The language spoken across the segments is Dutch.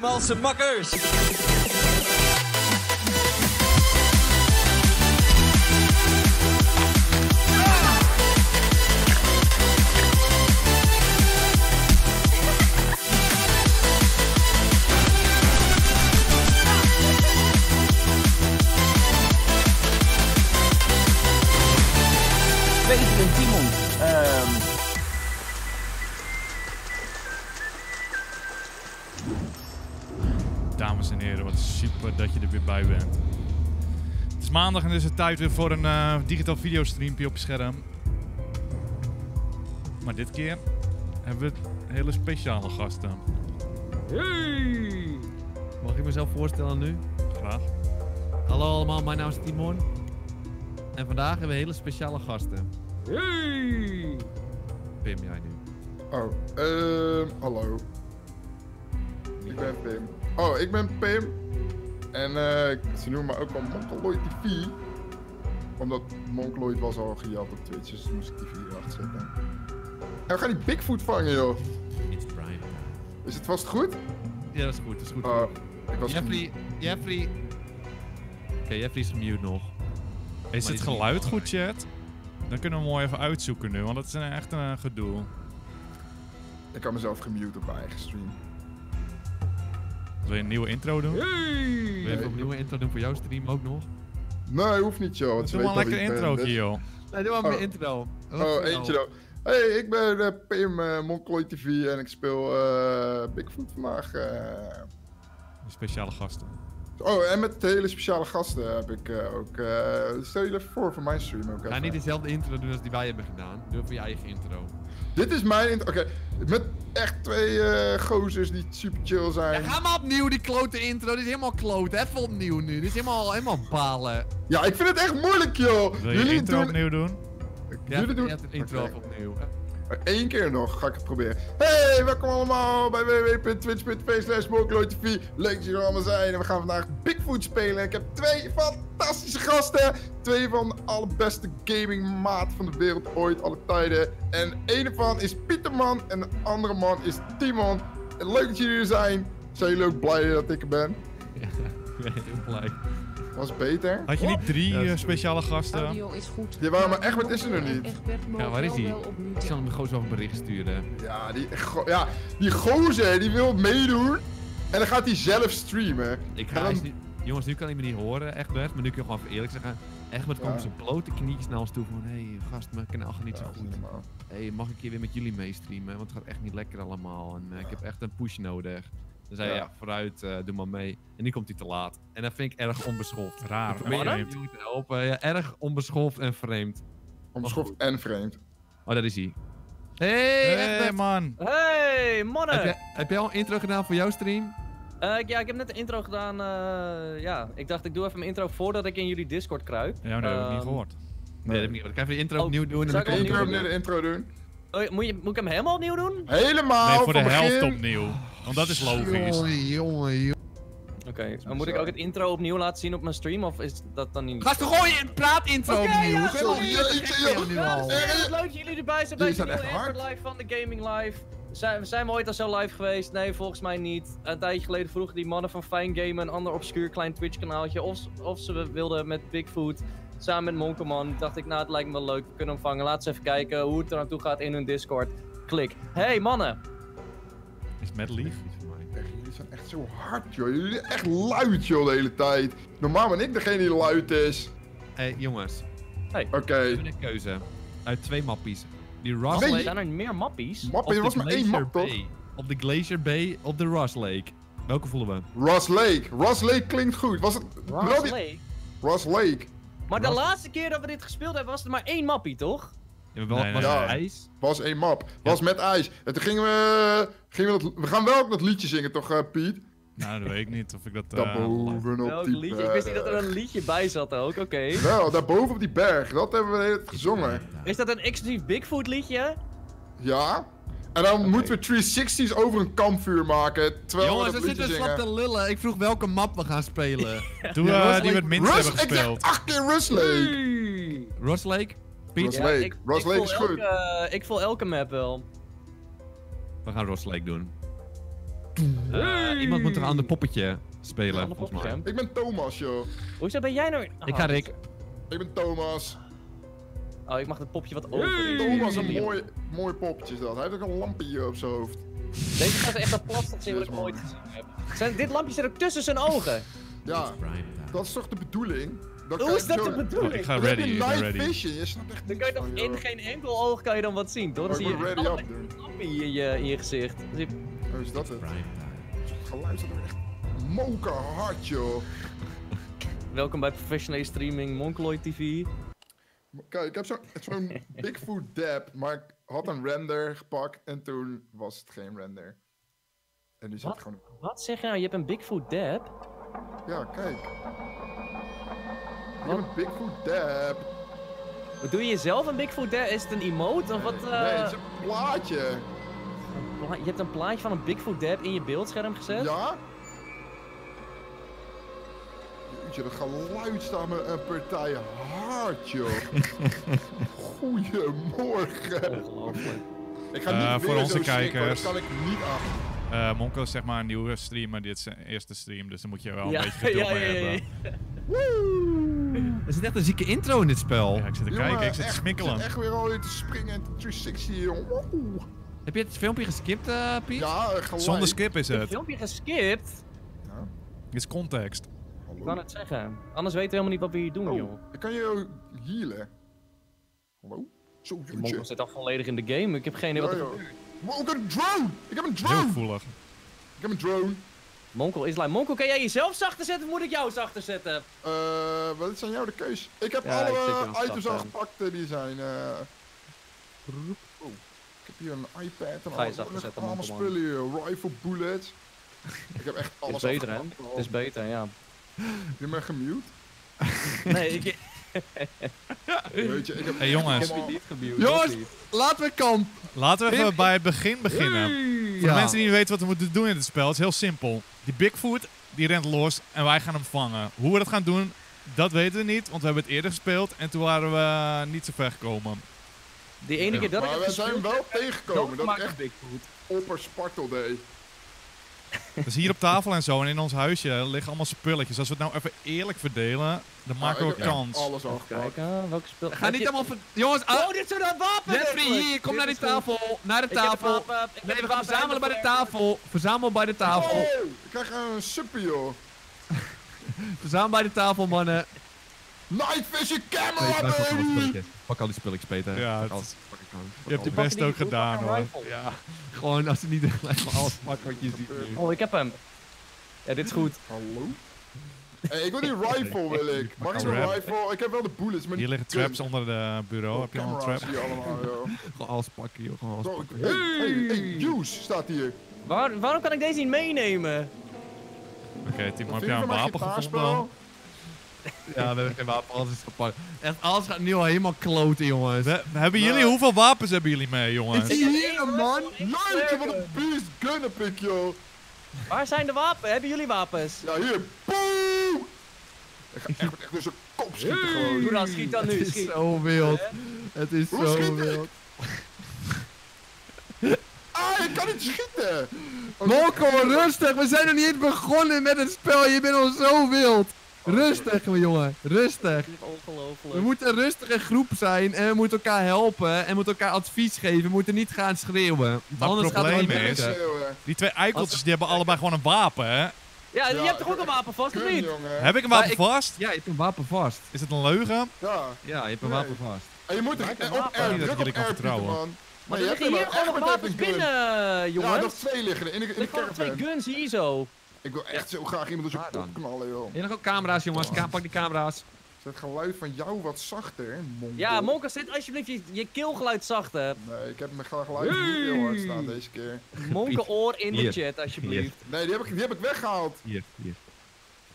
malse makkers. Bij bent. Het is maandag en dus het tijd weer voor een eh, digitaal videostreampje op je scherm. Maar dit keer hebben we hele speciale gasten. Hey! Mag ik mezelf voorstellen nu? Graag. Hallo allemaal, mijn naam is Timon. En vandaag hebben we hele speciale gasten. Hey! Pim, jij nu. Oh, ehm, hallo. Ik ben Pim. Oh, ik ben Pim. En eh, ze noemen me ook wel Monkoloid TV. Omdat Monkoloid was al gejat op Twitch, dus moest ik TV erachter zetten. En we gaan die Bigfoot vangen, joh. It's prime. Is het vast goed? Ja, dat is goed, dat is goed. Oh, ik was Jeffrey, Jeffrey. Oké, Jeffrey is mute nog. Is Maar het geluid goed, chat? Dan kunnen we mooi even uitzoeken nu, want dat is een, echt een gedoe. Ik had mezelf gemute op mijn eigen stream. Wil je een nieuwe intro doen? Wil je een nieuwe intro doen voor jouw stream ook nog? Nee, hoeft niet, joh. Doe maar lekker introotje, dus- joh. Nee, doe maar mijn Oh. intro. Wat Oh, jou? eentje dan. Hey, ik ben eh, Pim, eh Monkoloid TV en ik speel eh, Bigfoot vandaag. eh. Speciale gasten. Oh, en met hele speciale gasten heb ik eh, ook. eh, stel je even voor voor mijn stream ook. Ga even. niet dezelfde intro doen als die wij hebben gedaan. Doe voor je eigen intro. Dit is mijn. int- Oké, met echt twee eh gozers die super chill zijn. Ja, ga maar opnieuw, die klote intro. Dit is helemaal kloot. Even opnieuw nu. Dit is helemaal, helemaal balen. Ja, ik vind het echt moeilijk, joh. Wil je Jullie intro doen. opnieuw doen? Ja, Jullie doen. een intro even opnieuw. Eén keer nog ga ik het proberen. Hey, welkom allemaal bij www.twitch.tv slash. Leuk dat jullie er allemaal zijn. En we gaan vandaag Bigfoot spelen. Ik heb twee fantastische gasten. Twee van de allerbeste gaming maat van de wereld ooit, alle tijden. En een ervan is Pieterman en de andere man is Timon. Leuk dat jullie er zijn. Zijn jullie ook blij dat ik er ben? Ja, ik ben heel blij. Was beter? Had je niet drie Ja, eh, speciale gasten? Audio is goed. Ja, waarom- maar Egbert is er nog niet. Ja, waar is hij? Ik zal hem gewoon zo een bericht sturen. Ja, die, go- ja, die gozer die wil meedoen. En dan gaat hij zelf streamen. Ik ga dan- Jongens, nu kan hij me niet horen, Egbert. Maar nu kun je gewoon even eerlijk zeggen. Egbert komt Ja. zijn blote knietjes naar ons toe van... Hé, hey, gast, mijn kanaal gaat niet Ja, zo goed. Hé, hey, mag ik hier weer met jullie meestreamen? Want het gaat echt niet lekker allemaal. En eh, ik heb echt een push nodig. Dan zei hij, Ja. ja, vooruit, eh, doe maar mee. En nu komt hij te laat. En dat vind ik erg onbeschoft. Raar. Ik probeer Oké. hem te helpen. Ja, erg onbeschoft en vreemd. Onbeschoft en vreemd. Oh, daar is hij. Hey, man. Hey, mannen! Heb jij, heb jij al een intro gedaan voor jouw stream? Eh, ik- ja, ik heb net de intro gedaan. eh, ja, ik dacht ik doe even mijn intro voordat ik in jullie Discord kruip. Ja, dat heb ik niet Ehm, gehoord. Nee, dat heb ik niet. Ik ga even de intro Oh, opnieuw doen. Dan ik opnieuw de intro doen. Oh, moet, je, moet ik hem helemaal opnieuw doen? Helemaal Nee, voor de helft begin. opnieuw. Want dat is logisch. Jongen, jongen, jongen. Oké, maar moet ik ook het intro opnieuw laten zien op mijn stream of is dat dan niet? Gast, gooi je een praat-intro Oké, opnieuw. ja, Ik ben sorry, ja, ik- nu al. ja. Het is leuk dat jullie erbij zijn bij de nieuwe Live van de Gaming Live. Zijn, zijn we ooit al zo live geweest? Nee, volgens mij niet. Een tijdje geleden vroegen die mannen van Fine Game een ander obscuur klein Twitch kanaaltje of, of ze wilden met Bigfoot samen met Monkeman. Dacht ik, nou het lijkt me wel leuk, we kunnen hem vangen. Laten we even kijken hoe het er naartoe gaat in hun Discord. Klik. Hey mannen! Is Matt lief? Jullie zijn echt zo hard, joh. Jullie zijn echt luid, joh, de hele tijd. Normaal ben ik degene die luid is. Hé, jongens. Oké. We hebben een keuze. Uit twee mappies. Die Ross Nee. Lake Zijn er meer mappies? Map, of er was maar één map, toch? Op de Glacier Bay op de Ross Lake. Welke voelen we? Ross Lake. Ross Lake klinkt goed. Was het... Robbie- Lake? Ross Lake. Maar de laatste keer dat we dit gespeeld hebben was er maar één mappie, toch? Ja, wel, Nee, was nee, het nee. ijs? Was één map. Was met ijs. En toen gingen we... Gingen we, dat, we gaan wel ook dat liedje zingen, toch, eh, Piet? Nou, dat weet ik niet of ik dat... eh, Daarboven op Welk die liedje? Ik wist niet dat er een berg. liedje bij zat ook, oké. Wel, daarboven op die berg. Dat hebben we de hele tijd gezongen. Is dat een exclusief Bigfoot liedje? Ja. En dan moeten we 360's over een kampvuur maken. Terwijl Jongens, we zitten slap te lullen. Ik vroeg welke map we gaan spelen. Doe Ja, eh, die we het minst Rus, hebben ik zeg gespeeld. acht keer Rus Lake. Ross Lake? Piet? Ross Lake. Is goed. Elke, eh, ik voel elke map wel. We gaan Ross Lake doen. Eh, iemand moet er aan de poppetje spelen, volgens mij. poppetje. Ik ben Thomas, joh. Hoezo ben jij nou... Ik ga Rick. Ik ben Thomas. Oh, ik mag het popje wat over. Thomas, een mooi, mooi poppetje is dat. Hij heeft ook een lampje hier op zijn hoofd. Deze gaat echt een plastic zien wat ik nooit gezien heb. Zijn, dit lampje zit ook tussen zijn ogen. Ja, dat is toch de bedoeling? Dan Hoe is dat je de bedoeling? Ik ga ready, je ik ben night ready. vision, je snapt echt Dan kan je toch van, in joh. geen enkel oog kan je dan wat zien, toch? Dan Maar zie ik je ready up, dude. lampje in je, in je, gezicht. Je- Oh, is dat het? Het geluid staat er echt moker hard, joh. Welkom bij professionele streaming Monkloid TV. Kijk, ik heb zo- zo'n Bigfoot dab, maar ik had een render gepakt en toen was het geen render. En nu zit Wat? het gewoon... Wat zeg je nou? Je hebt een Bigfoot dab? Ja, kijk. Ik Wat? heb een Bigfoot dab. Doe je zelf een Bigfoot dab? Is het een emote of wat? eh, Nee, het is een plaatje. pla- Je hebt een plaatje van een Bigfoot dab in je beeldscherm gezet? Ja? Jeetje, dat geluid staat me een partij hard, joh. Goedemorgen. Ik ga Eh, niet voor weer onze kijkers. Dat kan ik niet aan. Eh, Monko is zeg maar een nieuwe streamer. Dit is zijn eerste stream, dus dan moet je wel een Ja, beetje geduld ja, mee ja, ja, hebben. ja. Er zit echt een zieke intro in dit spel. Ja, ik zit te Jongen, kijken, ik zit te smikkelen. Ik zit echt weer al te springen en te 360, jongen. Woe. Heb je het filmpje geskipt, eh, Piet? Ja, eh, gelijk. Zonder skip is Ik heb het. filmpje geskipt. Ja, Dit is context. Ik kan het zeggen. Anders weten we helemaal niet wat we hier doen, joh. Oh, ik kan je healen. Hallo? Zo, jeetje. monkel zit al volledig in de game. Ik heb geen idee wat er Ja, joh. gebeurt. Wow, ik heb een drone! Ik heb een Heel drone! gevoelig. Ik heb een drone. Monkel is live. Monkel, kan jij jezelf zachter zetten of moet ik jou zachter zetten? Eh, wat is aan jou de keus? Ik heb Ja, alle items al gepakt eh, die zijn. eh. Oh, ik heb hier een iPad en Ga je alles. zachter Ik heb zetten, allemaal spullen hier. Rifle bullets. ik heb echt Het is alles beter, hè? Het is beter, ja. Je bent gemute? Nee, ik, Weet je, ik heb Hey, jongens. heb je niet gemute. Jongens! Laten we kamp. Laten we even bij het begin beginnen. Voor de mensen die niet weten wat we moeten doen in het spel, het is heel simpel. Die Bigfoot, die rent los en wij gaan hem vangen. Hoe we dat gaan doen, dat weten we niet, want we hebben het eerder gespeeld en toen waren we niet zo ver gekomen. Die ene keer dat ik maar heb we zijn wel tegengekomen dat ik doodgemaakt echt Bigfoot. opper spartel deed. Dus hier op tafel en zo en in ons huisje liggen allemaal spulletjes. Als we het nou even eerlijk verdelen, dan maken Ah, we kans. alles. Kijken, welke speel... Ga niet allemaal... ver- Jongens, ah, Oh, dit zijn dat wapen! Jeffrey, hier, kom naar die tafel. Naar de Ik heb het tafel. Nee, we gaan verzamelen bij de tafel. Verzamel bij de tafel. Oh, ik krijg een suppie, joh. Verzamel bij de tafel, mannen. Night vision camera, pak al die baby! Pak al die spulletjes, Peter. Ja, Pak alles. Pak ik gewoon. Je hebt je Pak best die- ook gedaan pak hoor. Ja. Gewoon, als ze niet even alles pakken wat je ziet. Oh, ik heb hem. Ja, dit is goed. Hallo? Hey, ik wil die rifle, wil ik. Mag ik een rifle? Ik heb wel de bullets, maar Hier die liggen gun. traps onder de bureau. Heb je al een trap? hier allemaal, joh. Gewoon alles pakken, joh. Gewoon alles pakken. hey, hey, hey, Juice staat hier. Waar, waarom kan ik deze niet meenemen? Oké, Timo, Wat heb jij je een wapen gevonden? Ja, we hebben geen wapen. Alles is gepakt. Echt, alles gaat nu al helemaal kloten, jongens. We, we hebben jullie, Nou. hoeveel wapens hebben jullie mee, jongens? Ik zie hier een man. Jeetje, wat een beast gun heb ik, joh. Waar zijn de wapens? Hebben jullie wapens? Ja, hier. Boom! Ik ga echt, echt door zijn kop schieten gewoon. Doe dan, schiet dan nu. Het is Schiet. zo wild. Het is Hoe zo wild. Ah, ik kan niet schieten! Oh, Molko, rustig. We zijn nog niet eens begonnen met het spel. Je bent al zo wild. Rustig, mijn jongen. Rustig. We Ongelooflijk. moeten een rustige groep zijn en we moeten elkaar helpen en we moeten elkaar advies geven. We moeten niet gaan schreeuwen. Want Maar Anders het gaat het niet probleem is-. Die twee eikeltjes die hebben allebei gewoon een wapen, hè? Ja, je Ja, hebt toch ook een wapen vast, of niet? jongen. Heb ik een wapen ik- vast? Ja, je hebt een wapen vast. Is het een leugen? Ja. Ja, je hebt een Nee. wapen vast. En je moet er op wapen. R, Niet dat druk ik jullie op kan R, vertrouwen. man. Maar je er hebt liggen hier gewoon nog wapens een gun. binnen, Ja, nog twee liggen er in de, in Er twee guns hier zo. Ik wil echt zo graag iemand door zijn Waar kop knallen, joh. Hier nog ook camera's, jongens. Ka- pak die camera's. Is het geluid van jou wat zachter, hè, monkel? Ja, Monka, zet alsjeblieft je, je keelgeluid zachter. Nee, ik heb mijn geluid niet heel hard staan deze keer. Monke oor in de chat, alsjeblieft. Nee, die heb ik, die heb ik weggehaald. Hier, hier.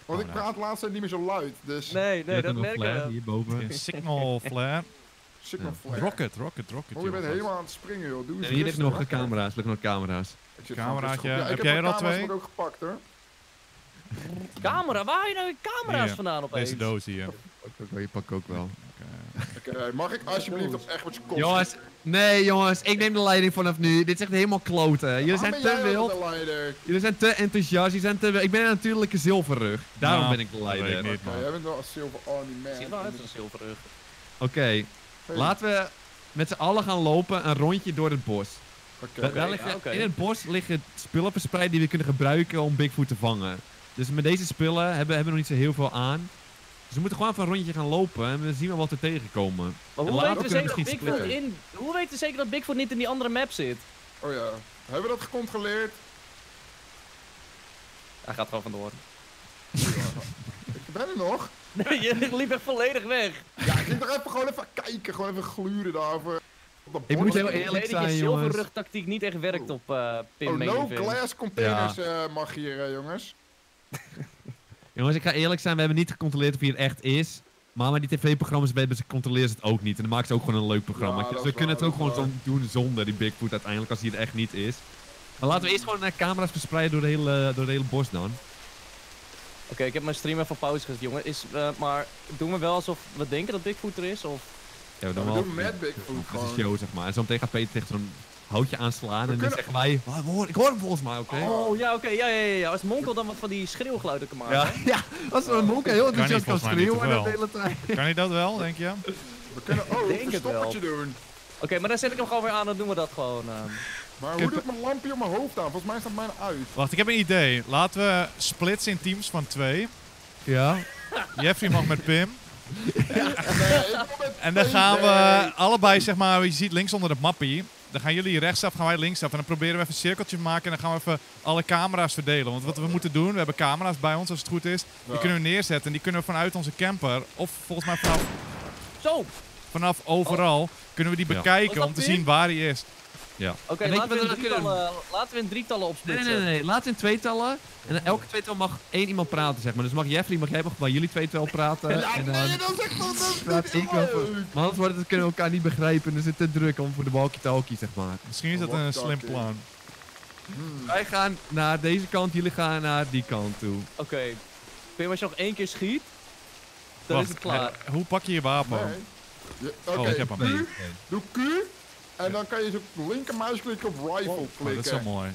Want ik Oh, praat laatst niet meer zo luid. Dus Nee, nee, dat merken we. hierboven. Signal flare. signal flare. Rocket, rocket, rocket. Oh, je bent jongens. helemaal aan het springen, joh. Doe eens En hier liggen rustig. nog camera's. Er liggen nog camera's. Ik Cameraatje. Heb ik jij heb er al camera's twee? ook gepakt, hoor. Camera, waar haal je nou camera's Hier, vandaan opeens? Deze doos hier. Pak ook wel, je pak ook wel. Oké, mag ik alsjeblieft op Egbert's kop Jongens? Nee, jongens, ik neem de leiding vanaf nu. Dit is echt helemaal kloten. Jullie zijn te wild. altijd de leider? Jullie zijn te enthousiast. Jullie zijn te wild. Ik ben een natuurlijke zilverrug. Daarom Nou, ben ik de ik leider. niet. Oké, jij bent wel een Silver Army man. Zie je wel, een zilverrug. Oké, Hey, laten we met z'n allen gaan lopen een rondje door het bos. ja, oké. In het bos liggen spullen verspreid die we kunnen gebruiken om Bigfoot te vangen. Dus met deze spullen hebben, hebben we nog niet zo heel veel aan. Dus we moeten gewoon even een rondje gaan lopen en we zien wel wat we tegenkomen. Maar hoe weten, we zeker dat Bigfoot in, hoe weten we zeker dat Bigfoot niet in die andere map zit? Oh ja. Hebben we dat gecontroleerd? Hij gaat gewoon vandoor. Ik ben er nog. Nee, je liep echt volledig weg. Ja, ik ging toch even gewoon even kijken. Gewoon even gluren daarvoor. Ik moet heel Ik eerlijk weet dat zijn, je jongens. zilverrug tactiek niet echt werkt op eh Pim Oh, no glass containers eh, mag hier, eh, jongens. Jongens, ik ga eerlijk zijn, we hebben niet gecontroleerd of hij er echt is. Maar met die tv-programma's hebben ze controleren ze het ook niet. En dan maken ze ook gewoon een leuk programma. Ja, dus dat we kunnen het ook dat gewoon zo doen zonder die Bigfoot uiteindelijk als hij er echt niet is. Maar laten we eerst gewoon naar camera's verspreiden door de hele, door de hele bos dan. Oké, ik heb mijn stream even op pauze gezet, jongen. Is, eh, maar doen we wel alsof we denken dat Bigfoot er is? Of... Ja, we Ja, doen we wel doen met Bigfoot Het is een show, zeg maar. En zometeen gaat Peter tegen zo'n houtje aanslaan. En dan zeggen wij... "Wat, hoor- ik hoor hem volgens mij, oké? Oh, ja, oké. ja, ja, ja, ja. Als Monkel dan wat van die schreeuwgeluiden kan maken. Ja, ja, als een monk heel enthousiast kan schreeuwen de wel? hele tijd. Kan je dat wel, denk je? We kunnen oh, denk een het wel. stoppertje doen. Oké, maar dan zet ik hem gewoon weer aan. Dan doen we dat gewoon. ehm. Maar Ik hoe heb- doet mijn lampje op mijn hoofd aan? Volgens mij staat mijn uit. Wacht, ik heb een idee. Laten we splitsen in teams van twee. Ja. Jeffrey mag met Pim. Met En dan gaan we allebei, zeg maar, je ziet links onder het mappie. Dan gaan jullie rechtsaf, gaan wij linksaf. En dan proberen we even een cirkeltje te maken. En dan gaan we even alle camera's verdelen. Want wat we moeten doen, we hebben camera's bij ons als het goed is. Die Ja. kunnen we neerzetten. En die kunnen we vanuit onze camper, of volgens mij vanaf, Zo! vanaf overal, kunnen we die bekijken om te zien waar hij is. Ja. Oké, je laten, we wat in we dan drietallen- laten we in drietallen Nee, opsplitsen. nee, nee, nee. Laat in tweetallen. En dan elke tweetal mag één iemand praten, zeg maar. Dus mag Jeffrey, mag jij mag bij jullie tweetal praten. En dan nee, praat ik wel. leuk. Maar anders wordt het, kunnen we elkaar niet begrijpen. En dan is het te druk om voor de walkie-talkie, zeg maar. Misschien is dat een slim plan. Hmm. Wij gaan naar deze kant, jullie gaan naar die kant toe. Oké. Pim, als je nog één keer schiet, dan Wacht, is het klaar. hoe pak je je wapen? Nee. Je- Oké, Oh, ik heb hem. Doe Q. En dan kan je zo linker muisklik op rifle Oh, dat is klikken. zo mooi.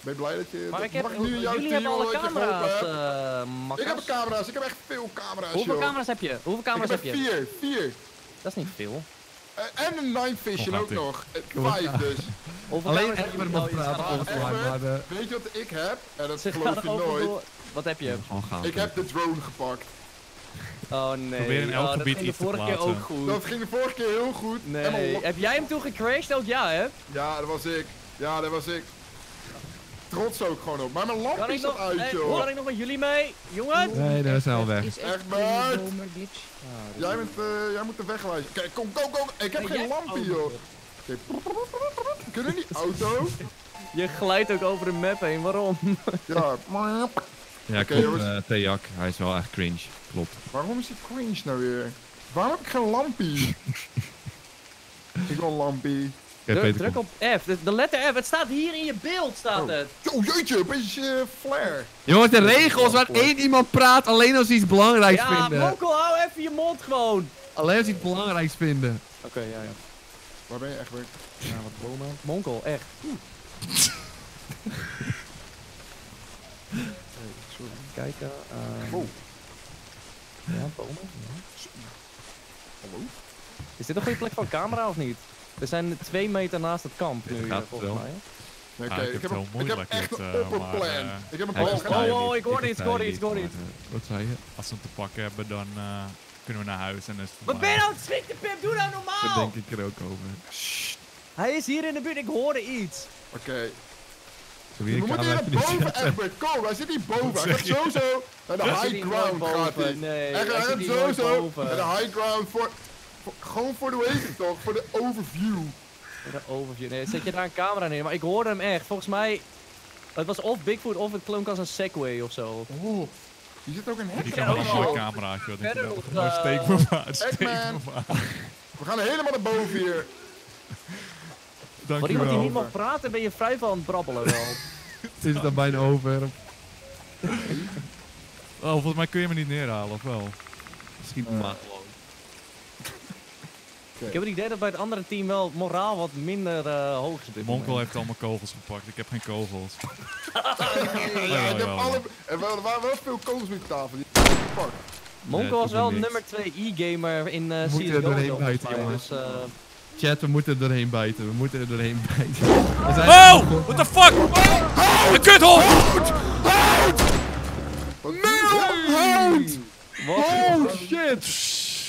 ben je blij dat je... Maar dat ik heb, mag nu jullie team hebben alle dat je camera's, eh Ik heb camera's, ik heb echt veel camera's, Hoeveel joh. camera's heb je? Hoeveel Ik camera's heb heb je? vier, vier. Dat is niet veel. Eh, en een night vision ook nog. Eh. Vijf dus. Hoeveel Alleen Oh, je praten er- eh, Weet je wat ik heb? En dat Ze geloof je over nooit. Wat heb je? Gewoon gaan. Ik heb de drone gepakt. Oh nee. Probeer in elk oh, gebied dat ging iets de te vorige keer plaatsen. ook goed. Dat ging de vorige keer heel goed. Nee. Heb jij hem toen gecrashed ook? Ja, hè? Ja, dat was ik. Ja, dat was ik. Trots ook gewoon op. Maar mijn lamp is nog, uit, nee, joh. kan ik nog met jullie mee? Jongens? Nee, daar zijn we weg. Is Echt, echt. Jij, bent, eh, jij moet de weg wijzen. Kijk, kom, kom, kom. Ik heb Nee, geen lampje, oh, joh. Oké. Kunnen die auto? Je glijdt ook over de map heen, waarom? Ja. Ja, klopt. eh Theak, hij is wel echt cringe. Klopt. Waarom is die cringe nou weer? Waarom heb ik geen lampie? ik wil een lampie. Druk, druk op F. De, de letter F. Het staat hier in je beeld, staat Oh. het. Oh jeetje, een beetje eh, flare. Jongens, de regels waar één iemand praat alleen als ze iets belangrijks Ja, vinden. Monkel, hou even je mond gewoon. Alleen als ze iets belangrijks vinden. Oké, ja, ja. Waar ben je echt weer? Ja, wat bomen. Monkel, echt. Kijken. ehm, Oh. Ja, bomen. Hallo? Is dit een goede plek voor een camera of niet? We zijn twee meter naast het kamp Dit nu, gaat eh, volgens wel. mij. Nee, Ah, Oké, ik ik, heb het een- wel ik heb moeilijk echt een eh, eh, ik heb een plan. oh, oh, ik heb iets, ik hoorde iets, ik maar, iets. eh, Wat zei je? Als we hem te pakken hebben, dan eh, kunnen we naar huis. En dan is het Wat ben je nou aan het schieten, Pip? Doe nou Daar normaal! denk ik er ook over. Hij is hier in de buurt, ik hoorde iets. Oké. We moeten hier naar boven, Egbert. Kom, hij zit hier boven. Hij gaat sowieso naar de high ground. Gaat hij. nee, Hij gaat zit hier nooit sowieso boven. naar de high ground voor... voor- Gewoon voor de, het toch? Voor de overview. De overview. Nee, zet je daar een camera neer, maar ik hoorde hem echt. Volgens mij, het was of Bigfoot of het klonk als een Segway of zo. Oh. Hier zit ook een hek. Die kan wel een cameraatje. Nog, Gewoon eh, steek me maar. Steek me Eggman. maar. We gaan helemaal naar boven hier. Voor iemand die niet mag praten, ben je vrij van het brabbelen wel. Het is dan bijna over. Oh, volgens mij kun je me niet neerhalen, of wel? Me maar gewoon. Ik heb het idee dat bij het andere team wel moraal wat minder eh, hoog is. op dit Monkel heeft allemaal kogels gepakt. Ik heb geen kogels. Ja, ja, ik heb ja. alle... Er waren wel veel kogels met tafel. Die. Monkel Nee, was wel nummer 2 e-gamer in eh We moeten CSGO. er doorheen buiten, jongens. Dus, eh, Chat, we moeten er doorheen bijten. We moeten er doorheen bijten. Oh! What the fuck? Een kuthond! Wat hout! Oh shit!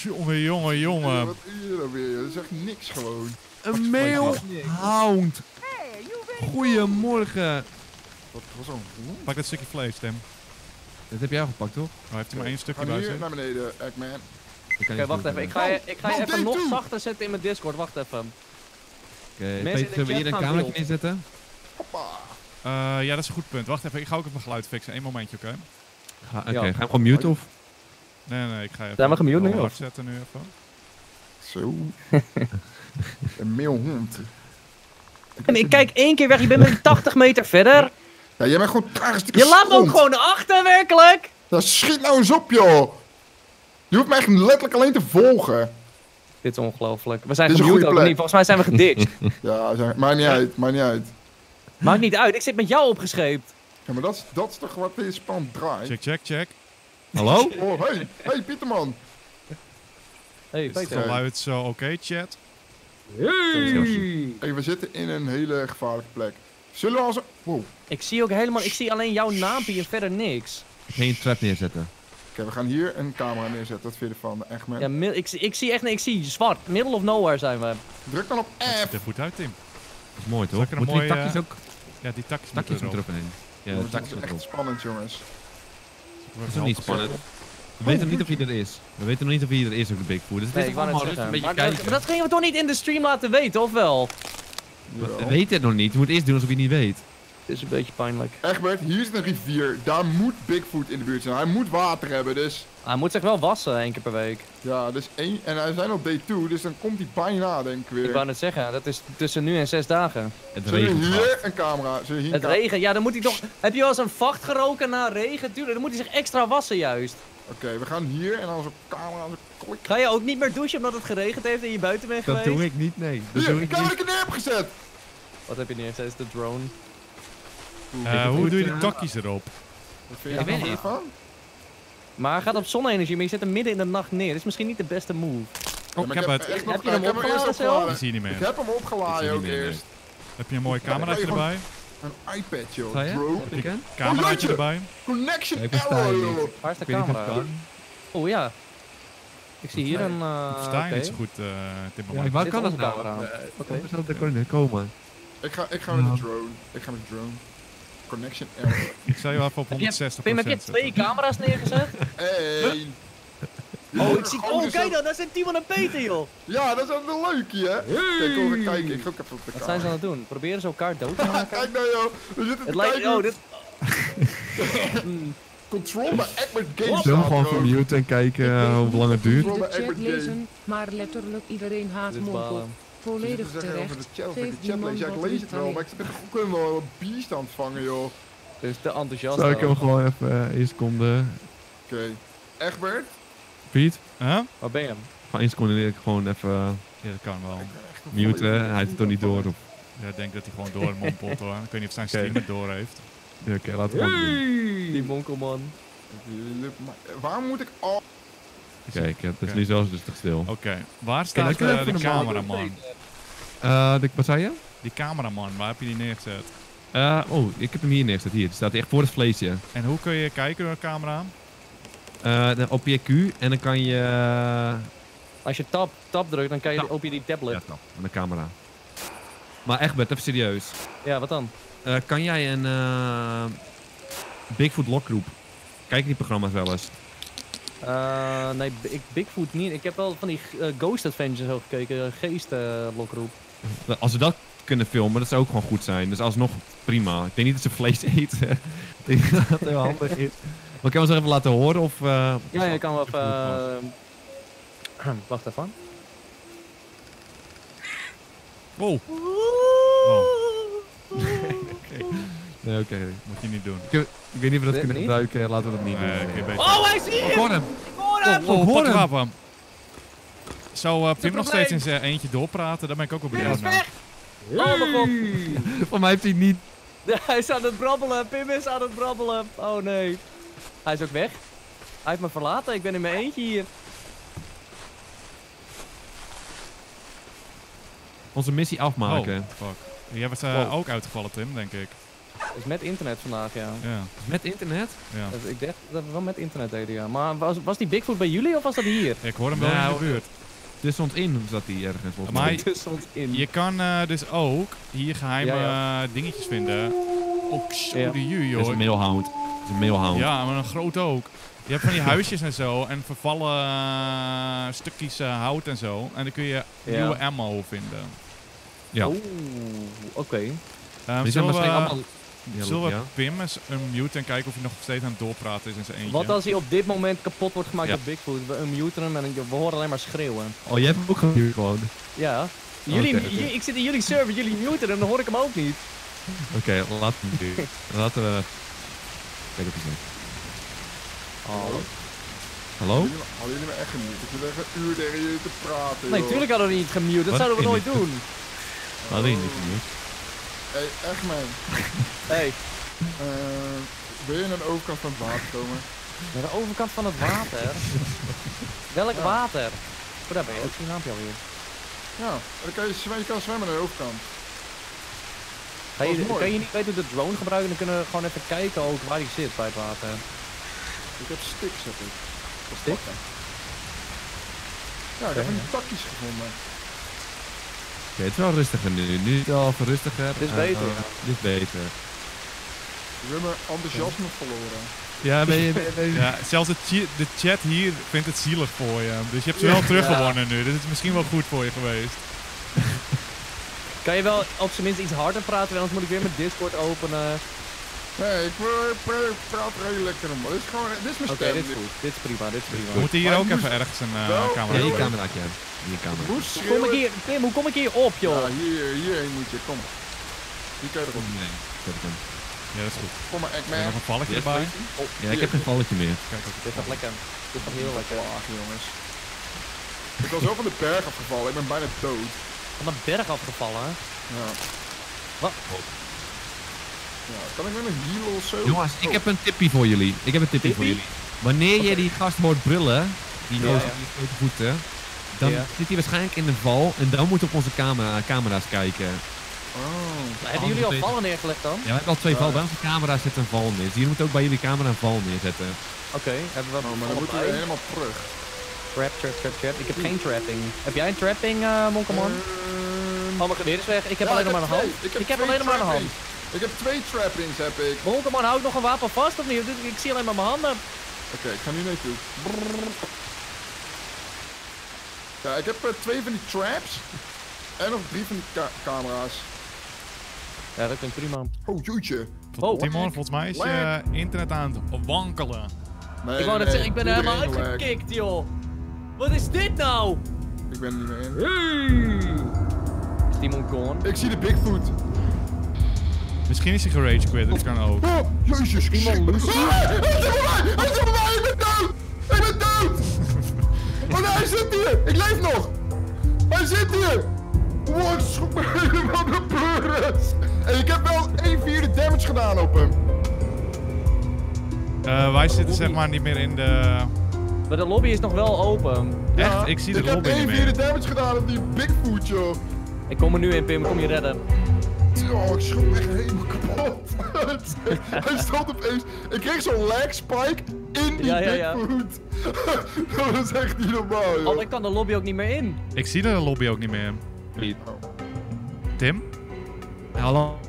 Jongen, jongen, jongen. Wat is er nou weer? Dat is echt niks gewoon. Een mailhound. Goedemorgen. Wat was zo'n hond? Pak dat stukje vlees, Tim. Dat heb jij al gepakt, toch? Oh, heeft hij maar één stukje Ga bij hier zich? naar beneden, Eggman. Oké, wacht even. Ik ga je, ik ga je Oh, even nog zachter zetten in mijn Discord. Wacht even. Oké, in de Peter, zullen we hier een beeld. neerzetten? Hoppa. Eh, ja, dat is een goed punt. Wacht even, ik ga ook even mijn geluid fixen. Eén momentje, oké? Ga, Oké, Ja. gaan we gewoon mute of? Nee, nee, ik ga even... Zijn we gemute nu, of? afzetten nu even. Zo. een meelhond. En ik kijk één keer weg, je bent met 80 meter verder. Ja, jij bent gewoon Je laat me ook gewoon achter, werkelijk. Ja, schiet nou eens op, joh. Je hoeft mij echt letterlijk alleen te volgen. Dit is ongelooflijk. We zijn Dit is gemute ook niet. plek. Volgens mij zijn we geditcht. Ja, maakt niet uit, maakt niet uit. Maakt niet uit, ik zit met jou opgescheept. Ja, maar dat is, dat is toch wat deze spannend draait? Check, check, check. Hallo? Oh, hey, hey, Pieterman. Hey, Is het Peter. geluid zo oké, chat? Hey. Hey, we zitten in een hele gevaarlijke plek. Zullen we als... Wow. Ik zie ook helemaal, ik zie alleen jouw naampje en verder niks. Geen trap neerzetten. We gaan hier een camera neerzetten. Wat vind je ervan, Eggman? Ja, mid- ik, zie- ik zie echt, nee, ik zie zwart. Middle of nowhere zijn we. Druk dan op Het F. ziet er goed uit, Tim. Dat is mooi, toch? Moeten die mooie, takjes eh, ook... Ja, die takjes, Takjes moeten erop. erop in. Ja, de dat takjes is moeten echt spannend, jongens. Dat is nog niet spannend. We weten nog niet of hij er is. We weten nog niet of hij er is, ook de Bigfoot. Dus het Nee, is ik allemaal zeggen. een beetje Maar dat, kijken. maar dat gingen we toch niet in de stream laten weten, of wel? We weten het nog niet. Je moet eerst doen alsof je het niet weet. Het is een beetje pijnlijk. Egbert, hier zit een rivier. Daar moet Bigfoot in de buurt zijn. Hij moet water hebben, dus... Hij moet zich wel wassen één keer per week. Ja, dus één... En hij zijn op day 2, dus dan komt hij bijna, denk ik weer. Ik wou net zeggen, dat is tussen nu en zes dagen. Het Zullen we regent hier vast. een camera? Zullen hier een Het ca- regen, ja, dan moet hij toch... Heb je wel eens een vacht geroken na regen? Tuurlijk, dan moet hij zich extra wassen juist. Oké, we gaan hier en dan onze camera... Ga je ook niet meer douchen omdat het geregend heeft en je buiten bent Dat geweest? doe ik niet, nee. Dat Hier, doe ik niet. ik er neer heb gezet! Wat heb je neergezet? Is de drone. Eh, hoe doe je die takjes erop? Wat vind Ja, je ik weet er niet. van? Maar hij gaat op zonne-energie, maar je zet hem midden in de nacht neer. Dat is misschien niet de beste move. Oh, Ja, ik maar heb het. nog- Heb je hem ik heb opgeladen zelf? Opgeladen. zie je niet Ik meer. heb hem opgeladen ook nee. eerst. Heb je een mooi Ja, dan cameraatje kan je erbij? Een iPad, joh. Bro. Ik een? Cameraatje erbij? Connection ik error, joh. Waar is de Ik het camera? kan. Oh ja. Ik zie hier een... uh, Ik niet zo goed, eh Timmerman. Ja, waar kan dat nou? camera. Eh, Oké. Hoe zou dat kunnen komen? Ik ga, ik ga met de drone. Ik ga met de drone. Connection error. Ik zal je wel even op Heb je- 160 Pim, heb je twee camera's neergezet? Eén. Oh, ik zie... Oh, kijk dan, daar zijn Timon en Peter, joh. Ja, dat is ook wel leuk, hè? Kijk, kom even kijken. Ik ga ook even op de Wat zijn ze aan het doen? Proberen ze elkaar dood te maken? Kijk nou, joh. We zitten Het te lijkt... kijken. Oh, dit... Hmm. Control bij Egbert Games. Zullen we gewoon vermuten en kijken eh, hoe lang het duurt? De chat lezen, maar letterlijk iedereen haat balen. Volledig zeggen over terecht. de chat, Geef ik de die chat man lees. Ja, ik lees het wel, maar ik ben ook wel een beest aan het vangen, joh. Dit is te enthousiast. Zal ik hem gewoon even eh, één seconde... Oké. Egbert? Piet? Huh? Waar ben je hem? Gewoon één seconde neer, gewoon even eh, Ja, dat kan wel. muten. Hij heeft het toch niet door. Of... Ja, ik denk dat hij gewoon doormompelt hoor. Ik weet niet of zijn stream het door heeft. Ja, Oké, laten we het gewoon doen. Die monkelman. Waarom moet ik al... Kijk, het is Oké. nu zelfs rustig stil. Oké, waar staat eh, de cameraman? Eh, de- wat zei je? Die cameraman, waar heb je die neergezet? Eh, oh, ik heb hem hier neergezet. Hier, die staat echt voor het vleesje. En hoe kun je kijken door de camera? Eh, dan op je Q en dan kan je... Als je tab, tab drukt, dan kan je Tab. op je die tablet. Ja, tap, aan de camera. Maar Egbert, even serieus. Ja, wat dan? Eh, kan jij een eh, Bigfoot Lockgroep? Kijk die programma's wel eens. Eh, nee, ik, Bigfoot niet. Ik heb wel van die eh, Ghost Adventures ook gekeken. Eh lokroep. Als we dat kunnen filmen, dat zou ook gewoon goed zijn. Dus alsnog prima. Ik denk niet dat ze vlees eten. ik denk dat dat heel handig is. Maar kan we ze even laten horen of... eh, Ja, je kan wel even... Wacht even. Wow, Nee, oké. moet je niet doen. Ik weet niet of we dat kunnen niet? gebruiken. Laten we dat niet Nee, doen. ik Oh, hij is Ik hier! hoor hem. Ik hoor hem! Oh, hem. Zou eh, Pim nog steeds in zijn eentje doorpraten? Daar ben ik ook wel Pim benieuwd is naar. weg! Oh mijn god. Voor mij heeft hij niet... Hij is aan het brabbelen. Pim is aan het brabbelen. Oh nee. Hij is ook weg. Hij heeft me verlaten. Ik ben in mijn eentje hier. Onze missie afmaken. Oh, fuck. Jij was eh, Wow. ook uitgevallen, Tim, denk ik. Is met internet vandaag, ja. Ja, Met internet? ja. Dus ik dacht dat we wel met internet deden, ja. Maar was, was die Bigfoot bij jullie of was dat hier? Ik hoor hem wel Nou, in de buurt. Tussen ons in zat hij ergens. volgens Maar mij. ons in. Je kan eh, dus ook hier geheime Ja, eh, dingetjes vinden. Op Ja. de ju, Dat is een joh. mailhound. Dat is een mailhound. Ja, maar een groot ook. Je hebt van die huisjes en zo. En vervallen eh, stukjes hout en zo. En dan kun je Ja. nieuwe ammo vinden. Ja. Oeh, oké. Ehm, Die zijn we, waarschijnlijk allemaal... Zullen we ja. Pim eens unmute en kijken of hij nog steeds aan het doorpraten is in zijn eentje? Wat als hij op dit moment kapot wordt gemaakt Ja. door Bigfoot? We unmuten hem en we horen alleen maar schreeuwen. Oh, jij hebt hem ook gehuurd gewoon. Ja. Jullie, ik zit in jullie server, jullie muten hem, dan hoor ik hem ook niet. Oké, laten we nu. Laten we... Kijk op eens. Oh. Hallo? Hadden jullie- Hadden jullie me echt gemute? Ik wil even een uur tegen jullie te praten, Nee, tuurlijk hadden we niet gemute, dat Wat? zouden we nooit doen. Hadden je niet gehuurd? Hé, echt man. Hey, Eh, wil je naar de overkant van het water komen? naar de overkant van het water. Welk Ja. water? Oh, daar ben je, ik zie een naampje alweer. Ja, dan kan je, kan zwemmen naar de overkant. Ga je, kan je niet hoe de drone gebruiken? Dan kunnen we gewoon even kijken ook waar die zit bij het water. Ik heb sticks, heb ik. Stik? Ja, ik heb die takjes gevonden. Oké, het is wel rustiger nu. Nu is het al even rustiger. Dit is Eh, beter, ja. Dit is beter. We hebben mijn enthousiasme verloren. Ja, ben je... Ben Ja, zelfs de, de chat hier vindt het zielig voor je. Dus je hebt ze wel teruggewonnen nu. Dit is misschien wel goed voor je geweest. Kan je wel op zijn minst iets harder praten, want anders moet ik weer mijn Discord openen. Nee, ik pra- pra- praat redelijk erom. Dit is gewoon, dit is mijn Oké, dit is goed. Dit is prima, dit is We prima. moeten hier Maar ook even ergens een eh, wel- camera Ja, je zetten. camera, ja. Je camera. Hoe kom ik hier, Pim, hoe kom ik hier op, joh? Ja, hier, hierheen moet je. Kom. Hier kan je erop. Nee, ik hem. Ja, dat is goed. Kom maar, Heb Eggman. nog een valletje erbij? Ja, ik heb geen valletje meer. Kijk. Dit gaat lekker. Dit gaat heel lekker. Laag, jongens. Ik was wel van de berg afgevallen. Ik ben bijna dood. Van een berg afgevallen, hè? Ja. Wat? Ja, kan ik met een heal of zo? Jongens, ik heb een tipje voor jullie. Ik heb een tipje voor Tippie? jullie. Wanneer je die gast hoort brullen, die Ja, ja. die grote voeten, dan Ja. zit hij waarschijnlijk in de val en dan moet je op onze camera, camera's kijken. Oh. Hebben jullie al vallen neergelegd dan? Ja, we hebben al twee Ja. val. Bij onze camera zit een val neer. Dus jullie moeten ook bij jullie camera een val neerzetten. Oké, hebben we Oh, maar dan moeten we helemaal terug. Trap, trap, trap, trap. Ik heb geen trapping. Heb jij een trapping, eh Monkelman? Ehm, Oh, mijn geweer is weg. Ik heb ja, alleen nog maar een hand. Ik heb twee alleen nog maar een hand. Ik heb twee trappings, heb ik. Monkelman, houdt nog een wapen vast of niet? Ik- zie alleen maar mijn handen. Oké, ik ga nu naartoe. Brrr. Ja, ik heb eh, twee van die traps. En nog drie van die ca- camera's. Ja, dat klinkt prima. Oh, jeetje. Oh, Timon, volgens mij is je Lag. internet aan het wankelen. Nee, Ik wou net nee, zeggen, ik ben helemaal lag. uitgekikt, joh. Wat is dit nou? Ik ben er niet meer in. Hey. Is Timon gone? Ik zie de Bigfoot. Misschien is hij gerage quit, dat kan ook. Oh, jezus. Iemand. Lucy? Ah, Hij zit bij mij! Ik ben dood! Ik ben dood! Oh nee, hij zit hier! Ik leef nog! Hij zit hier! Wow, ik schrok me helemaal de pleuris! En ik heb wel 1 vierde damage gedaan op hem. Eh, wij zitten zeg maar niet meer in de... Maar de lobby is nog wel open. Echt? Ik zie de ik lobby heb niet 1 meer. vierde damage gedaan op die Bigfoot, joh. Ik kom er nu in, Pim. Kom je redden. Oh, ik schrok me echt helemaal kapot. hij stond opeens... Ik kreeg zo'n lag spike in die Ja, ja, ja. Dat is echt niet normaal, joh. Oh, ik kan de lobby ook niet meer in. Ik zie de lobby ook niet meer. Tim, Hallo?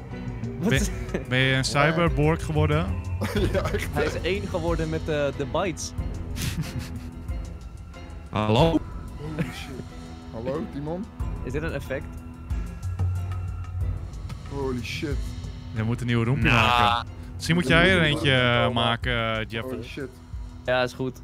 Wat Ben- is- ben je een cyberborg geworden? ja, echt. Hij is één geworden met de, de bytes. Hallo? Holy shit. Hallo, Timon? Is dit een effect? Holy shit. Je moet een nieuwe roempje maken. Misschien moet jij er eentje eh, maken, eh, Jeffrey. Holy shit. Ja, is goed.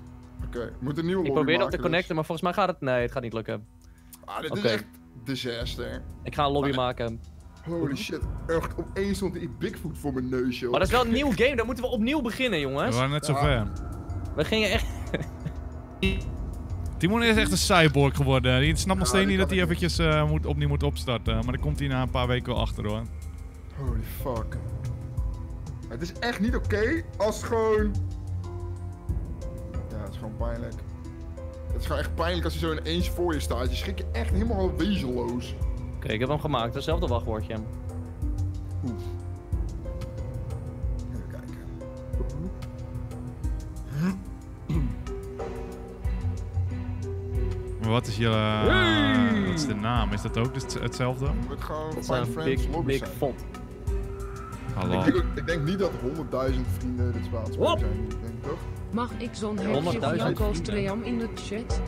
Oké, we moeten een nieuwe Ik probeer nog te connecten, maar volgens mij gaat het... Nee, het gaat niet lukken. dus. Ah, dit Oké. is echt disaster. Ik ga een lobby maken. Holy shit. Echt, opeens stond die Bigfoot voor mijn neus, joh. Maar dat is wel een nieuw game, dan moeten we opnieuw beginnen, We jongens. waren net zo Ja. ver. We gingen echt... Timon is echt een cyborg geworden. Die snapt nog Ja, steeds niet dat hij eventjes eh, moet, opnieuw moet opstarten. Maar daar komt hij na een paar weken wel achter hoor. Holy fuck. Het is echt niet oké als het gewoon... Ja, het is gewoon pijnlijk. Het is gewoon echt pijnlijk als hij zo ineens voor je staat. Je schrik je echt helemaal wezenloos. Oké, ik heb hem gemaakt. Hetzelfde wachtwoordje. Even kijken. Wat is je... eh, Hey! Wat is de naam? Is dat ook dus hetzelfde? Het moet gewoon zijn Friends big, font. Hallo. Ik denk, ook- ik denk niet dat 100.000 vrienden dit Hop. zijn. Ik denk toch? Mag ik zo'n 100.000 heertje Janko vrienden. Stream in de chat?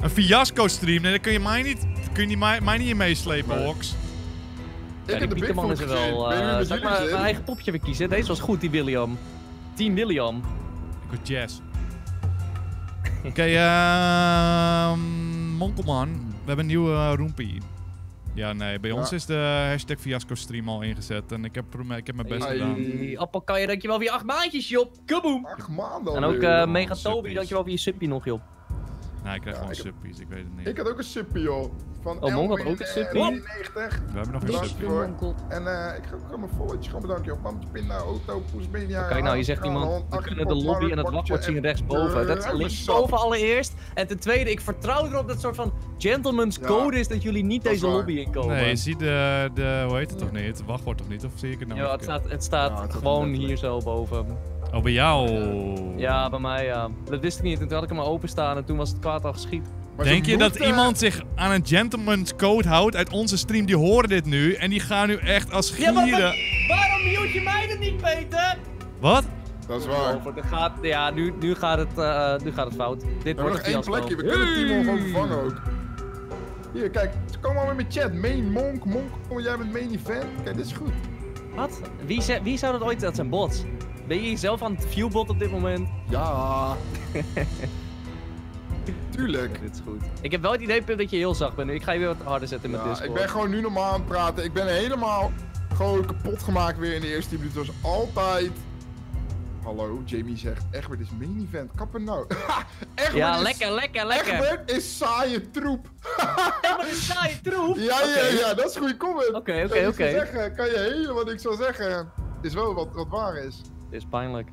Een fiasco stream? Nee, daar kun je mij niet, kun je niet, mij, mij niet in meeslepen, Nee. Hawks. Ik Ja, die heb de Pieterman is er gezien. wel... Je eh met zal ik jullie maar mijn eigen popje weer kiezen? Deze was goed, die William. Team William. Ik word jazz. Oké, ehm Monkelman. We hebben een nieuwe uh, roempie. Ja, nee, bij Ja. ons is de hashtag fiasco stream al ingezet. En ik heb, ik heb mijn best Hey, gedaan. Appel kan je dankjewel voor je acht maandjes, Job. Kaboom. Acht maanden En ook alweer. eh Megatobi, dankjewel voor je suppie nog, Job. Nee, ik krijg Ja, gewoon ik heb- suppies, ik weet het niet. Ik had ook een suppie, joh. Van Oh, Monk had ook een eh, suppie? 93. We hebben nog een suppie. En eh, ik ga ook gewoon mijn volletjes gewoon bedanken, joh. Pampje, pinda, auto, poesmedia. Kijk nou, je zegt iemand, we kunnen de lobby en het wachtwoord zien rechtsboven. Dat is linksboven allereerst. En ten tweede, ik vertrouw erop dat het een soort van gentleman's code is dat jullie niet deze lobby inkomen. Nee, je ziet de, de, hoe heet het toch niet? Het wachtwoord toch niet? Of zie ik het nou ja, het staat, het staat gewoon hier zo boven. Oh, bij jou. Ja, bij mij ja. Dat wist ik niet. En toen had ik hem maar openstaan en toen was het kwaad al geschiet. Maar Denk je dat iemand zich aan een gentleman's code houdt uit onze stream? Die horen dit nu en die gaan nu echt als Ja, maar gieren... wat- waarom mute je mij dan niet, Peter? Wat? Dat is waar. Over, dat gaat, ja, nu, nu, gaat het, eh, nu gaat het fout. Dit We hebben wordt nog een één fiasco. plekje, we kunnen Timon gewoon vervangen ook. Hier, kijk, komen allemaal met chat. Main, Monk, Monk, kom jij met main event? Kijk, dit is goed. Wat? Wie, wie zou dat ooit... Dat zijn bots. Ben je jezelf aan het viewbot op dit moment? Ja. Tuurlijk. Dit is goed. Ik heb wel het idee, Pim, dat je heel zacht bent. Ik ga je weer wat harder zetten met Ja, Discord. ik ben gewoon nu normaal aan het praten. Ik ben helemaal gewoon kapot gemaakt weer in de eerste 10 minuten. Zoals altijd. Hallo, Jamie zegt, Egbert is main event. Kappen nou. Egbert Ja, is, lekker, lekker, lekker. Egbert is saaie troep. Egbert is saaie troep. Ja, ja, ja, dat is een goede comment. Oké, oké, oké. zeggen, Kan je helemaal niks van zeggen. Is wel wat, wat waar is. Dit is pijnlijk.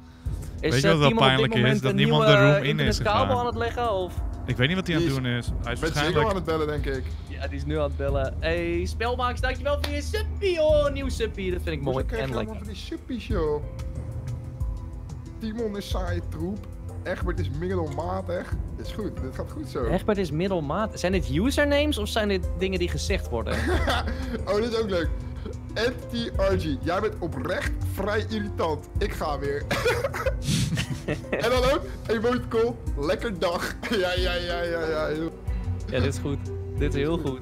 Weet Is je eh, wat wel op dit pijnlijk is? Dat niemand de room eh, in is gegaan. aan het leggen? Of? Ik weet niet wat hij aan het doen is. Hij is waarschijnlijk... aan het bellen, denk ik. Ja, die is nu aan het bellen. Hey, spelmakers, dankjewel voor je suppie, oh, nieuw suppie. Dat vind ik mooi en je lekker. van die suppies, joh? Timon is saaie troep. Egbert is middelmatig. Dit is goed, dit gaat goed zo. Egbert is middelmaat. Zijn dit usernames of zijn dit dingen die gezegd worden? oh, dit is ook leuk. Entity RG, jij bent oprecht vrij irritant. Ik ga weer. en dan ook, emoticon, lekker dag. ja, ja, ja, ja, ja. ja, dit is goed. Dit is heel goed.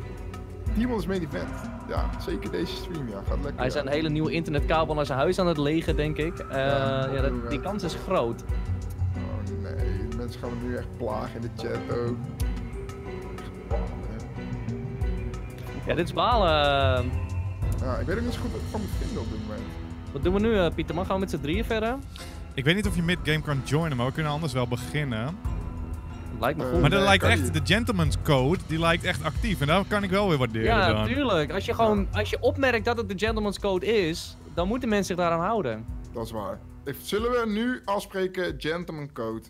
Timon is main event. Ja, zeker deze stream, ja. Gaat lekker. Hij is een hele nieuwe internetkabel naar zijn huis aan het legen, denk ik. Eh, Ja, ja, dat- die kans is groot. Oh nee, mensen gaan me nu echt plagen in de chat ook. Ja, dit is balen. Ja, ik weet ook niet zo goed wat ik van moet vinden op dit moment. Wat doen we nu, eh, Pieter? Man, gaan we met z'n drieën verder? Ik weet niet of je mid-game kan joinen, maar we kunnen anders wel beginnen. Lijkt me Eh, goed. Maar dat nee, lijkt echt, niet. de gentleman's code, die lijkt echt actief. En dat kan ik wel weer waarderen ja, dan. tuurlijk. Als je gewoon, als je opmerkt dat het de gentleman's code is, dan moeten mensen zich daaraan houden. Dat is waar. Ik- Zullen we nu afspreken gentleman code?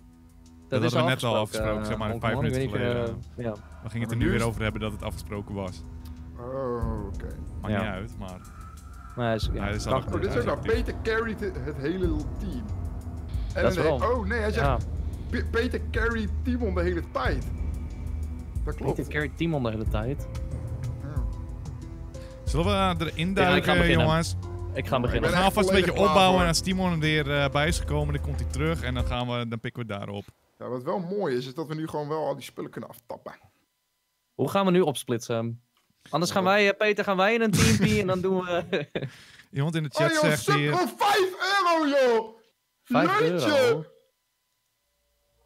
Dat, hadden we net al afgesproken, eh, zeg maar, vijf minuten geleden. ja. We gingen het er nu weer over hebben dat het afgesproken was. Oh, oké. Maakt Ja. niet uit, maar... Maar hij is, ja, Hij is Oh, dit is ook nou. Peter carried het, hele team. En Dat is wel- Oh nee, hij zegt Ja, Peter carried Timon de hele tijd. Dat klopt. Peter carry Timon de hele tijd. Zullen we eh, erin duiken, ga beginnen. jongens? Ik ga We beginnen. ben gaan alvast een beetje opbouwen en als Timon er weer eh, bij is gekomen, dan komt hij terug en dan, gaan we, dan pikken we daarop. ja, wat wel mooi is, is dat we nu gewoon wel al die spullen kunnen aftappen. Hoe gaan we nu opsplitsen? Anders gaan wij, eh, Peter, gaan wij in een teampie en dan doen we Iemand in de Oh chat joh, zegt hier... voor 5 euro joh! 5 Jeetje! euro.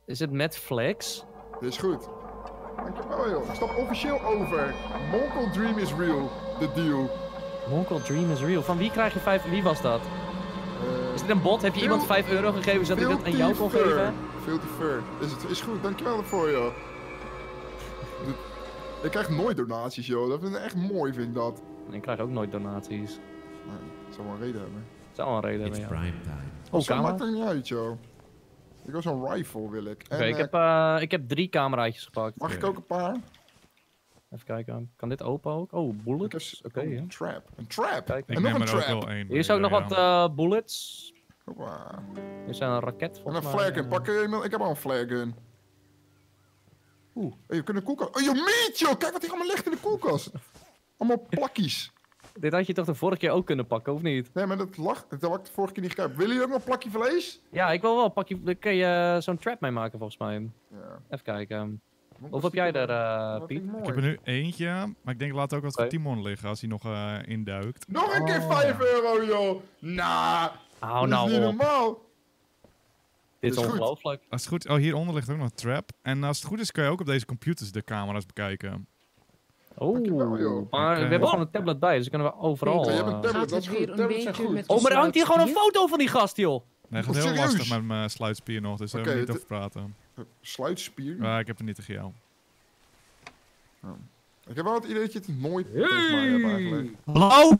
Is het met flex? Dit is goed. Dankjewel joh. Ik stap officieel over. Monkel Dream is real. De deal. Monkel Dream is real. Van wie krijg je 5? Wie was dat? Eh, Is dit een bot? Heb je iemand Phil- 5 euro gegeven zodat ik dat aan jou kon geven? Fur. Filthy Fur. Is, het, is goed, dankjewel ervoor joh. Ik krijg nooit donaties, joh. Dat vind ik echt mooi, vind ik dat. En ik krijg ook nooit donaties. Nee, ik zou wel een reden hebben. Zou wel een reden It's hebben, ja. prime time. Oh, Zo camera. maakt het niet uit, joh. Ik wil zo'n rifle, wil ik. Oké, En, ik, eh, heb, eh, ik heb drie cameraatjes gepakt. Mag ik ook een paar? Even kijken. Kan dit open ook? Oh, bullets. Oké, een trap. Een trap. Kijk. Ik en nog neem een er ook trap. wel één. Hier is ook nog wat eh, bullets. Hoppa. Hier zijn een raket En volgens een mij. flare gun. eh. Pak er iemand. Ik heb al een flare gun. Oeh. We kunnen een koelkast. Oh, je meat, joh. Kijk wat hier allemaal ligt in de koelkast. Allemaal plakjes. Dit had je toch de vorige keer ook kunnen pakken, of niet? Nee, maar dat lag. Dat had ik de vorige keer niet gekeken. Willen jullie ook nog een plakje vlees? Ja, ik wil wel een pakje. Daar kun je eh, zo'n trap mee maken volgens mij. Ja. Even kijken. Of heb jij er, eh, Piet? ik heb er nu eentje, maar ik denk laat ook wat voor. Timon liggen als hij nog eh, induikt. Nog een keer Oh. 5 euro, joh. Nou, dat nou is niet op. normaal. Dit is is goed. ongelooflijk. Als het goed oh hieronder ligt ook nog een trap. En als het goed is kun je ook op deze computers de camera's bekijken. Oh. Maar we hebben gewoon een tablet bij, dus kunnen we overal. Ja, je hebt een tablet, dat is goed. Tablets zijn goed. Oh, maar er hangt hier gewoon een foto van die gast, joh! Nee, het Oh, gaat heel lastig met mijn sluitspier nog, dus daar Oké, hebben we niet over praten. Sluitspier. Maar ik heb er niet tegen jou. Ik heb wel het idee dat je het nooit tegen mij hebt eigenlijk. Hallo?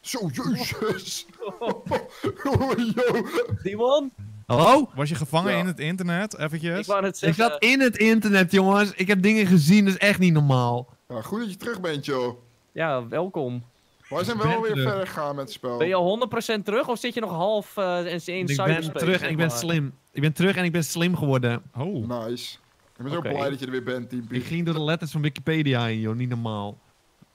Zo, jezus. oh, yo. Dimon? Hallo? Was je gevangen Ja. in het internet, Ik eventjes? wou net Ik zat in het internet, jongens. Ik heb dingen gezien, dat is echt niet normaal. Ja, goed dat je terug bent, joh. Ja, welkom. Wij zijn wel weer terug. verder gegaan met het spel. Ben je al 100% terug of zit je nog half eh in, in Ik cyberspace? ben terug en ik ben slim. Ik ben terug en ik ben slim geworden. Oh, Nice. Ik ben zo blij dat je er weer bent, Team Ik ging door de letters van Wikipedia heen, joh. Niet normaal.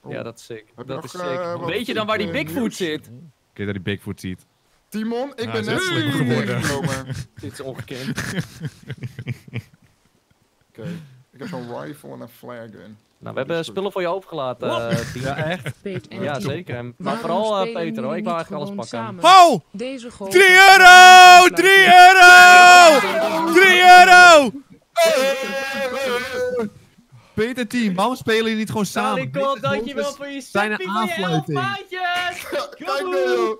Oh. Ja, dat is sick. Heb je Dat nog, is eh, sick. wat Weet je dan waar die eh, Bigfoot zit? Kijk dat die Bigfoot ziet. Timon, ik ben net slim geworden. Dit is ongekend. Oké. Ik heb zo'n rifle en een flare gun. Nou, we hebben spullen voor je opengelaten, eh, Tien. Ja, echt? Peet en Ja, zeker. Maar Waarom vooral eh, spelen Peter hoor, ik niet eigenlijk alles pakken. samen? Oh! Deze golf 3 is euro! een 3 euro! 3 euro! Peter team, waarom spelen jullie niet gewoon samen? Salikot, Dit is dankjewel voor je Zijn suppie van je elf aanfluiting. maandjes!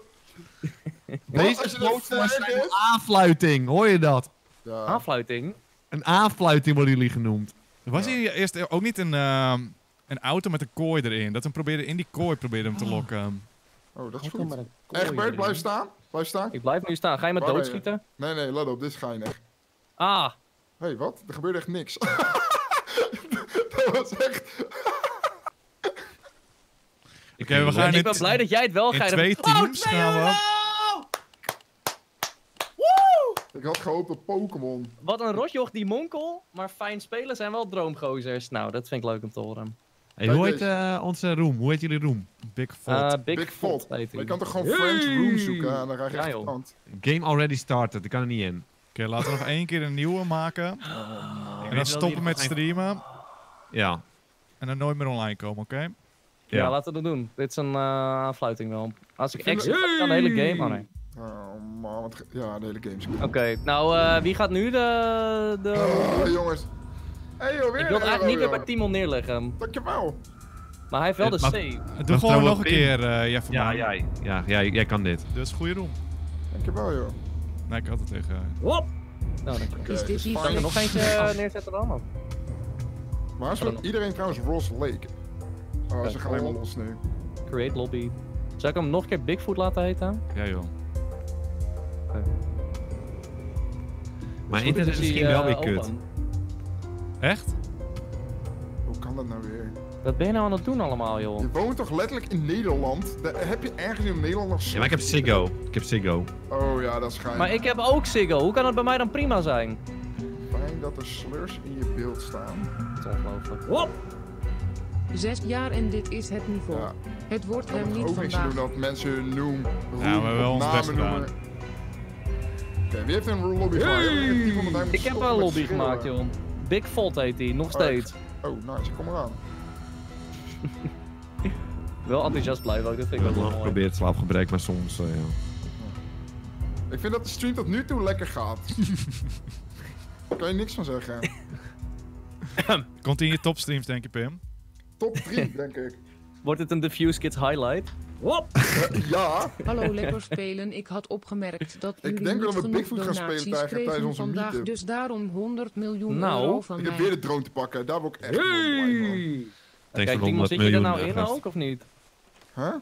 Deze zijn een aanfluiting, hoor je dat? Ja. Aanfluiting? Een aanfluiting worden jullie genoemd. Was hier eerst ook niet een, ehm, een auto met een kooi erin? Dat hem probeerde in die kooi probeerde hem te lokken. Oh, dat is goed. maar een kooi Egbert, erin. blijf staan. Blijf staan. Ik blijf nu staan. Ga je me Waar ben je? doodschieten? Nee, nee, let op. Dit is geinig. Ah, Hé, hey, wat? Er gebeurde echt niks. dat was echt... Oké, we gaan ik ben in- blij dat jij het wel in gaat. twee teams gaan we. Ik had gehoopt op Pokémon. Wat een rotjoch die monkel, maar fijn spelen zijn wel droomgozers. Nou, dat vind ik leuk om te horen. Hey, hoe heet eh, onze room? Hoe heet jullie room? Big Eh Fault. Big, Big je kan toch gewoon Friends Room zoeken en dan krijg je Ja, kant. Game already started, ik kan er niet in. Oké, laten we nog één keer een nieuwe maken. Ik En dan stoppen met streamen. Ja. En dan nooit meer online komen, oké? Ja. Ja. laten we dat doen. Dit is een eh aanfluiting wel. Als ik Ik exit ga, dan de hele game. Oh nee. Oh man, wat ja, de hele game is goed. Oké, nou eh, wie gaat nu de... de... Oh, jongens. Hé hey, joh, weer ik wil het eigenlijk niet meer bij Timon neerleggen. Dankjewel. Maar hij heeft wel de Eh, maar- save. Doe gewoon nog een in. keer, eh Jeff van Ja, Maan. jij. Ja, jij, jij kan dit. Dat is een goede room. Dankjewel, joh. Nee, ik had het tegen... Hop! Nou, dank je. Oké, Is dit dus die Kan er nog eentje neerzetten dan? Of? Waar nog? iedereen trouwens Ross Lake? Oh, ze Ja, gaan helemaal los nu. Create lobby. Zou ik hem nog een keer Bigfoot laten heten? Ja, joh. Maar Goed, internet is die, misschien eh, wel weer kut. open. Echt? Hoe kan dat nou weer? Wat ben je nou aan het doen allemaal, joh? Je woont toch letterlijk in Nederland? Da- heb je ergens in Nederland nog Ja, maar ik heb Ziggo. Ik heb Ziggo. Oh ja, dat is geinig. Maar ik heb ook Ziggo. Hoe kan het bij mij dan prima zijn? Fijn dat er slurs in je beeld staan. Dat is ongelooflijk. Hop! Zes jaar en dit is het niveau. Ja. Het wordt Ik hem er niet ook niks aan vandaag. doen dat mensen hun noem, roem, we hebben wel op ons best namen noemen. Oké, wie heeft een lobby gemaakt? Ik heb een lobby gemaakt, joh. Big Fault heet hij, nog steeds. Oh, nice, kom eraan. Wel enthousiast blijven ook, dat vind Ik ik heb wel mooi. geprobeerd slaapgebrek, maar soms, eh, ja. Ik vind dat de stream tot nu toe lekker gaat. Daar kan je niks van zeggen. Komt in je topstreams, denk je, Pim? Top 3, denk ik. Wordt het een Diffuse Kids highlight? Ja, Hallo lekker spelen. Ik had opgemerkt dat jullie denk dat niet we genoeg Bigfoot gaan spelen donaties tijdens- onze vandaag, meetup. dus daarom 100 miljoen Nou, euro van ik heb weer de drone te pakken. Daar word ik echt heel blij van. Thanks Kijk, voor Timo, 100 zit je er miljoen. nou eh, in gast. ook of niet? Huh?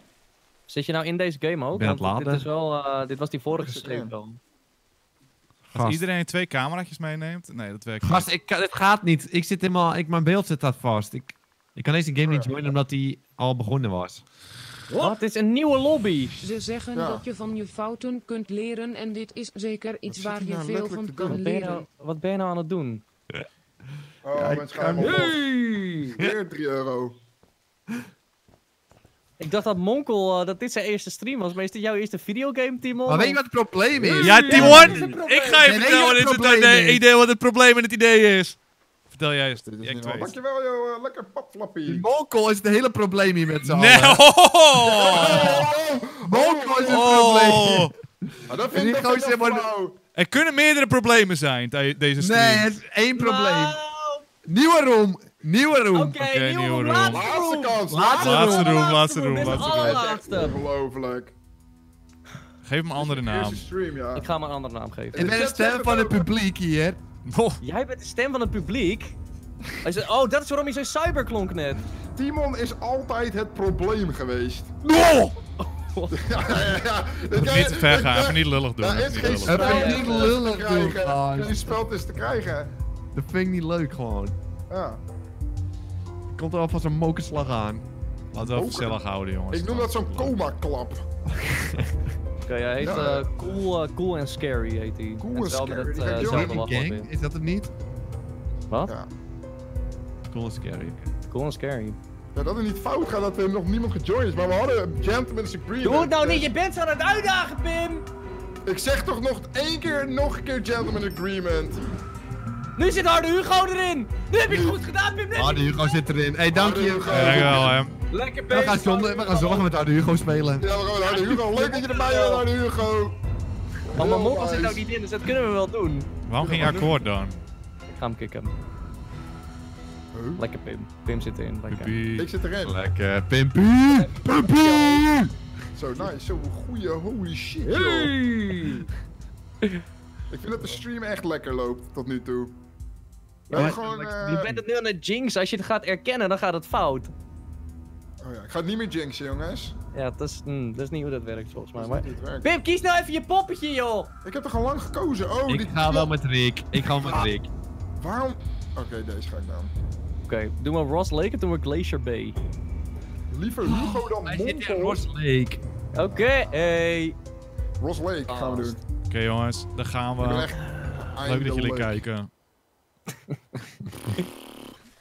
Zit je nou in deze game ook? Ik ben aan het Want dit, is wel, eh, dit was die vorige stream dan. Als Gast. iedereen twee cameraatjes meeneemt? Nee, dat werkt Gast, niet. ik, kan- het gaat niet. Ik zit helemaal, ik, mijn beeld zit daar vast. Ik, ik kan deze game niet Ja. joinen omdat die al begonnen was. Wat? Dit is een nieuwe lobby. Ze zeggen Ja. dat je van je fouten kunt leren en dit is zeker iets waar je nou veel van kan leren. nou, wat ben je nou aan het doen? Oh, Ja, ik mijn schuim ga- op. Weer 3 euro. Ik dacht dat Monkel, eh, dat dit zijn eerste stream was. Maar is dit jouw eerste videogame, Timo? Maar weet je wat het probleem is? Ja, Timon! Ik ga je Nee, weet je vertellen wat wat het het, het, idee, wat het probleem en het idee is. Vertel jij eens. Dankjewel, joh. Lekker papflappie. Die is het hele probleem hier met z'n allen. Nee! Monkel is het Oh. probleem. Ah, dat vind ik gozer wordt- flauw. Er kunnen meerdere problemen zijn deze stream. Nee, het is één probleem. Nou, Nieuwe room. Nieuwe room. Oké, Oké, nieuwe nieuwe room. laatste Laatste room. kans. Laatste Laatste room. room, laatste room, laatste room. allerlaatste. Ongelooflijk. Geef hem een andere naam. Stream, ja. Ik ga hem een andere naam geven. Ik ben de stem van het publiek hier. Oh, Jij bent de stem van het publiek. Hij zei, oh, dat is waarom je zo cyberklonk net. Timon is altijd het probleem geweest. no! ja, ja, ja. Niet te ver gaan, even niet lullig doen. Daar even is niet geen spel niet lullig te doen. Geen spel is te krijgen. Dat vind ik niet leuk gewoon. Ja. Komt er alvast een mokerslag aan. Laten we even gezellig houden, jongens. Ik noem dat zo'n coma-klap. Oké, hij heet Ja. eh, cool, eh, cool and Scary heet hij. Cool En and Scary, Met die het, ga ik eh, Gang, is dat het niet? Wat? Ja. Cool and scary. Cool and Scary. ja, dat het niet fout gaat dat er nog niemand gejoined is, maar we hadden een gentleman's agreement. Doe het nou dus- niet, je bent aan het uitdagen, Pim! Ik zeg toch nog één keer, nog een keer gentleman agreement. Nu zit Harde Hugo erin! Nu heb je het goed gedaan, Pim! Nu heb je de het Hugo zit erin. Hey, dank Harde je. Hugo. Ja, dankjewel, hè. Lekker We bezig. gaan, zonde, we gaan zorgen met Harde Hugo spelen. Ja, we gaan naar de Hugo. Leuk dat je erbij bent, naar de Hugo. Maar Heel Monkel zit ook niet in, dus dat kunnen we wel doen. Waarom ging je akkoord dan? Ik ga hem kicken. Lekker Pim. Pim zit erin. Lekker. Piepie. Ik zit erin. Lekker. Pimpie. Pimpie. Zo nice, zo goeie, holy shit joh. Ik vind dat de stream echt lekker loopt tot nu toe. Gewoon, eh, Je bent het nu aan het jinx. Als je het gaat erkennen, dan gaat het fout. oh ja, ik ga het niet meer jinxen jongens. Ja, dat is, mm, dat is niet hoe dat werkt volgens mij. Maar... kies nou even je poppetje, joh! Ik heb toch al lang gekozen. Oh, Ik ga wel met Rick. Ik ga wel met Rick. Waarom? Oké, deze ga ik dan. Oké, doen we Ross Lake en doen we Glacier Bay. Liever Hugo dan Hij zit in. Ross Lake. Oké, hey. Ross Lake gaan we Ah, doen. Oké jongens, daar gaan we. Leuk dat jullie kijken.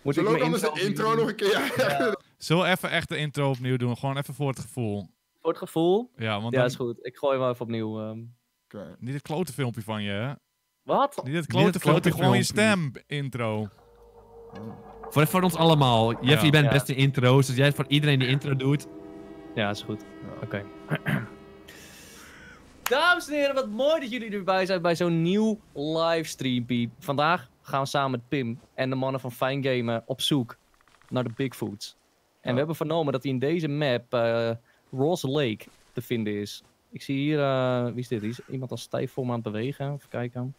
Moet Zullen mijn ook anders de intro nog een keer? Ja. Zullen we even echt de intro opnieuw doen? Gewoon even voor het gevoel. Voor het gevoel? Ja, want Ja, dan, is goed. Ik gooi hem wel even opnieuw. ehm. Oké. niet het klote filmpje van je, hè? Wat? Niet het het klote filmpje, gewoon je stem intro. Voor, voor ons allemaal. Jeff, Ja. je bent Ja. best in intro's. Dus jij voor iedereen die intro doet. Ja, is goed. Ja. Oké. Dames en heren, wat mooi dat jullie erbij zijn bij zo'n nieuw livestreampie. Vandaag gaan we samen met Pim en de mannen van Fine Gamen op zoek naar de Bigfoots. En we hebben vernomen dat hij in deze map eh Ross Lake te vinden is. Ik zie hier, eh, wie is dit? Is iemand als stijf voor me aan het bewegen. Even kijken.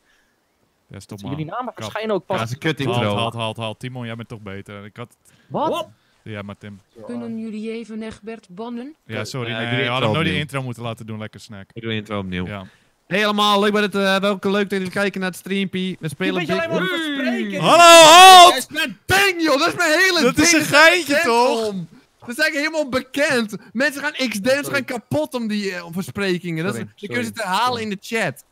Ja, stop Jullie maar. namen Kap. verschijnen ook pas. Ja, dat is een kut intro. halt, halt, halt. Timon, jij bent toch beter. Ik had... Wat? Ja, maar Tim. Kunnen jullie even Egbert bannen? Ja, sorry. Nee, we hadden intro nooit die intro moeten laten doen. Lekker snack. Ik doe de intro opnieuw. Ja. Hey allemaal, leuk bij het, eh, welke leuk dat jullie kijken naar het streampie. We Je spelen bent je alleen maar aan het verspreken. Hallo, halt! Dat is mijn ding joh, dat is mijn hele Dat ding. is een geintje, toch? om. Dat is eigenlijk helemaal bekend. Mensen gaan X-Dance gaan kapot om die eh, versprekingen. Dat is, Sorry, je kunt het herhalen sorry. in de chat.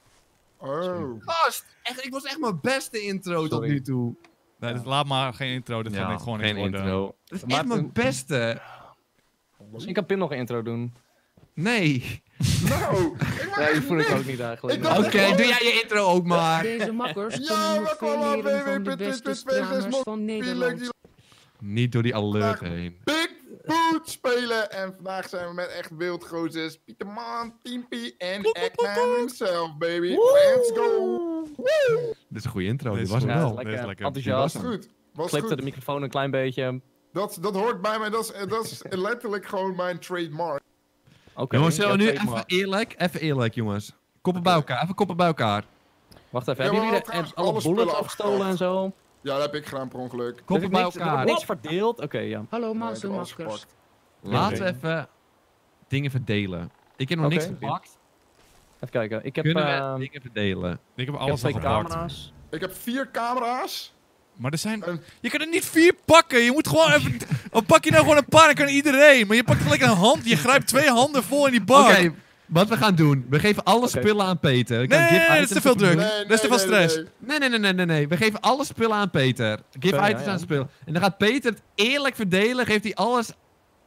Oh. Gast, echt, ik was echt mijn beste intro tot nu toe. Nee, dit- laat maar geen intro. Dit gaat niet gewoon geen niet worden. intro. Dat is echt mijn beste. Misschien kan Pim nog een intro doen. Nee. Nou, ik maak Ja, die voel ik ook niet eigenlijk. Maar- Oké, doe jij je intro ook maar. Deze makkers Ja, veel komen op leren van Nederland. Niet door die alert heen. Bigfoot spelen. En vandaag zijn we met echt wildgozers. Pieter Maan, Timpy en Eggman himself, baby. Let's go. Dit is een goede intro, Dit was hem goed. wel. lekker, Dit is lekker. enthousiast. Was goed. Was Klipte goed. de microfoon een klein beetje. Dat, dat hoort bij mij. Dat is, dat is letterlijk gewoon mijn trademark. Oké. Jongens, zullen we nu even eerlijk, even eerlijk jongens. Koppen bij elkaar, even koppen bij elkaar. Wacht even, Ja, hebben jullie de, alle alle bullets spullen afgestolen en zo? Ja, dat heb ik gedaan per ongeluk. Koppen bij elkaar. niks verdeeld? Oké, ja. Hallo gepakt. Laten we even dingen verdelen. Ik heb nog niks gepakt. Even kijken. Ik heb, Kunnen we ehm, dingen verdelen? Ik heb ik heb alles al gepakt. camera's. Ik heb vier camera's. Maar er zijn... En- Je kan er niet vier pakken. Je moet gewoon even... Of pak je nou gewoon een paar, dan kan iedereen. Maar je pakt gelijk een hand. Je grijpt twee handen vol in die bak. Oké, wat we gaan doen. We geven alle spullen aan Peter. Ik Nee, nee, dat is te veel druk. Nee, dat is te veel stress. nee. Nee, nee, nee, nee, nee, nee. We geven alle spullen aan Peter. Give items ja, aan spullen. En dan gaat Peter het eerlijk verdelen. Geeft hij alles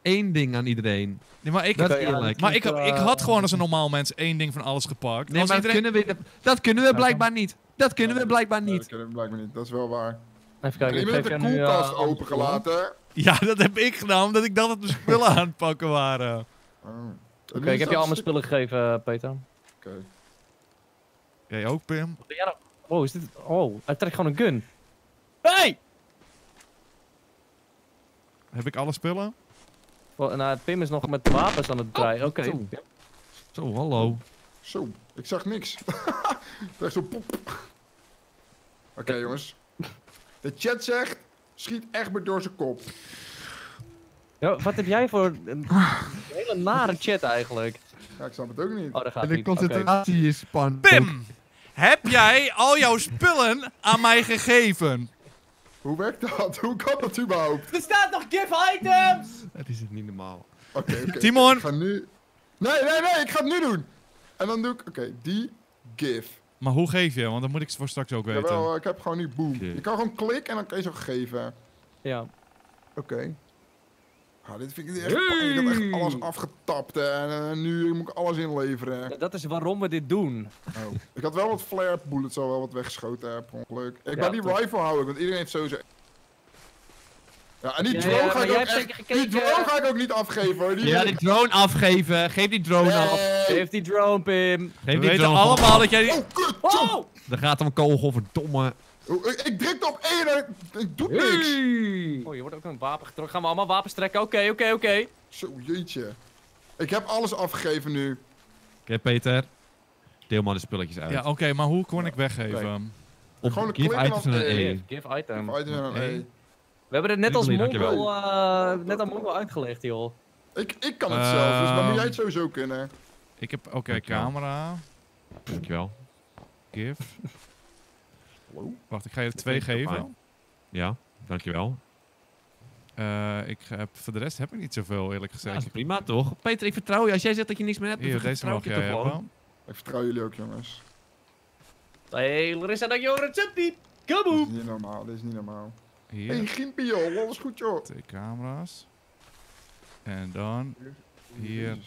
één ding aan iedereen. Nee, maar ik, Dat ja, eerlijk. maar ik, Ik, ik eh, had gewoon als een normaal mens één ding van alles gepakt. Nee, Als maar dat kunnen we, dat kunnen we blijkbaar niet. Dat kunnen we blijkbaar Nee, dat niet. kunnen we blijkbaar niet. Dat is wel waar. Even kijken, ik Iemand geef heeft jou de koelkast alle opengelaten. Ja, dat heb ik gedaan, omdat ik dacht dat de spullen aan het pakken waren. Oh. Oké, ik heb je al mijn spullen gegeven, eh, Peter. Oké. Jij ook, Pim? Wat doe jij nou? Oh, is dit... Oh, hij trekt gewoon een gun. Hey! Heb ik alle spullen? Oh, nou, Pim is nog met wapens aan het draaien. Oké. zo. Zo, hallo. Zo, ik zag niks. Echt zo pop. Oké jongens. De chat zegt, schiet Egbert door zijn kop. Ja, wat heb jij voor een hele nare chat eigenlijk? Ja, ik snap het ook niet. Oh, daar gaat En de niet. Concentratie is span. Pim! Heb jij al jouw spullen aan mij gegeven? Hoe werkt dat? Hoe kan dat überhaupt? Er staat nog give items! Het is het niet normaal. Oké, oké. Timon! Ik ga nu... Nee, nee, nee, ik ga het nu doen. En dan doe ik, oké, die give. Maar hoe geef je? Want dat moet ik voor straks ook weten. Jawel, ik heb gewoon nu boom. Je kan gewoon klikken en dan kan je zo geven. Ja. Oké. Ah, dit vind ik echt pijn. Ik heb echt alles afgetapt hè, en eh, nu moet ik alles inleveren. Dat is waarom we dit doen. Oh. Ik had wel wat flare bullets al wel wat weggeschoten per ongeluk. Ik Ja, bij die toch. rifle hou ik, want iedereen heeft sowieso... Ja, en die Ja, drone ja, ga ik ook echt... Die drone ga ik ook niet afgeven hoor. Die Ja, die drone afgeven. Geef die drone af. Geef die drone, Pim. Geef We die weten drone allemaal af. dat jij die... Oh, kut! Oh! Er gaat om een kogel, verdomme. Oh, ik, ik drukte op één en ik doe niks. Oh, je wordt ook een wapen getrokken. Gaan we allemaal wapens trekken? Oké, oké, oké. Zo, jeetje. Ik heb alles afgegeven nu. Oké, Peter. Deel maar de spulletjes uit. Ja, oké, maar hoe kon ik weggeven? Op Gewoon een give en een E. E. Give, give item. Item en een Hey. E. We hebben het net als Dankjewel. Monkel, eh, net aan Monkel uitgelegd, joh. Ik, ik kan het zelf, dus dan moet Ehm. jij het sowieso kunnen. Ik heb, oké, Dankjewel. camera, Dankjewel. give. Wacht, ik ga je er twee geven. fijn. Ja, dankjewel. Eh, ik heb, voor de rest heb ik niet zoveel, eerlijk Ja, gezegd. dat is prima toch? Peter, ik vertrouw je. Als jij zegt dat je niks meer hebt, dan deze mag je jij gewoon. Ik vertrouw jullie ook, jongens. Hey, Larissa, dat je recept niet. Dit Kaboom! is niet normaal, dit is niet normaal. Hier, hey, Gimpie joh, alles goed joh. twee camera's. En dan hier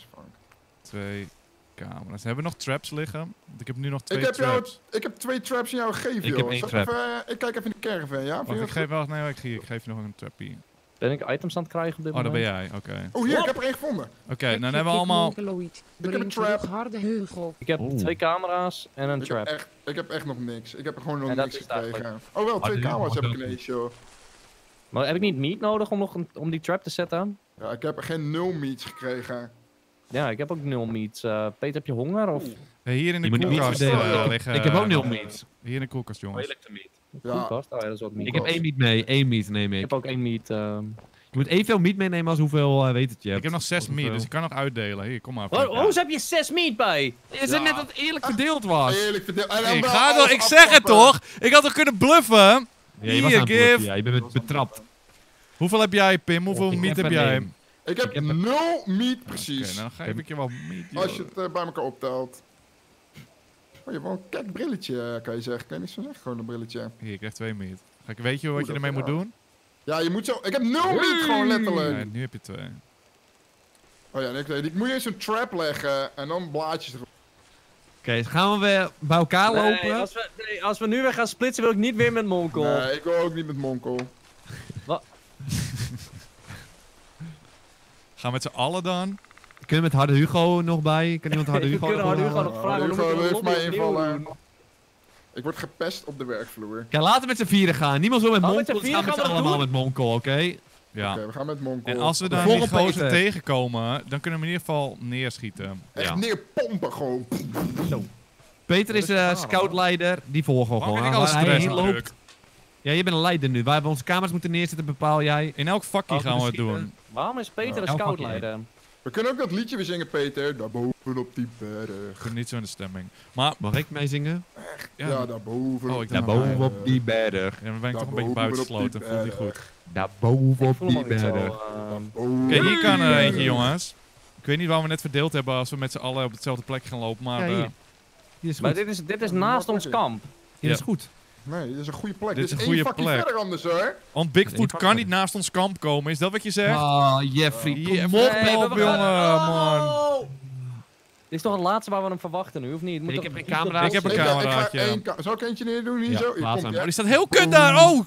twee camera's. Hebben we nog traps liggen? Want ik heb nu nog twee Ik heb, jou, traps. ik heb twee traps in jou gegeven, Ik joh. heb één trap. Even, eh, ik kijk even in de caravan, ja? Wacht, ik geef wel... Nee, ik, geef- ik geef je nog een trapie. Ben ik items aan het krijgen op dit Oh, daar moment? ben jij. Oké. Oh, hier, ik heb er één gevonden. Oké, nou dan hebben we allemaal... Ik heb een trap. harde heugel. Ik heb twee camera's en een Ik heb, trap. echt, ik heb echt nog niks. Ik heb er gewoon nog En niks gekregen. Oh wel, twee nu camera's heb ik ineens, joh. Maar heb ik niet meat nodig om, nog een, om die trap te zetten? Ja, ik heb er geen nul meats gekregen. Ja, ik heb ook nul meat. Eh, Peter, heb je honger? Of? Hey, hier in de koelkast eh, Ik heb- liggen... Ik heb ook eh, nul nog- meat. Hier in de koelkast, jongens. Ja, Koelkast? Oh ja, dat is wat meat. Ik heb één meat mee. Één meat neem Ik ik. heb ook één meat. ehm. Je moet evenveel meat meenemen als hoeveel eh, weet het je hebt. Ik heb nog zes meat, dus ik kan nog uitdelen. Hier, kom maar. Oh, Pim. oh, zo heb je zes meat bij! Je zei net dat het eerlijk verdeeld was. eerlijk verdeeld. Ik, ga toch, ik zeg het toch? Ik had toch kunnen bluffen? Ja, je was aan het give. bluffen, ja. Je bent betrapt. Hoeveel heb jij, Pim? Hoeveel Ik meat heb heb jij? Ik heb Ik heb nul meat Oké, precies. dan geef ik je wel meat. joh. Als je het eh, bij elkaar optelt. Oh, je hebt wel een kijk brilletje, eh, kan je zeggen. Kan je niks van zeggen, gewoon een brilletje. Hier, ik krijg twee meat. Ga ik, weet je wat Oeh, je dat- ermee moet ja. doen? Ja, je moet zo... Ik heb nul meat gewoon letterlijk. Nee, nu heb je twee. Oh ja, nee, ik, ik moet je eens een trap leggen en dan blaadjes erop. Oké, gaan we weer bij elkaar Nee, lopen? als, we, nee, als we nu weer gaan splitsen, wil ik niet weer met Monkel. Nee, ik wil ook niet met Monkel. Gaan we met z'n allen dan? Kunnen we met Harde Hugo nog bij? Kan iemand Harde We Hugo Harde Hugo nog vragen. Hugo dan moeten we heeft de mij invallen. doen. Ik word gepest op de werkvloer. Oké, laten we met z'n vieren gaan. Niemand wil met Oh, met Monkel, z'n dus gaan we vieren met z'n gaan we dat allemaal doen? met Monkel, oké? Ja. Oké, we gaan met Monkel. En als we De dan die volgende gozer tegenkomen, dan kunnen we in ieder geval neerschieten. Echt Ja. neerpompen gewoon. Peter is eh, scoutleider, die volgen we Waarom gewoon. ben ik hij heen loopt. Ja, je bent een leider nu. Waar we onze kamers moeten neerzetten, bepaal jij. In elk vakje gaan we het doen. Waarom is Peter een scoutleider? We kunnen ook dat liedje weer zingen, Peter. Daarboven op die berg. Ik ben niet zo in de stemming. Maar, Mag ik meezingen? ja, Ja, ja, daarboven Oh, op ik die dacht- Daarboven berg. op die berg. dan ben ik toch een beetje buitengesloten. die Voelt niet goed. Berg. Daarboven Ik op voel hem die berg. Boven Oké, hier kan er eentje, jongens. Ik weet niet waar we net verdeeld hebben als we met z'n allen op hetzelfde plek gaan lopen, maar... Ja, eh, hier. Hier is Maar dit is, dit is Ja, naast ons kamp. Hier is Ja. goed. Nee, dit is een goede plek. Dit Dit, is een één goede plek. verder anders hoor. want Bigfoot kan niet naast ons kamp komen, is dat wat je zegt? Ah, Jeffrey, kom Ja, op, jongen, man. Dit is toch het laatste waar we hem verwachten nu, of niet? Moet Ik heb iets camera. Ik heb een Ik, ga- ik ga cameraatje. Zal ik eentje neer doen hier Ja, zo? Ie, Oh, die staat heel kut daar! Oh!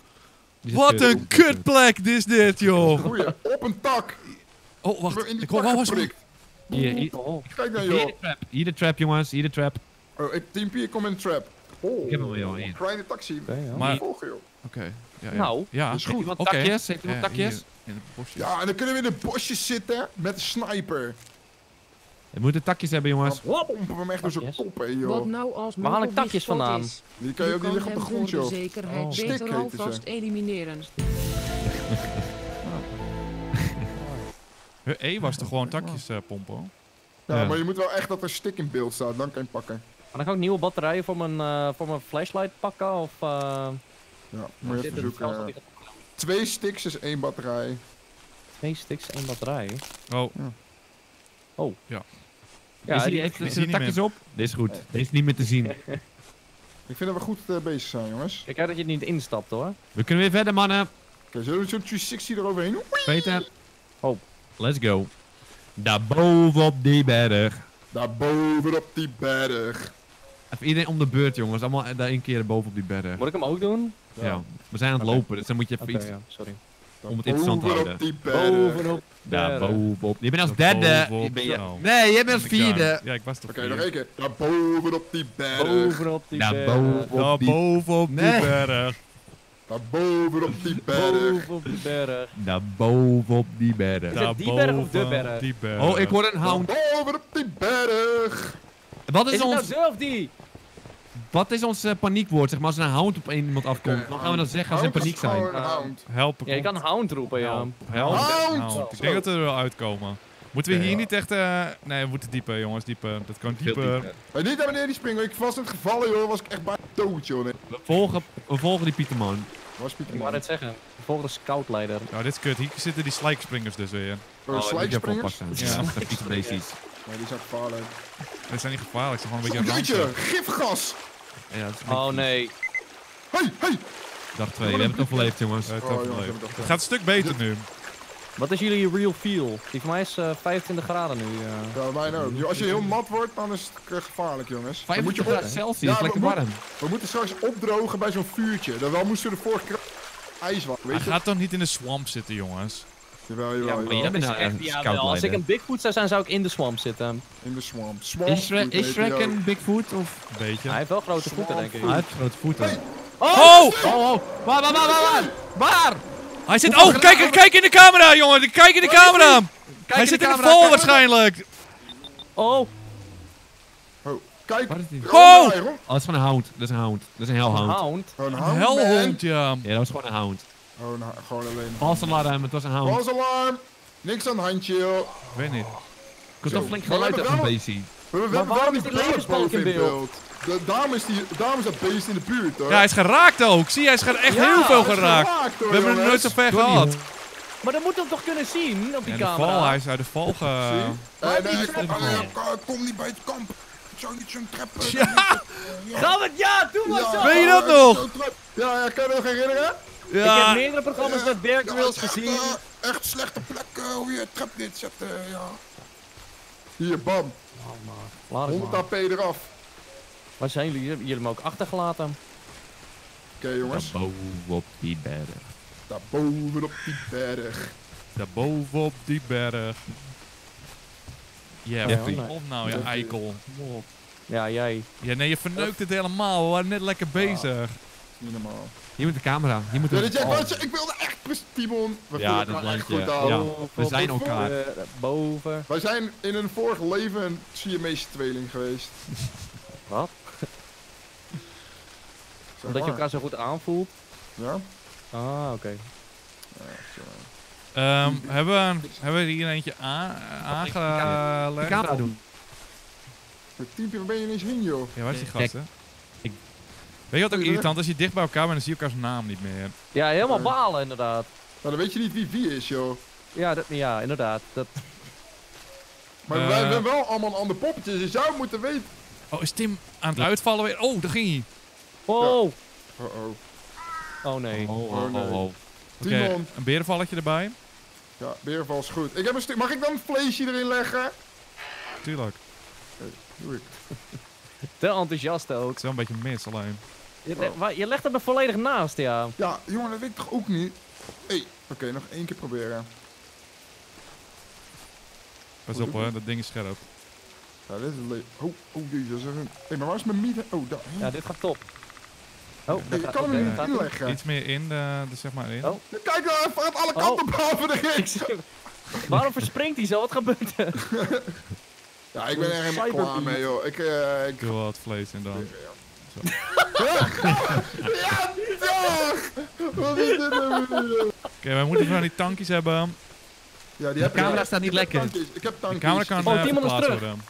Wat een kutplek is dit, joh! Goeie, op een tak. Oh, wacht. Ik hoor wel geprikt. Hier, hier, Kijk nou hier joh. de trap. Hier de trap, jongens. Hier de trap. Oh, ik, Team P, ik kom in de trap. Oh, Ik heb hem wel, joh, hier. Kleine taxi. Ja. Maar- Volgen joh. Oké. Ja, ja. Nou, Ja, dat is goed. goed. Iemand Oké. takjes? Heeft iemand Ja, takjes? hier. Ja, en dan kunnen we in de bosjes zitten met een sniper. We moeten takjes hebben, jongens. Dan pompen we hem echt door zijn kop Wat joh. nou als Waar haal ik takjes vandaan? is? Die kan je ook niet liggen op de grond, joh. zekerheid Oh. beter alvast elimineren. Huh, E was toch gewoon takjes eh, pompen? Ja, Ja. maar je moet wel echt dat er stick in beeld staat, dan kan je pakken. Kan ik ook nieuwe batterijen voor mijn, eh, voor mijn flashlight pakken? Of, eh Ja, moet je even het zoeken. Twee sticks is één batterij. Twee sticks, één batterij. Oh, Ja, Deze die- die heeft die er niet takjes op. Dit is goed. Deze is niet meer te zien. Ik vind dat we goed eh, bezig zijn, jongens. Kijk uit dat je het niet instapt hoor. We kunnen weer verder, mannen. Oké, zullen we zo'n 360 eroverheen? Peter. Oh. Let's go. Daarboven op die berg. Daar boven op die berg. Even iedereen om de beurt, jongens. Allemaal daar één keer boven op die berg. Moet ik hem ook doen? Ja. We zijn aan het lopen, dus dan moet je even Oké, iets... ja, sorry. Om het interessant te Bovenop houden. die berg. Bovenop. Daarbovenop. Je bent als derde. Je bent je- zo. Nee, jij bent als daar. vierde. Ja, ik was toch Oké, nog één keer. Daar bovenop die berg. Bovenop die berg. Op die- Daarboven op die Nee. berg. Daar bovenop die berg. Bovenop die berg. Daarbovenop die berg. Is het die berg of de berg? Die berg. Oh, ik hoor een hound. Bovenop die berg. Wat Is is het nou ons, of die? Wat is ons eh, paniekwoord? Zeg maar als er een hound op een iemand afkomt, dan gaan we dat zeggen als we in paniek zijn. een hound. Helpen. Ja, je kan hound roepen, ja. Help. Help. Hound! Hound. Ik denk dat we er wel uitkomen. Moeten we hier ja. niet echt... eh, nee, we moeten dieper, jongens. Dieper. Dat kan dieper. dieper. Hey, niet naar beneden springen. Ik was net gevallen, joh. Was ik echt bijna dood, joh. Nee. We volgen, we volgen die Pieterman. Was Pieter Ik wou net zeggen. De volgende scoutleider. Nou, dit is kut. Hier zitten die slijkspringers dus weer. Oh, die heb ik slijkspringers? Ja. Ja, dat is Pieter Nee, die zijn gevaarlijk. Dit zijn niet gevaarlijk. Ze zijn gewoon een Oh, beetje jeetje, gifgas! Ja, dat is Oh nee. Hey, hey! Dag 2, we hebben het overleefd, jongens. Het Oh, jongens, toch Het gaat een stuk beter nu. Wat is jullie real feel? Die van mij is eh, 25 graden nu. eh. Ja, mij ook. Als je heel nat wordt, dan is het eh, gevaarlijk, jongens. Dan moet je 25 op, graden Celsius, Ja, lekker we warm. we moeten straks opdrogen bij zo'n vuurtje. Dan wel moesten we de vorige keer ijs was, Hij weet je? gaat toch niet in de swamp zitten, jongens? Jawel, jawel, Ja, maar jawel. jij bent is nou echt- een ja, wel. scoutleider. Als ik een Bigfoot zou zijn, zou ik in de swamp zitten. In de swamp. Swamp Is is Shrek een Bigfoot? Of? Een beetje. Hij heeft wel grote voeten, denk ik. Hij heeft grote voeten. Hey! Oh! Oh, oh, waar, waar, waar, waar, waar? Waar? Hij zit... Oh, kijk, kijk in de camera, jongen! Kijk in de camera! Hij in zit de in de kijk. waarschijnlijk! Oh, Oh, kijk. Waar is die? Oh! Oh, dat is gewoon een hound. Dat is een hound. Dat is een een hellhound. hound. Oh, een Een hound, helhond, ja. Ja, dat was gewoon een hound. Oh, een ha- gewoon alleen. Vals alarm, het was een hound. Vals alarm! Niks aan de handje, joh. Ik weet niet. Ik toch flink geluid uit. We hebben Maar wel waarom die is die levensbalk in beeld? De, daarom, is die, daarom is dat beest in de buurt, hoor. Ja, hij is geraakt ook. Zie je, hij is echt Ja, heel veel geraakt. hoor, We hebben hem nooit zo ver gehad. Maar dan moet hem toch kunnen zien op die En de val, camera? hij is uit de val ge... Eh, nee, kom, trap? eh, kom- niet bij het kamp. Zo niet zo'n trap. eh, Ja. Gaan we het? Ja, doe maar zo! Weet je dat eh, nog? Ja, ja, kan je dat nog herinneren? Ik heb Ja, meerdere programma's met Bear Ja, Grylls gezien. Echt, eh, echt slechte plek eh, hoe je trap dit zet, eh, ja. Hier, bam. Laat ik 100 maar. AP eraf. Waar zijn jullie? Jullie hebben hem ook achtergelaten. Oké, jongens. Daarboven op die berg. Daar bovenop die berg. daarboven op die berg. Ja, yeah, op nou, ja, eikel. Ja, jij. Ja, nee, je verneukt het helemaal. We waren net lekker bezig. Niet normaal. Hier moet de camera. Hier moet Ja, de... dat jij, oh. ik, ik wilde echt precies, Timon. We Ja, dat elkaar echt goed aan. Ja. Boven, we zijn elkaar. eh, Boven. Wij zijn in een vorig leven een Siamese tweeling geweest. Wat? Zeg Omdat je elkaar zo goed aanvoelt. Ja? Ah, oké. Ja. Ehm, hebben, we hebben we hier eentje aan, De aangelegd? camera doen. Waar ben je ineens heen, joh? Ja, waar is die gast, hè? Weet je wat ook irritant? Als je dicht bij elkaar bent, dan zie je elkaars naam niet meer. Ja, helemaal balen inderdaad. Nou, dan weet je niet wie wie is, joh. Ja, dat, ja inderdaad. Dat, Maar Eh. wij hebben wel allemaal een ander poppetje. Je zou moeten weten. Oh, is Tim aan het uitvallen weer? Oh, daar ging hij. oh! Oh oh. Oh nee. Oh, Oh, oh, nee. oh, oh. Oké, Timon. een berenvalletje erbij. Ja, berenval is goed. Ik heb een stuk. Mag ik dan vleesje erin leggen? Tuurlijk. Doe ik. Te enthousiast ook. Het is wel een beetje mis alleen. Je, le- je legt het er volledig naast, ja. Ja, jongen, dat weet ik toch ook niet? Hé, hey, oké, nog één keer proberen. Pas op hoor, dat ding is scherp. Ja, dit is le- Oh, oh, jezus. Hé, maar waar is mijn miet? Oh, daar. Ja, dit gaat top. Oh, Hey, dat ik gaat- kan hem niet inleggen. Iets meer in, de, er zeg maar in. Oh. Kijk nou, even uit alle Oh. kanten behalve de Ik ring. zie- Waarom verspringt hij zo? Wat gebeurt er? Ja, ik ben er helemaal klaar mee, joh. Ik, eh, ik wel wat vlees in dan. Ja, toch! Wat is dit nou? Oké, wij moeten van die tankjes hebben. Ja, die De camera staat niet Ik heb lekker. tankjes, Ik heb De tankjes. camera kan Oh, eh, verplaatst worden.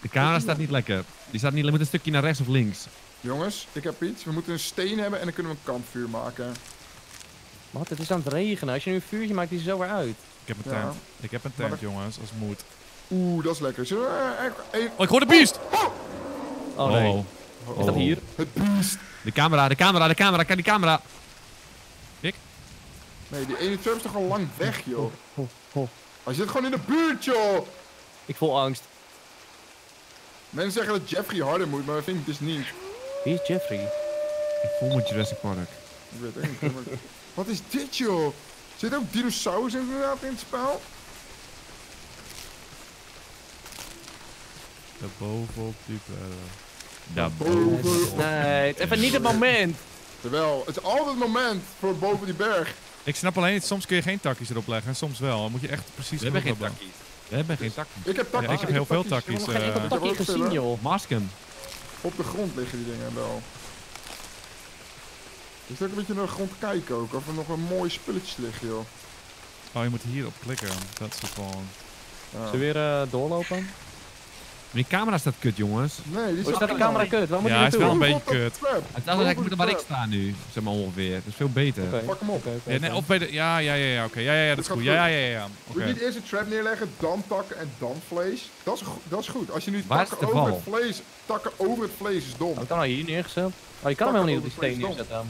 De camera staat niet lekker. Die staat niet, moet een stukje naar rechts of links. Jongens, ik heb iets. We moeten een steen hebben en dan kunnen we een kampvuur maken. Wat, het is aan het regenen. Als je nu een vuurtje maakt, die is zo weer uit. Ik heb een Ja. tent. Ik heb een Maar tent, jongens, als moet. Oeh, dat is lekker. Zullen we eh, Oh, ik hoor de beest! Oh nee. Oh. Is dat hier? Het beest. De camera, de camera, de camera, kijk die camera. Nee, die ene trap is toch al lang weg, joh. Oh, oh. Hij zit gewoon in de buurt, joh. Ik voel angst. Mensen zeggen dat Jeffrey harder moet, maar dat vind ik dus niet. Wie is Jeffrey? Ik voel me Jurassic Park. Ik weet het niet. maar- Wat is dit, joh? Zit ook dinosaurus inderdaad in het spel? Daarbovenop die verder. Boven. Nee, even niet het moment. Terwijl, het is altijd het moment voor boven die berg. Ik snap alleen niet, soms kun je geen takjes erop leggen en soms wel. Dan moet je echt precies We hebben geen takkies. We hebben geen takkies. Ik heb takjes. ik heb heel veel takjes, Ik heb Geen eh, enkel Ik takje heb ook gezien, joh. Masken. Op de grond liggen die dingen wel. Ik zit ook een beetje naar de grond kijken ook, of er nog een mooi spulletje liggen, joh. Oh, je moet hierop klikken. Dat is het gewoon. Ja. Zullen we weer eh, doorlopen? Maar die camera staat kut, jongens. Nee, die staat de camera kut? Waar moet Ja, hij is wel een beetje kut. Het is eigenlijk moet waar ik sta nu, zeg maar ongeveer. Dat is veel beter. Pak hem op. oké, Ja, nee, of bij de, ja, ja, ja, ja, oké. Ja, ja, ja, dat is goed. goed. Ja, ja, ja, ja. Moet Oké. je niet eerst een trap neerleggen, dan takken en dan vlees? Dat is, dat is goed. Als je nu Waar is takken de over het vlees, takken over het vlees is dom. Oh, ik kan nou hier neergezet. Oh, je kan hem helemaal niet op die steen neerzetten. Dat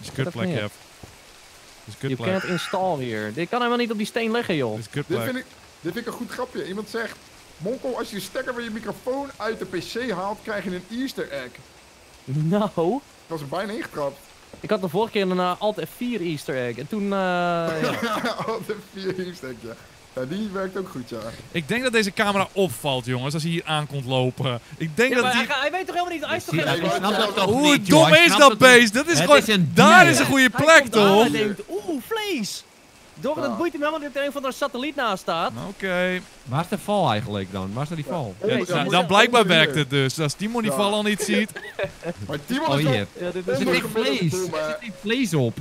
is kutplek, is een Je can't install hier. Dit kan helemaal niet op die steen leggen, joh. Is Dit kutplek. vind, ik, dit vind ik een goed grapje. Iemand zegt, Monkel, als je de stekker van je microfoon uit de pc haalt, krijg je een easter egg. Nou, Ik was er bijna ingetrapt. ik had de vorige keer een uh, Alt F4 easter egg. En toen, eh ja. Altijd vier easter egg, ja. Ja, die werkt ook goed, ja. Ik denk dat deze camera opvalt, jongens, als hij hier aan komt lopen. Ik denk Ja, dat maar hij, die... ga- hij weet toch helemaal niet, hij is toch hij toch Hoe dom Hij is dat beest? Dat is Het gewoon... is een daar is een goede Hij plek, toch? denkt, oeh, vlees. Doch, Ja. dat boeit hem helemaal niet dat er een van de satelliet naast staat. Oké. Waar is de val eigenlijk dan? Waar staat die val? Ja, Nee, ja, dan blijkbaar werkt het dus. Als Timon die Ja. val al niet ziet... Maar Timon Oh is hier. Ja, dit Er is zit geen vlees. Er zit geen vlees op.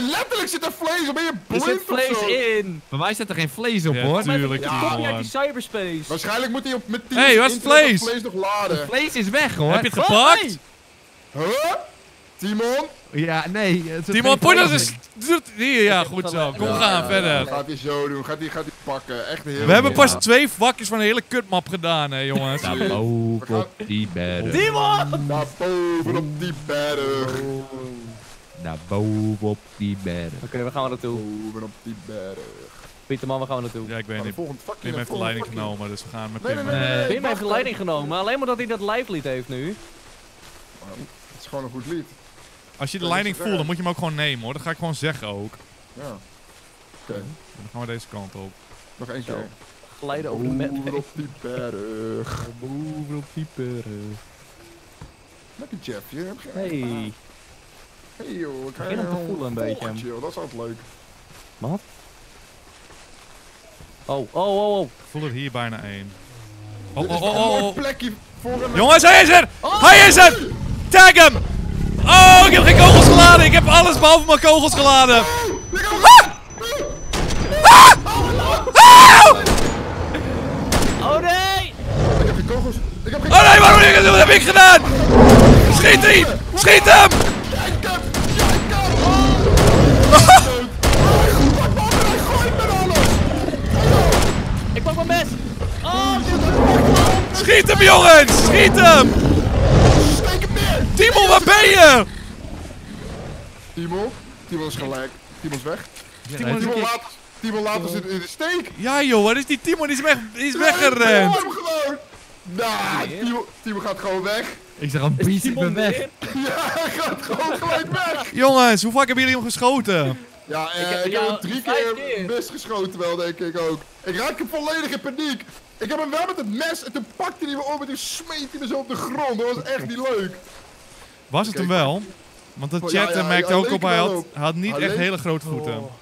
Letterlijk zit er vlees op. Ben je er blind zit of vlees zo? in. Bij mij staat er geen vlees op Ja, hoor. tuurlijk, Ja. Kom je uit die cyberspace? Waarschijnlijk moet hij op met 10 Hey, waar is het vlees? vlees nog laden. Vlees is weg hoor. Heb je het gepakt? Nee. Huh? Timon? Ja, nee. zit Timon, eens... in. Hier, ja, goed zo. Kom, Ja, gaan ja, verder. Gaat hij zo doen. Gaat hij gaat pakken. Echt heel We hebben pas twee vakjes van een hele kutmap gedaan, hè, jongens. Daar boven op die berg. Timon! Daar boven op die berg. Daar boven op die berg. Oké, waar gaan we naartoe? Boven op die berg. Pieterman, waar gaan we naartoe? Ja, ik weet niet. Pim heeft de leiding genomen, dus we gaan met Pim. nee, nee. eh. nee, Pim heeft de leiding genomen, alleen maar dat hij dat live lied heeft nu. Het is gewoon een goed lied. Als je de leiding voelt, dan moet je hem ook gewoon nemen, hoor. Dat ga ik gewoon zeggen ook. Ja. Oké, dan gaan we deze kant op. nog één Zo. keer. Glijden over de map. op die berg. Boven op die berg. Lekker Jeff, je hebt geen... Hey. Hey joh, ik hem te voelen een beetje. Joh, dat is altijd leuk. Wat? Oh, oh, oh, oh. Ik voel er hier bijna één. Oh, oh, oh, een oh, oh. plekje voor een... Jongens, hij is er! Hij is er! Tag hem! Oh, ik heb geen kogels geladen! Ik heb alles behalve mijn kogels geladen! Oh nee! Ik heb geen kogels. Ik heb geen Oh nee, waarom heb ik, wat heb ik gedaan? Schiet hem! Schiet hem! Ik pak mijn mes! Oh, Schiet hem, jongens! Schiet hem! Hem! Timon, waar ben je? Timo? Timo is gelijk. Timo is weg. Timon is Timo laat, Timo laat ons in, in de steek. Ja joh, waar is die Timon? Die is, weg, die is Ja, weggerend. Timo gewoon. Nou, Timo, Timo gaat gewoon weg. Ik zeg een beest, ik ben weg. Ja, hij gaat gewoon gelijk weg. Jongens, hoe vaak hebben jullie hem geschoten? Ja, eh, Ik ik heb hem drie keer, keer. misgeschoten wel, denk ik ook. Ik raak hem volledig in paniek. Ik heb hem wel met het mes en toen pakte hij me op en toen smeet hij me zo op de grond. Dat was echt niet leuk. Was het hem wel? Want de Oh, chat ja, eh, ja, merkte ook op, hij had, had niet Hij echt leek- hele grote voeten. Oh.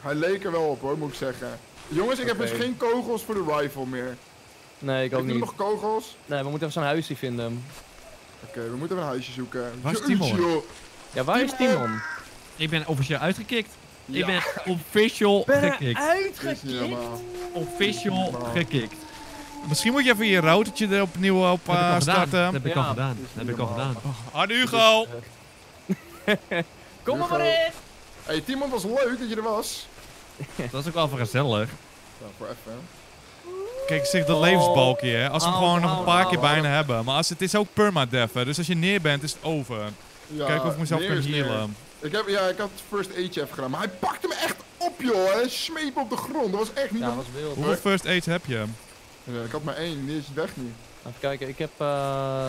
Hij leek er wel op hoor, moet ik zeggen. Jongens, ik heb dus geen kogels voor de rifle meer. Nee, ik ook Heb je niet. nog kogels? Nee, we moeten even zo'n huisje vinden. Oké, we moeten even een huisje zoeken. Waar is Timon? Ja, waar is Timon. Ik ben officieel uitgekikt. Ik ben official gekikt. is niet normaal. Official gekikt. Misschien moet je even je routertje er opnieuw op Dat heb ik eh, al gedaan. Dat starten. heb ik Ja. al gedaan. Dit is Dat heb ik al gedaan. Ah, Hugo! Kom er Hugo. maar in! Hey, Timon, was leuk dat je er was. Dat was ook wel even gezellig. Ja, voor even. Kijk, zeg dat Oh. levensbalkje, hè. Als we gewoon nog een paar keer bijna hebben. Maar als, het is ook permadeath, hè. Dus als je neer bent, is het over. Ja, Kijk of ik mezelf kan healen. Ik heb, ja, ik had first aid even gedaan, maar hij pakte me echt op, joh. Hij smeet me op de grond. Dat was echt niet Ja, dat normaal. was wild. Hoeveel first aids heb je? Ja, ik had maar één, die is weg nu. Even kijken, ik heb eh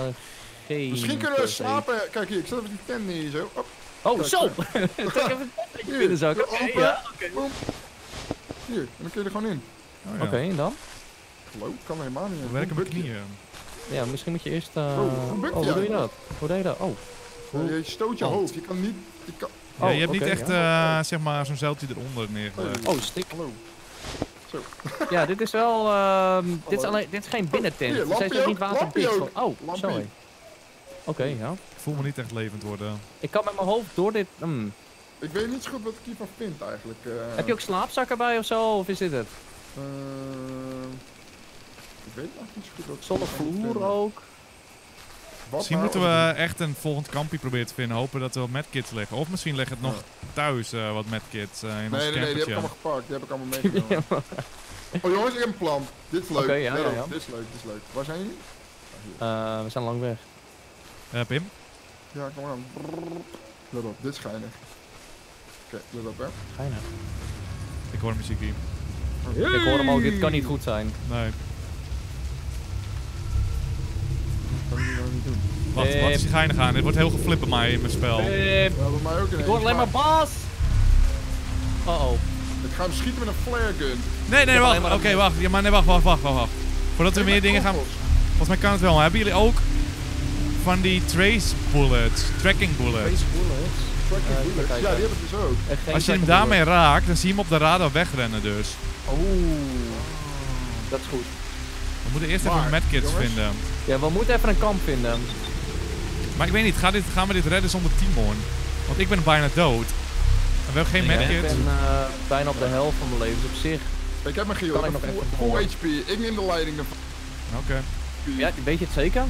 geen... Misschien kunnen we slapen. Kijk hier, ik zet even die tent neer zo. Op, Oh, Kijk, zo! Trek even een hier, open. ja. Boom. Hier, en dan kun je er gewoon in. Oh, ja. Oké, en dan? Geloof, kan helemaal niet. We werken met knieën. Ja, misschien moet je eerst... eh Oh, oh, hoe doe je dat? Hoe deed je dat? Oh. Je stoot je Oh. hoofd. Je kan niet. Je kan... Ja, je hebt oké, niet echt, ja. eh, zeg maar, zo'n zeiltje eronder neergelegd. Oh, stik. Hallo. Ja, dit is wel... ehm, dit, is alleen, dit is geen binnentent. Hier, Zij lampje is ook niet waterdicht. Oh, sorry. Oké, ja. Ik voel me niet echt levend worden. Ik kan met mijn hoofd door dit... hmm. Ik weet niet zo goed wat ik hiervan vind eigenlijk. eh. Heb je ook slaapzakken bij of zo? Of is dit het? Ehm, ik weet nog niet zo goed wat ik Zonder hiervan moet vloer ook? Misschien moeten we echt een volgend kampje proberen te vinden. Hopen dat er wat medkits liggen. Of misschien liggen het nog thuis eh, wat medkits eh, in ik- ons Nee, nee, nee, die heb ik allemaal gepakt. Die heb ik allemaal meegenomen. Oh jongens, ik heb een plan. Dit is leuk. Oké, ja, ja, ja. Dit is leuk, dit is leuk. Waar zijn jullie? Eh, we zijn lang weg. Eh, Pim? Ja, kom maar aan. Let op, dit is geinig. Oké, let op hè. Geinig. Ik hoor muziek hier. Ik hoor hem ook, dit kan niet goed zijn. Nee. Kan wel niet doen. Wacht, Eh, wat is geinig aan? Dit wordt heel geflipt bij mij in mijn spel. Pip, Ja, bij mij ook ik hoor alleen maar baas! Oh oh. Ik ga hem schieten met een flare gun. Nee, nee, wacht. Oké, wacht. Ja, maar nee, wacht, wacht, wacht, wacht. wacht. Voordat we meer dingen gaan... Volgens mij kan het wel. Maar hebben jullie ook van die trace bullets? Tracking bullets? Tracking Eh, bullets. even kijken. Ja, die heb ik dus ook. Geen Als je hem daarmee raakt, dan zie je hem op de radar wegrennen dus. bullet. Oeh. Dat is goed. We moeten eerst even medkits jongens. vinden. Ja, we moeten even een kamp vinden. Maar ik weet niet, gaan, dit, gaan we dit redden zonder Timon? Want ik ben bijna dood. En we hebben geen ben- Ik ben eh, bijna op de helft van mijn leven, dus op zich. Ik heb mijn geheeld. ik Ik nog full, full HP. Ik neem de leiding ervan. Oké. Ja, weet je het zeker?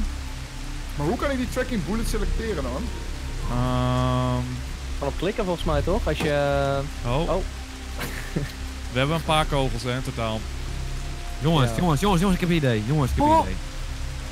Maar hoe kan ik die tracking bullet selecteren dan? Ehm, Kan op klikken volgens mij toch? Als je... oh. Oh. We hebben een paar kogels hè, in totaal. Jongens, Ja. jongens, jongens, jongens, ik heb een idee. Jongens, ik heb een Oh. idee.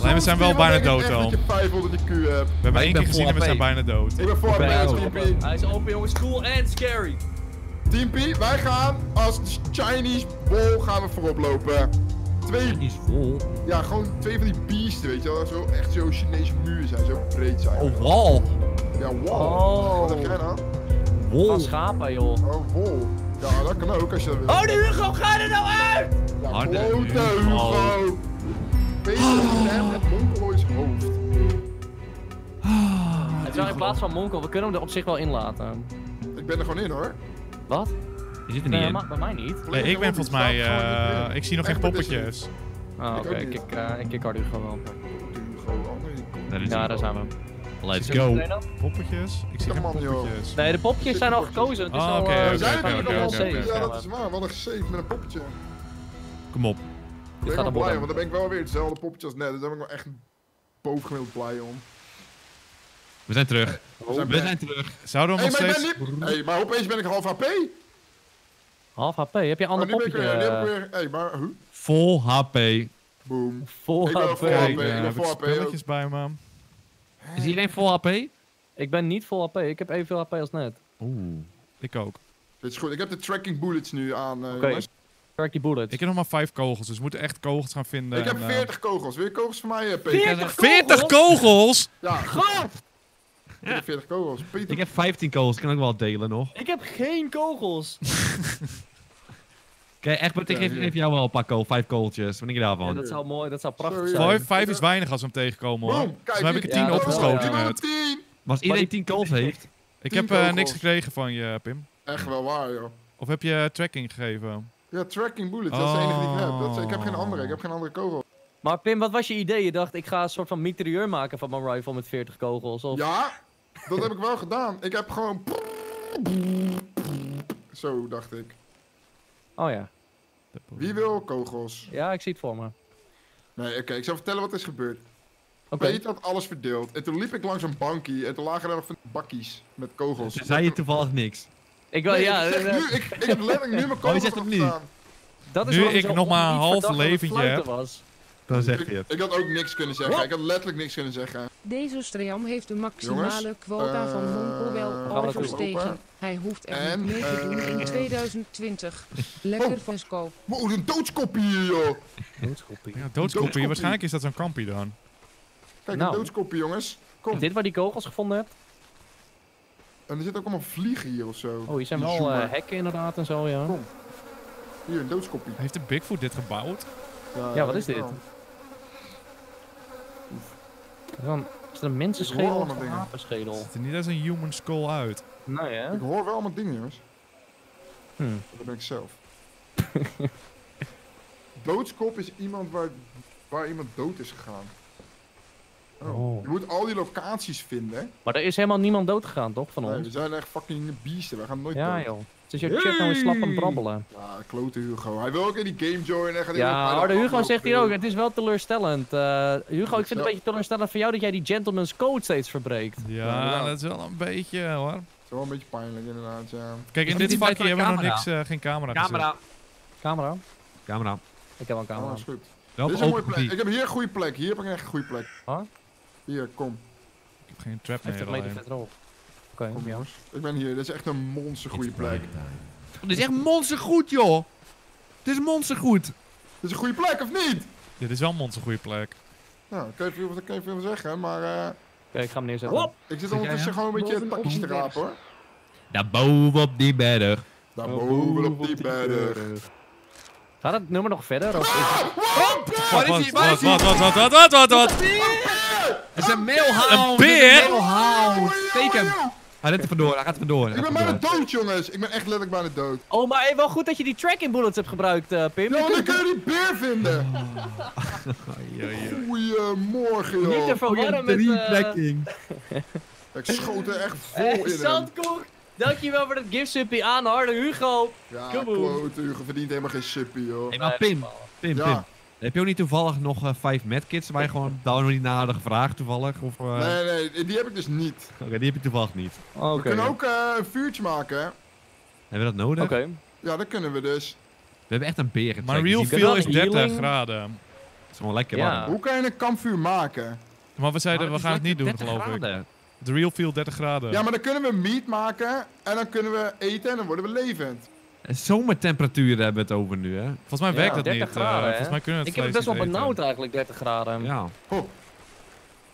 Alleen we zijn wel bijna dood al. al. dat je 500 IQ hebt. We hebben één keer gezien en we zijn bijna dood. Ik ben voor VP. Hij is open jongens, cool and scary. Team P, wij gaan als Chinese Wall gaan we voorop lopen. Twee, is vol. ja, gewoon twee van die beesten, weet je wel. Zo, echt zo Chinese muren zijn, zo breed zijn. Oh, wal. Ja, wow. Oh. Wat heb jij nou? Wol. Van schapen, joh. Oh, wol. Ja, dat kan ook als je dat wil. Oh, de Hugo, ga er nou uit! Ja, Harde Hugo. Stem, het Monkelois hoofd. Het is wel in plaats van Monkel, we kunnen hem er op zich wel in laten. Ik ben er gewoon in hoor. Wat? Je zit er niet Nee, in. maar bij mij niet. Nee, ik ben volgens mij... eh, ik zie nog geen Echt, maar dit is poppetjes. Oh, Ik oké, ook ik eh, ik kik wel. Hugo, oh nee, Ja, daar zijn we. Let's go. Poppetjes? Ik zie geen poppetjes. Nee, de popjes zijn al gekozen. Het is Oh, oké, eh, oké, er niet er oké. Ja, dat is waar. We hadden gesaved met een poppetje. Kom op. Ik Dit ben gaat er blij, worden. want dan ben ik wel weer hetzelfde poppetje als net. Dus daar ben ik wel echt bovengemiddeld blij om. We zijn terug. We zijn We back. zijn terug. Zouden we Hey, nog maar, ik steeds... ben hey, maar opeens ben ik half HP. Half HP, heb je een Oh, ander ik poppetje? weer... Eh, weer... Hey, maar... Huh? Vol HP. Boom. Vol Ik ben HP. vol Kijk, HP. eh, ik ben heb ik vol HP spelletjes bij me. Is iedereen vol HP? Ik ben niet vol HP, ik heb evenveel HP als net. Oeh. Ik ook. Dit is goed. Ik heb de tracking bullets nu aan, eh Oké. Werk die bullets. Ik heb nog maar vijf kogels, dus we moeten echt kogels gaan vinden. Ik heb en, eh, 40 kogels. Wil je kogels van mij, eh, Peter? 40 40 kogels? Ja, God! ik heb 40 kogels. Peter, Ik heb 15 kogels. Ik kan ook wel delen nog. Ik heb geen kogels. Kijk, Egbert, ik Ja, geef, geef jou wel een paar kogels. Vijf kogeltjes. Wat denk je Ja, daarvan? dat zou mooi, dat zou prachtig Sorry, zijn. Vijf, vijf is weinig als we hem tegenkomen hoor. Boom. Kijk, Zo heb ik er 10 Ja, opgeschoten ja. Iemand net. een 10. Was iedereen 10 kogels heeft? Ik Tien heb eh, kogels. niks gekregen van je, Pim. Echt wel waar, joh. Of heb je tracking gegeven? Ja, tracking bullets. Dat is de enige die ik heb. Dat is- ik heb geen Oh. andere. Ik heb geen andere kogel. Maar Pim, wat was je idee? Je dacht, ik ga een soort van mitrailleur maken van mijn rifle met 40 kogels. Of... Ja, dat heb ik wel gedaan. Ik heb gewoon... Zo, dacht ik. Oh ja. Wie wil kogels? Ja, ik zie het voor me. Nee, oké. ik zal vertellen wat er is gebeurd. Oké. Peter had alles verdeeld. En toen liep ik langs een bankie. En toen lagen er nog van bakkies met kogels. Ze zei je toevallig niks. Ik wil, Nee, ja, ik, eh, nu, ik, ik heb letterlijk nu mijn kogels zegt het nu. staan. dat is Nu ik nog maar een niet half leventje heb. Was. Dan zeg je het. ik had ook niks kunnen zeggen. Ik had letterlijk niks kunnen zeggen. Deze stream heeft de maximale Jongens, quota van eh, Monkel wel gaan we al naartoe verstegen. lopen? Hij hoeft er En, niet mee te doen in eh, 2020. Lekker Oh. van scope. Wow, een doodskoppie hier, joh. Ja, doodskoppie. Doodskoppie. Waarschijnlijk is dat zo'n kampie dan. Kijk, Nou. een doodskoppie, jongens. Kom. Is dit waar die kogels gevonden hebt? En er zitten ook allemaal vliegen hier of zo. Oh, hier zijn wel eh, hekken inderdaad en zo, ja. Kom. Hier, een doodskoppie. Heeft de Bigfoot dit gebouwd? Ja, wat is dit? wel. Dan is er een Ik mensenschedel hoor of allemaal een dingen. apenschedel? Ziet er niet als een human skull uit. Nee, hè? Ik hoor wel allemaal dingen, jongens. Hm. Dat ben ik zelf. Doodskop is iemand waar, waar iemand dood is gegaan. Oh. Je moet al die locaties vinden. Maar er is helemaal niemand dood gegaan, toch, van Nee, ons? we zijn echt fucking beesten. We gaan nooit Ja, dood. joh. Het is jouw chat nou weer slap aan het brabbelen. Ja, klote Hugo. Hij wil ook in die game joinen. en gaat Ja, bij de Hugo zegt hier ook, het is wel teleurstellend. Eh, Hugo, ik vind het een beetje teleurstellend voor jou dat jij die gentleman's code steeds verbreekt. Ja, Ja. dat is wel een beetje hoor. Het is wel een beetje pijnlijk inderdaad, ja. Kijk, in dit vakje hebben we nog camera? niks, eh, geen camera. Camera. Camera? Camera. Ik heb wel een Oh, camera. is goed. Dit is een mooie plek. die. Ik heb hier een goede plek. Hier heb ik echt een goede plek. Huh? Hier, kom. Ik heb geen trap meer 50 meter alleen. verderop. Oké, Kom jongens. Ik ben hier. Dit is echt een monster goede plek. Dit is echt monstergoed, joh. Dit is monstergoed. Dit is een goede plek, of niet? Dit is wel een monster goede plek. Nou, ik kan even, ik kan even veel zeggen, maar eh, Oké, ik ga hem neerzetten. ik zit ondertussen gewoon een beetje takjes te rapen hoor. Daar bovenop die berg. Daar boven op die berg. Gaat het nummer nog verder? Of is het- Wat, wat, wat, wat, wat, wat, wat, wat? Het is een mailhound. Een beer? Een mailhound. Steek hem. Hij rent er vandoor. Hij gaat er vandoor. Ik gaat ben er bijna dood jongens. Ik ben echt letterlijk bijna dood. Oh, maar hey, wel goed dat je die tracking bullets hebt gebruikt, eh, Pim. Ja, want dan kun je die beer vinden. Ai, ai. Goedemorgen Niet te joh. verwarren met... Drie eh, trekking. Ik schoot er echt vol eh, in. Zandkoek, dankjewel voor dat gift suppie aan, Harde Hugo. Ja, klote. Je verdient helemaal geen suppie joh. Hey, maar Pim. Pim, Ja. Pim. Heb je ook niet toevallig nog eh, vijf medkits waar je gewoon daar nog niet naar hadden gevraagd toevallig? Of, eh, Nee, nee, die heb ik dus niet. Oké, die heb je toevallig niet. Oké. We kunnen ook eh, een vuurtje maken. hè. Hebben we dat nodig? Oké. Ja, dat kunnen we dus. We hebben echt een beer Maar real feel is wel een 30 healing. graden. Het is gewoon lekker Ja. Hoe kan je een kampvuur maken? Maar we zeiden, Maar we gaan het niet doen, geloof 30 ik. De real feel 30 graden. Ja, maar dan kunnen we meat maken en dan kunnen we eten en dan worden we levend. En Zomertemperaturen hebben we het over nu, hè? Volgens mij Ja, werkt dat 30 niet. eh, graden, volgens mij kunnen we Ik het heb het best wel benauwd eigenlijk, 30 graden. Ja. Oh.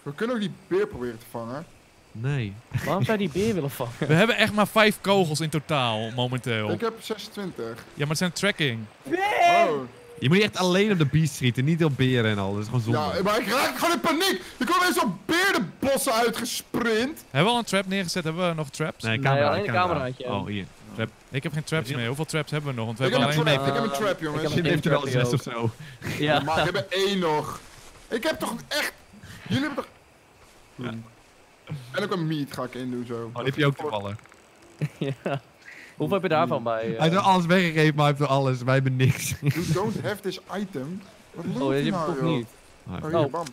We kunnen ook die beer proberen te vangen. Nee. Waarom zou je die beer willen vangen? We hebben echt maar vijf kogels in totaal momenteel. Ik heb 26. Ja, maar het zijn tracking. Oh. Je moet echt alleen op de beest schieten, niet op beren en al. Dat is gewoon zonde. Ja, maar ik raak gewoon in paniek. Er komen eens op beerdenbossen uitgesprint. Hebben we al een trap neergezet? Hebben we nog traps? Nee, Nee, camera, alleen een camera. cameraatje. Oh, hier. Trap. Ik heb geen traps meer. Hoeveel traps hebben we nog? Want we Ik heb, hebben een alleen... trap, ik heb een trap, Ik jongens. heb Misschien een heeft u wel zes of zo. Ja. Maar ik heb er één nog. Ik heb toch echt... Jullie hebben toch... En ook een meat ga ik in doen zo. Oh, die heb je ook toevallig. ja. Hoeveel heb je daarvan bij? eh? Hij heeft er alles weggegeven, maar hij heeft er alles. Wij hebben niks. You don't have this item. Wat Oh, je hebt het nou, toch joh? niet. Oh, hier, Oh. bam.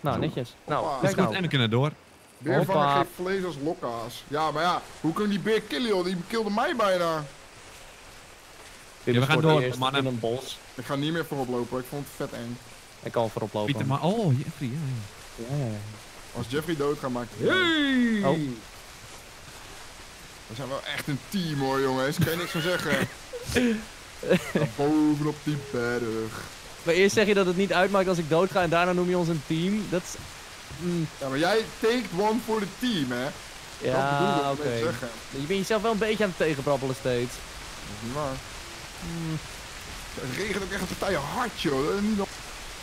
Nou, netjes. Nou, Hoppa. Dat kijk is goed, nou. en we kunnen door. Beer vangen geeft vlees als lokkaas. Ja, maar ja, hoe kun je die beer killen, joh? Die kilde mij bijna. Dit Ja, we is gaan door, mannen. In een bos. Ik ga niet meer voorop lopen, ik vond het vet eng. Ik kan voorop lopen. Pieter, maar... Oh, Jeffrey. Ja, ja. Ja, ja, Als Jeffrey doodgaat, maakt het ja. Oh, We zijn wel echt een team hoor, jongens. Kan je niks van zeggen. Bovenop die berg. maar eerst zeg je dat het niet uitmaakt als ik doodga en daarna noem je ons een team. Dat is... mm, Ja, maar jij take one for the team, hè? ja, oké. Je bent jezelf wel een beetje aan het tegenbrabbelen steeds. Dat is niet waar. Het regent ook echt een partij hard, joh. Dat is niet nog...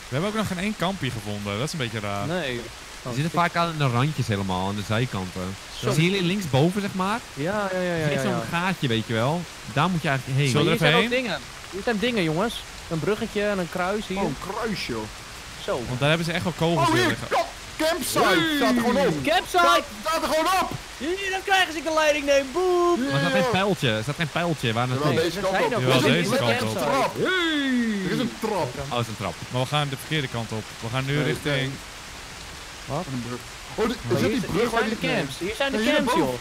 We hebben ook nog geen één kampje gevonden. Dat is een beetje raar. Nee. Die zitten vaak aan de randjes helemaal, aan de zijkanten. Zo. Zie jullie linksboven, zeg maar? Ja, ja, ja, ja. Er is ja, zo'n gaatje, weet je wel. Daar moet je eigenlijk heen. Zullen er zijn even ook dingen. Hier zijn dingen, jongens. Een bruggetje en een kruis hier. Oh, een kruis, joh. Zo. Want daar hebben ze echt wel kogels Oh, in liggen. Campsite! Staat er gewoon op! Campsite! Staat, staat er gewoon op! Hier, dan krijgen ze ik de leiding neem. Boep! Maar er staat geen pijltje, er staat geen pijltje. Waar Jawel, naartoe? deze we kant zijn op. ook Er is wel een- deze er is kant een op. trap. Er is een trap. Oh, dat is een trap. Maar we gaan de verkeerde kant op. We gaan nu Nee, richting... nee. Een brug. Oh, is dat hier, die hier brug waar die... de camps. Hier zijn de camps, joh.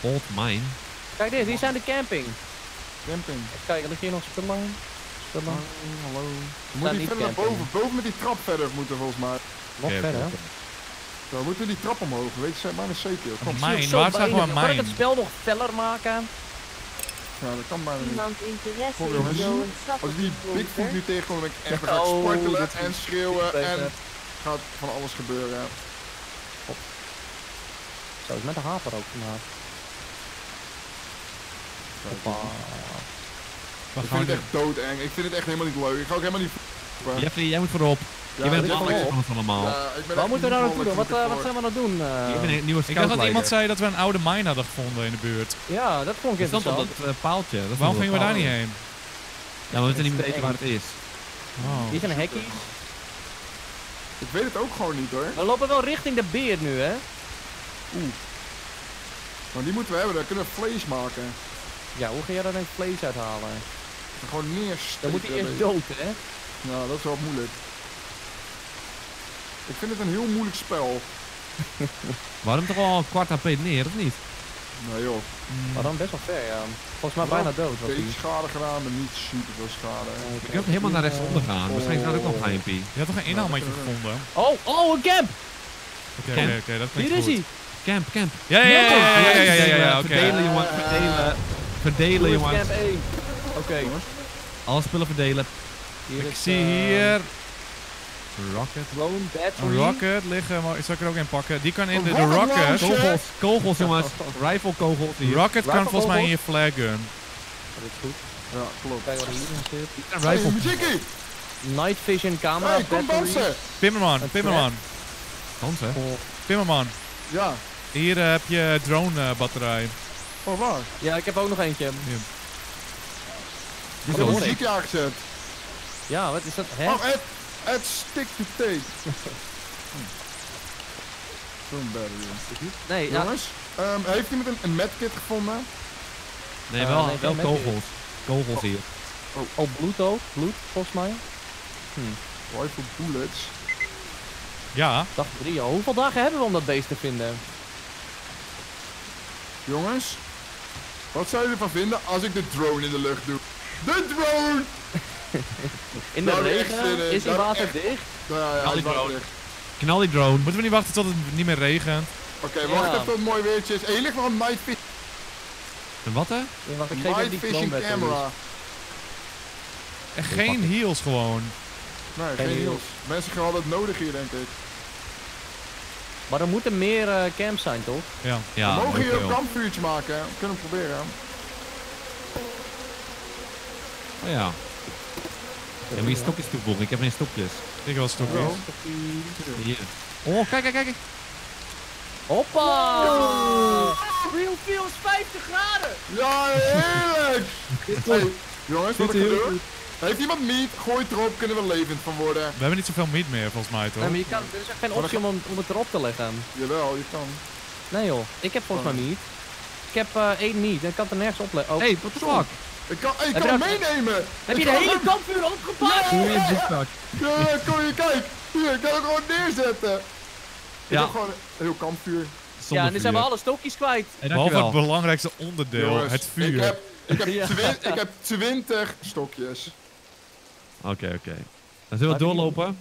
Old mine. Kijk dit, hier zijn de camping. Camping. Even kijken, ligt hier nog spullen? Spullen? Hallo. We moeten niet verder naar boven. Boven met die trap verder moeten volgens mij. Nog verder. Zo, we moeten die trap omhoog. Weet je, bijna zeker. Kom. Een Mijn, waar staat gewoon Kan ik mijn? het spel nog feller maken? Ja, dat kan bijna niet. Iemand interesse Kom, jongens. Als ik die Bigfoot nu tegenkom, dan ben ik echt Ja, oh, is en schreeuwen beter. en gaat van alles gebeuren. Zo, is met de haper ook gemaakt. Hoppa. We Ik gaan vind het echt doodeng. Ik vind het echt helemaal niet leuk. Ik ga ook helemaal niet. Jeffrey, jij moet voorop. Ja, je bent het van allemaal. Ja, ik ben Wat echt moeten we daar naartoe doen? Wat, eh, wat zijn we aan het doen? eh? ik ben een nieuwe Ik dacht dat iemand zei dat we een oude mine hadden gevonden in de buurt. Ja, dat vond ik Het stond op interessant. dat eh, paaltje. Dat Waarom gingen we daar dat niet heen? Ja, we weten niet te waar het is. Oh. Hier zijn hekkies. Ik weet het ook gewoon niet hoor. We lopen wel richting de beer nu, hè? Maar die moeten we hebben, daar kunnen we vlees maken. Ja, hoe ga jij daar dan vlees uithalen? En gewoon neersteken. Dan moet hij eerst dood, hè? Ja, dat is wel moeilijk. Ik vind het een heel moeilijk spel. Waarom toch al een kwart HP neer, of niet? Nee joh. Maar dan best wel ver, ja. Volgens mij bijna dood. Een schade gedaan, maar niet super veel schade. Ik heb helemaal naar rechts rechtsonder gaan. Misschien gaat ook nog een Je hebt toch een inhaalmetje gevonden? Oh, oh, een camp! Oké, oké, dat Hier is hij! Camp, camp. Ja, ja, ja, ja, ja, ja, oké. Verdelen, jongen, verdelen. Verdelen, jongen. Camp 1. Oké, jongens. Alle spullen verdelen. Ik zie hier Rocket. Drone een battery. rocket liggen. maar Zal ik er ook een pakken? Die kan in Een de, de rocket? Kogels, kogels, jongens. Rifle kogels hier. Rocket kan volgens mij in je flag gun. Dat is goed. Ja, klopt. Kijk wat er hierin zit. Een Hey, rifle. Night vision camera Hey, kom dansen! Een Timmerman, Kans, hè? Timmerman. Ja. Hier heb je drone eh, batterij. Oh waar? Ja, ik heb ook nog eentje. Die Dat is hoor ik. muziekje aangezet. Ja, wat is dat? Hè? Oh, Ed, Ed stick to tape. Zo'n battery. Nee, ja, Jongens, ehm, heeft iemand een, een medkit gevonden? Nee, Eh, wel, nee, wel kogels. Kogels hier. oh, bloed ook. Bloed, volgens mij. Rifle bullets. Ja, Dag drie al. Hoeveel dagen hebben we om dat beest te vinden? Jongens, wat zou je ervan vinden als ik de drone in de lucht doe? De drone! In de Nou, regen? in. Is die water dicht? Nou ja, ja, Knal die drone. Knal die drone. moeten we niet wachten tot het niet meer regent? Oké, wacht even tot het mooi weertje is. Hé, hier ligt nog een night, fish, En wat hè? Ja, wacht, ik geef even night die fishing camera. En geen heals gewoon. Nee, Geen geen heals. heals. Mensen gaan altijd nodig hier, denk ik. Maar er moeten meer eh, camps zijn, toch? Ja. Ja, We mogen hier een kampvuurtje maken. We kunnen het proberen. Oh ja. Moet je stokjes toevoegen. Ik heb geen stokjes. Ik Wel. Hier. Oh, kijk, kijk, kijk. Hoppa! Real feel is 50 graden! Ja, heerlijk! hey, jongens, wat ik ga doen? Heeft iemand meat? Gooi het erop, kunnen we levend van worden. We hebben niet zoveel meat meer volgens mij toch? Nee, maar je kan, er is echt geen optie om, om het erop te leggen. Jawel, je kan. Nee joh, ik heb volgens mij niet. Ik heb eh één niet, en ik kan het er nergens op leggen. Oh. Hey, what the fuck? Ik kan, ik kan hem meenemen! heb je de hele kampvuur opgepakt? Doe je een zigzag. Ja, kom je, kijk! Hier, ik kan hem gewoon neerzetten! Ik Ja. heb gewoon een heel kampvuur. Ja, en nu zijn we alle stokjes kwijt. Hey, Behalve het belangrijkste onderdeel, Jongens, het vuur. Ik heb, ik, heb Ja. twin- ik heb 20 stokjes. Oké, oké. Dan zullen we doorlopen.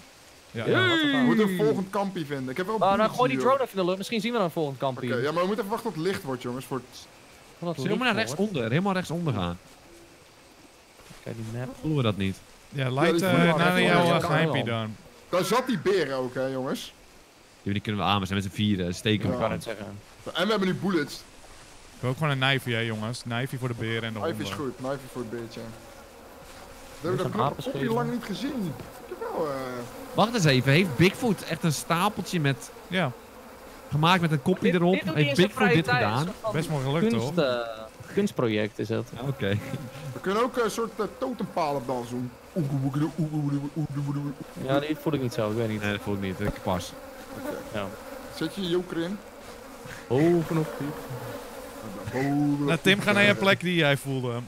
Ja, Ja, ja. We een moeten een volgend kampje vinden. Ik heb wel Oh, nou buurtje gooi die drone even in de lucht. Misschien zien we dan een volgend Oké, kampioen. ja, maar we moeten even wachten tot het licht wordt, jongens. Voor het... Zullen we maar naar rechtsonder? Helemaal rechtsonder gaan. Kijk die map. Voelen we dat niet? Ja, die eh, we naar jouw Ja, geheimpje dan. Daar zat die beer ook, hè, jongens. Die die kunnen we aan, we zijn met z'n vieren. Steken we. Ja. Ik kan het zeggen. En we hebben nu bullets. Ik wil ook gewoon een knifey, hè, jongens. Knifey voor de beren en de Knife is honden. goed, knife voor het beertje. Dat Moet heb ik een dat schelen. lang niet gezien. Eh... Wacht eens even. Heeft Bigfoot echt een stapeltje met... Ja, Gemaakt met een kopje erop? Heeft Bigfoot dit gedaan? Best wel gelukt toch? Eh, kunstproject is het. Ja, Oké. We kunnen ook een soort uh, totempalen dans doen. Ja, die voel ik niet zo, ik weet niet. Nee, dat voel ik niet. Ik pas. Ja. Zet je je joker in. Oh, genoeg. Oh, Nou, Tim, ga naar je plek die jij voelde.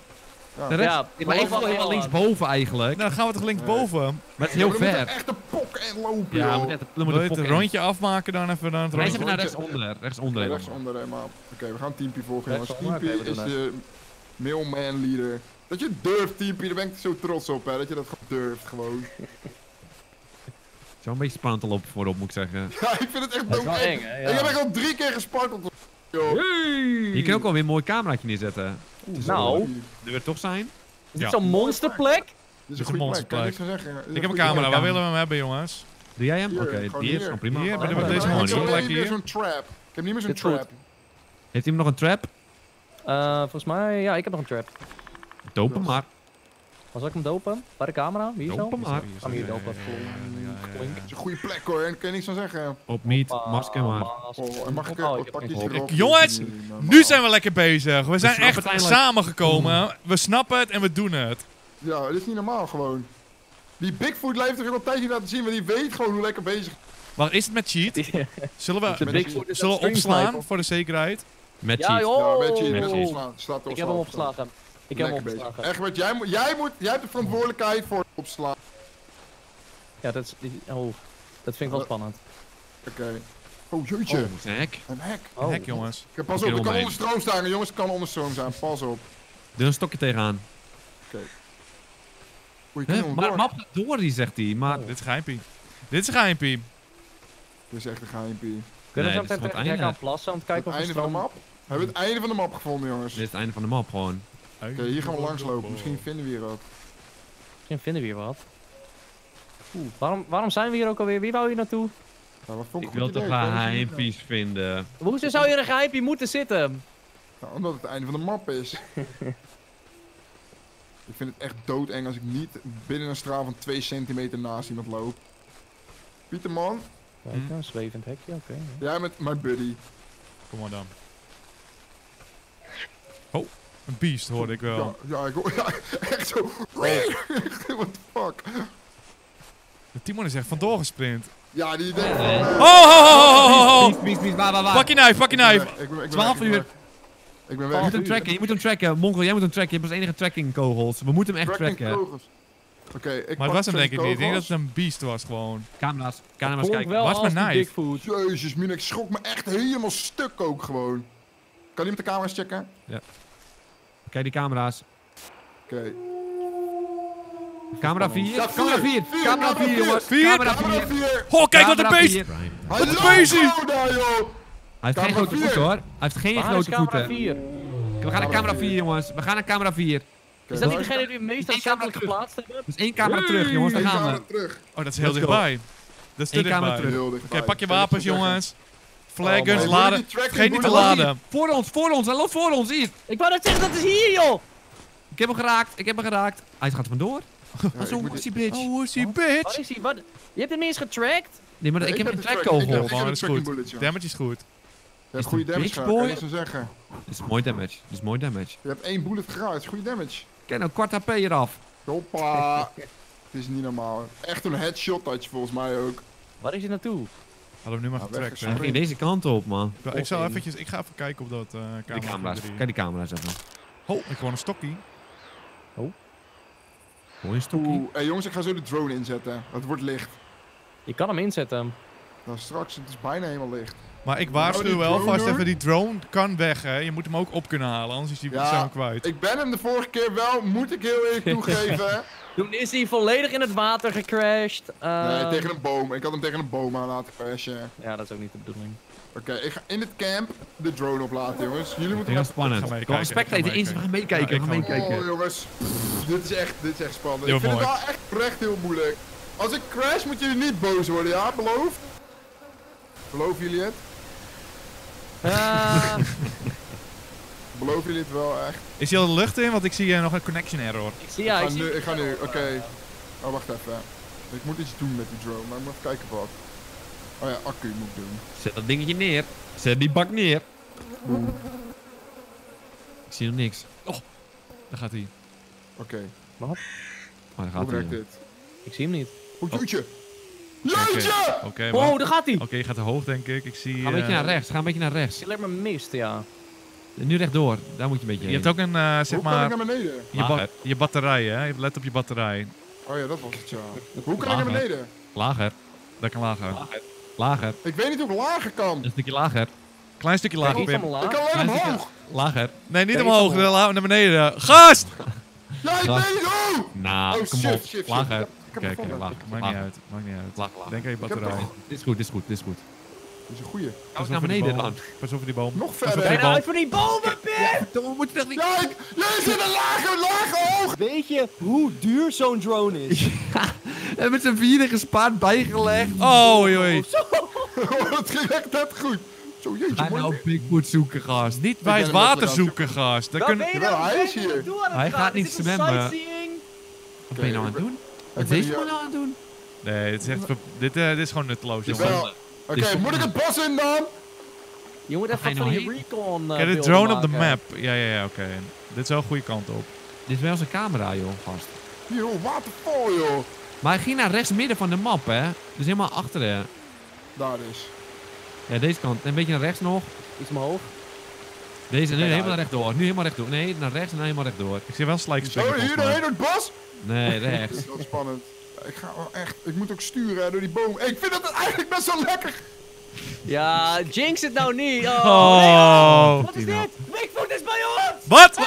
De rest, Ja, maar ik wil helemaal linksboven eigenlijk. Nou, dan gaan we toch linksboven. Maar het is heel we moeten ver. echt een pok en lopen, Ja, we moeten het pokken. rondje afmaken dan even dan het Wij rondje? zijn naar rechtsonder. Rechtsonder Rechts helemaal. onder helemaal. Oké, we gaan Teampie volgen, jongens. Rechtsonder, Teampie is de mailman leader. Dat je durft, Teampie, daar ben ik zo trots op, hè. Dat je dat gewoon durft, gewoon. Het is wel een beetje spannend te lopen voorop, moet ik zeggen. Ja, ik vind het echt hè? Ik heb echt al drie keer gesparteld. Joh. Je kan ook alweer een mooi cameraatje neerzetten. Nou, Er weer toch zijn? is dit Ja. zo'n monsterplek? Dit is een monsterplek. Ik heb een camera, waar willen we hem hebben, jongens? Doe jij hem? Hier, Oké, die is hier. gewoon prima. Hier, deze ja, Ik heb niet meer hier. zo'n trap. Ik heb niet meer zo'n trap. Heeft iemand nog een trap? Eh, volgens mij, ja, ik heb nog een trap. Dopen maar. Zal ik hem dopen? Bij de camera? Wie is zo? Dopen maar. Ga hem hier dopen. Klink. Dat is een goede plek hoor, en daar kan je niks van zeggen. Op meat, Hoppa, masker maar. Oh, en mag ik Oh, er ik erop? Jongens, niet. Nu zijn we lekker bezig. We zijn echt samengekomen. We snappen het en we doen het. Ja, dit is niet normaal gewoon. Die Bigfoot heeft toch al een tijdje laten zien, maar die weet gewoon hoe lekker bezig Wat is het met cheat? Zullen we, Bigfoot zullen we aan opslaan voor de zekerheid? Met Ja, cheat. joh. Ja, met je, Met. Staat Ik heb hem opgeslagen. Ik heb hem opgeslagen. Echt, jij, moet- jij, moet, jij hebt de verantwoordelijkheid voor het opslaan. Ja, dat is... Oh, dat vind ik wel spannend. Oké. Oh, jeetje. Oh, snack. Een hek. Oh. Hek, jongens. Kijk, pas Ik op, het kan onder stroom staan. Jongens, het kan onder stroom staan. Pas op. Doe een stokje tegenaan. Je kan Huh? Maar map gaat door, die zegt hij. Maar Dit is geheimpie. Dit is geheimpie. Dit is echt een geheimpie. Kunnen Nee, we zo meteen het einde. plassen om te Het kijken of er einde van de map. We hebben het einde van de map gevonden, jongens. dit is het einde van de map gewoon. Oké, hier gaan we langslopen. Misschien vinden we hier wat. Misschien vinden we hier wat. Oeh, waarom, waarom zijn we hier ook alweer? Wie wou hier naartoe? Nou, Ik een wil toch niet. geheimpies vinden. Hoezo zou je een geheimpje moeten zitten? Nou, omdat het het einde van de map is. ik vind het echt doodeng als ik niet binnen een straal van 2 centimeter naast iemand loop. Pieterman, Kijk, een zwevend hekje, oké. jij bent mijn buddy. Kom maar dan. Een beest hoorde ik wel. Ja, ja, ik hoor ja, echt zo. What the fuck? De Timon is echt vandoor gesprint. Ja, die denkt van... Eh, Oh, ho, ho, ho, ho? Pak je knife, pak je knife. weg, ik ben- ik ben 12 weg, ik ben uur. weg. Je moet hem tracken, je moet hem tracken. Monkel, jij moet hem tracken. Je hebt als enige tracking kogels. We moeten hem echt Tracking tracken. Oké, ik Maar het was hem denk ik niet. Ik denk dat het een beest was gewoon. Camera's, camera's kijken. Waar is mijn knife? Jezus, Mina, ik schrok me echt helemaal stuk ook gewoon. Kan iemand de camera's checken? Kijk die camera's. Oké. Camera 4. Ja, Camera 4. vier, Camera camera 4, vier. jongens. Camera Camera 4. 4. Oh, kijk wat een beest! Wat een joh. Hij heeft geen grote voeten hoor. Hij heeft geen grote camera voeten. 4? We gaan naar camera 4 jongens. We gaan naar camera 4. Is dat niet degene die het meest camera geplaatst hebben? Dus één camera terug jongens, daar gaan we. terug. Oh, dat is heel dichtbij. Dat is te Eén camera dichtbij. Oké, pak je wapens, jongens. Flaggers. Hey, laden. Vergeet niet te laden. Voor ons, voor ons. Hij loopt voor ons, hier. Ik wou net zeggen, dat is hier joh! Ik heb hem geraakt, ik heb hem geraakt. Hij gaat er vandoor. Ja, Dat is die- bitch. Oh, hoe is die Wat bitch? is hij? Wat? Je hebt hem niet eens getracked? Nee, maar Ja, ik heb heb een de track track- ik heb- kogel. ik heb Oh, een dat is goed. bullet. Damage is goed. Je hebt goede de damage kan boy. je zo zeggen. Dit is mooi damage. Dit is mooi damage. Je hebt één bullet geraakt, dat is goede damage. Kijk nou, kwart HP eraf. Hoppa. Het is niet normaal. Echt een headshot had je volgens mij ook. Waar is hij naartoe? Hadden we nu maar getrackt. weggezet. Hij ging deze kant op, man. hè. Ik zal eventjes, ik ga even kijken op dat eh Kijk camera. die camera's. Kijk die camera's even. Oh, ik hoor een stokkie. Hoor je een stokkie? Oeh, hey, jongens, ik ga zo de drone inzetten. Het wordt licht. Je kan hem inzetten. Nou, straks, het is bijna helemaal licht. Maar ik Nou, waarschuw wel vast even, die drone kan weg hè. Je moet hem ook op kunnen halen, anders is hij Ja, zo kwijt. Ik ben hem de vorige keer wel, moet ik heel eerlijk toegeven. Toen is hij volledig in het water gecrashed. Eh, Nee, tegen een boom. Ik had hem tegen een boom aan laten crashen. Ja, dat is ook niet de bedoeling. Oké, ik ga in het camp de drone oplaten, jongens. Jullie Ik moeten denk dat maar... het Ik ga spannend. meekijken, Kom, een ik ga spectator in, we gaan meekijken. Ja, we gaan ik ga- meekijken. Oh, jongens. Dit is echt, dit is echt spannend. Heel ik vind mooi. het wel echt oprecht heel moeilijk. Als ik crash, moet jullie niet boos worden, ja? Beloofd? Beloven jullie het? Eh, Beloven jullie het wel echt? Is hij al de lucht in? Want ik zie eh, nog een connection error. ik zie, ja, ik ik ga zie nu, ik ga nu, oké. Oh, wacht even. Ik moet iets doen met die drone, maar ik moet even kijken wat. Oh ja, accu moet ik doen. Zet dat dingetje neer. Zet die bak neer. Ik zie nog niks. Daar gaat hij. Oké, Oh, daar hoe gaat hij. werkt dit? Ik zie hem niet. Oh, jeetje! Oké, Oh, daar gaat hij! Oké, je gaat te hoog denk ik. Ik zie... Ga een beetje eh, naar rechts. Ga een beetje naar rechts. Ik zie alleen maar mist, ja. Nu rechtdoor. Daar moet je een beetje Je hebt ook een, eh, zeg Hoe kan ik maar, naar beneden? je, ba- Lager. je batterij hè. Let op je batterij. Oh ja, dat was het, ja. Hoe kan ik naar Lager. beneden? Lager. Dat kan lager. Lager. Ik weet niet hoe ik lager kan. Een stukje lager. Klein stukje lager, Pim. Ik kan alleen omhoog. Lager. Nee, niet omhoog. omhoog. la- Naar beneden. Gast! Ja, ik weet niet hoe! Nou, Oh, kom shit, op. shit, shit. Lager. Ik heb Kijk, hem gevonden. laag. Maakt niet uit. Maakt niet uit. Laag, laag. Denk aan je batterij. Dit is goed, dit is goed, dit is goed. Dat is een goeie. Pas naar over die beneden boom. dan. Pas over die boom. Nog verder. Kijk nou uit voor die bomen, Pim! We moeten niet... Ja, zit een lager, lager hoog! Weet je hoe duur zo'n drone is? We hebben met z'n vieren gespaard, bijgelegd. Oh, joh. Het ging echt net goed. Zo, jeetje, Ga nou Bigfoot zoeken, gast. Niet bij het water zoeken, gast. Dat Wat kunnen... je hij is hier. Hij gaat niet zwemmen. Wat ben je nou aan het doen? Wat is ben deze man nou aan het doen? Nee, dit is, echt, ver- dit, eh, dit is gewoon nutteloos, jongen. Oké, moet ik het bos in dan? Je moet even je van die recon uh, Kijk, de drone op de map. Ja, ja, ja, oké. Dit is wel een goede kant op. Dit is wel zijn camera, joh, gast. Hier, oh, waterval, joh. Maar hij ging naar rechts midden van de map, hè. Dus helemaal achteren. Daar is. Ja, deze kant. Een beetje naar rechts nog. Iets omhoog. Deze, nu helemaal uit. rechtdoor. Nu helemaal rechtdoor. Nee, naar rechts en dan helemaal rechtdoor. Ik zie wel slijk Zo, hier doorheen door het bos? Nee, rechts. Dat is wel spannend. Ik ga wel echt, ik moet ook sturen door die boom. Ik vind het eigenlijk best wel lekker. Ja, jinx het nou niet. Oh, Oh. nee, oh. Wat is dit? Bigfoot is bij ons! Wat?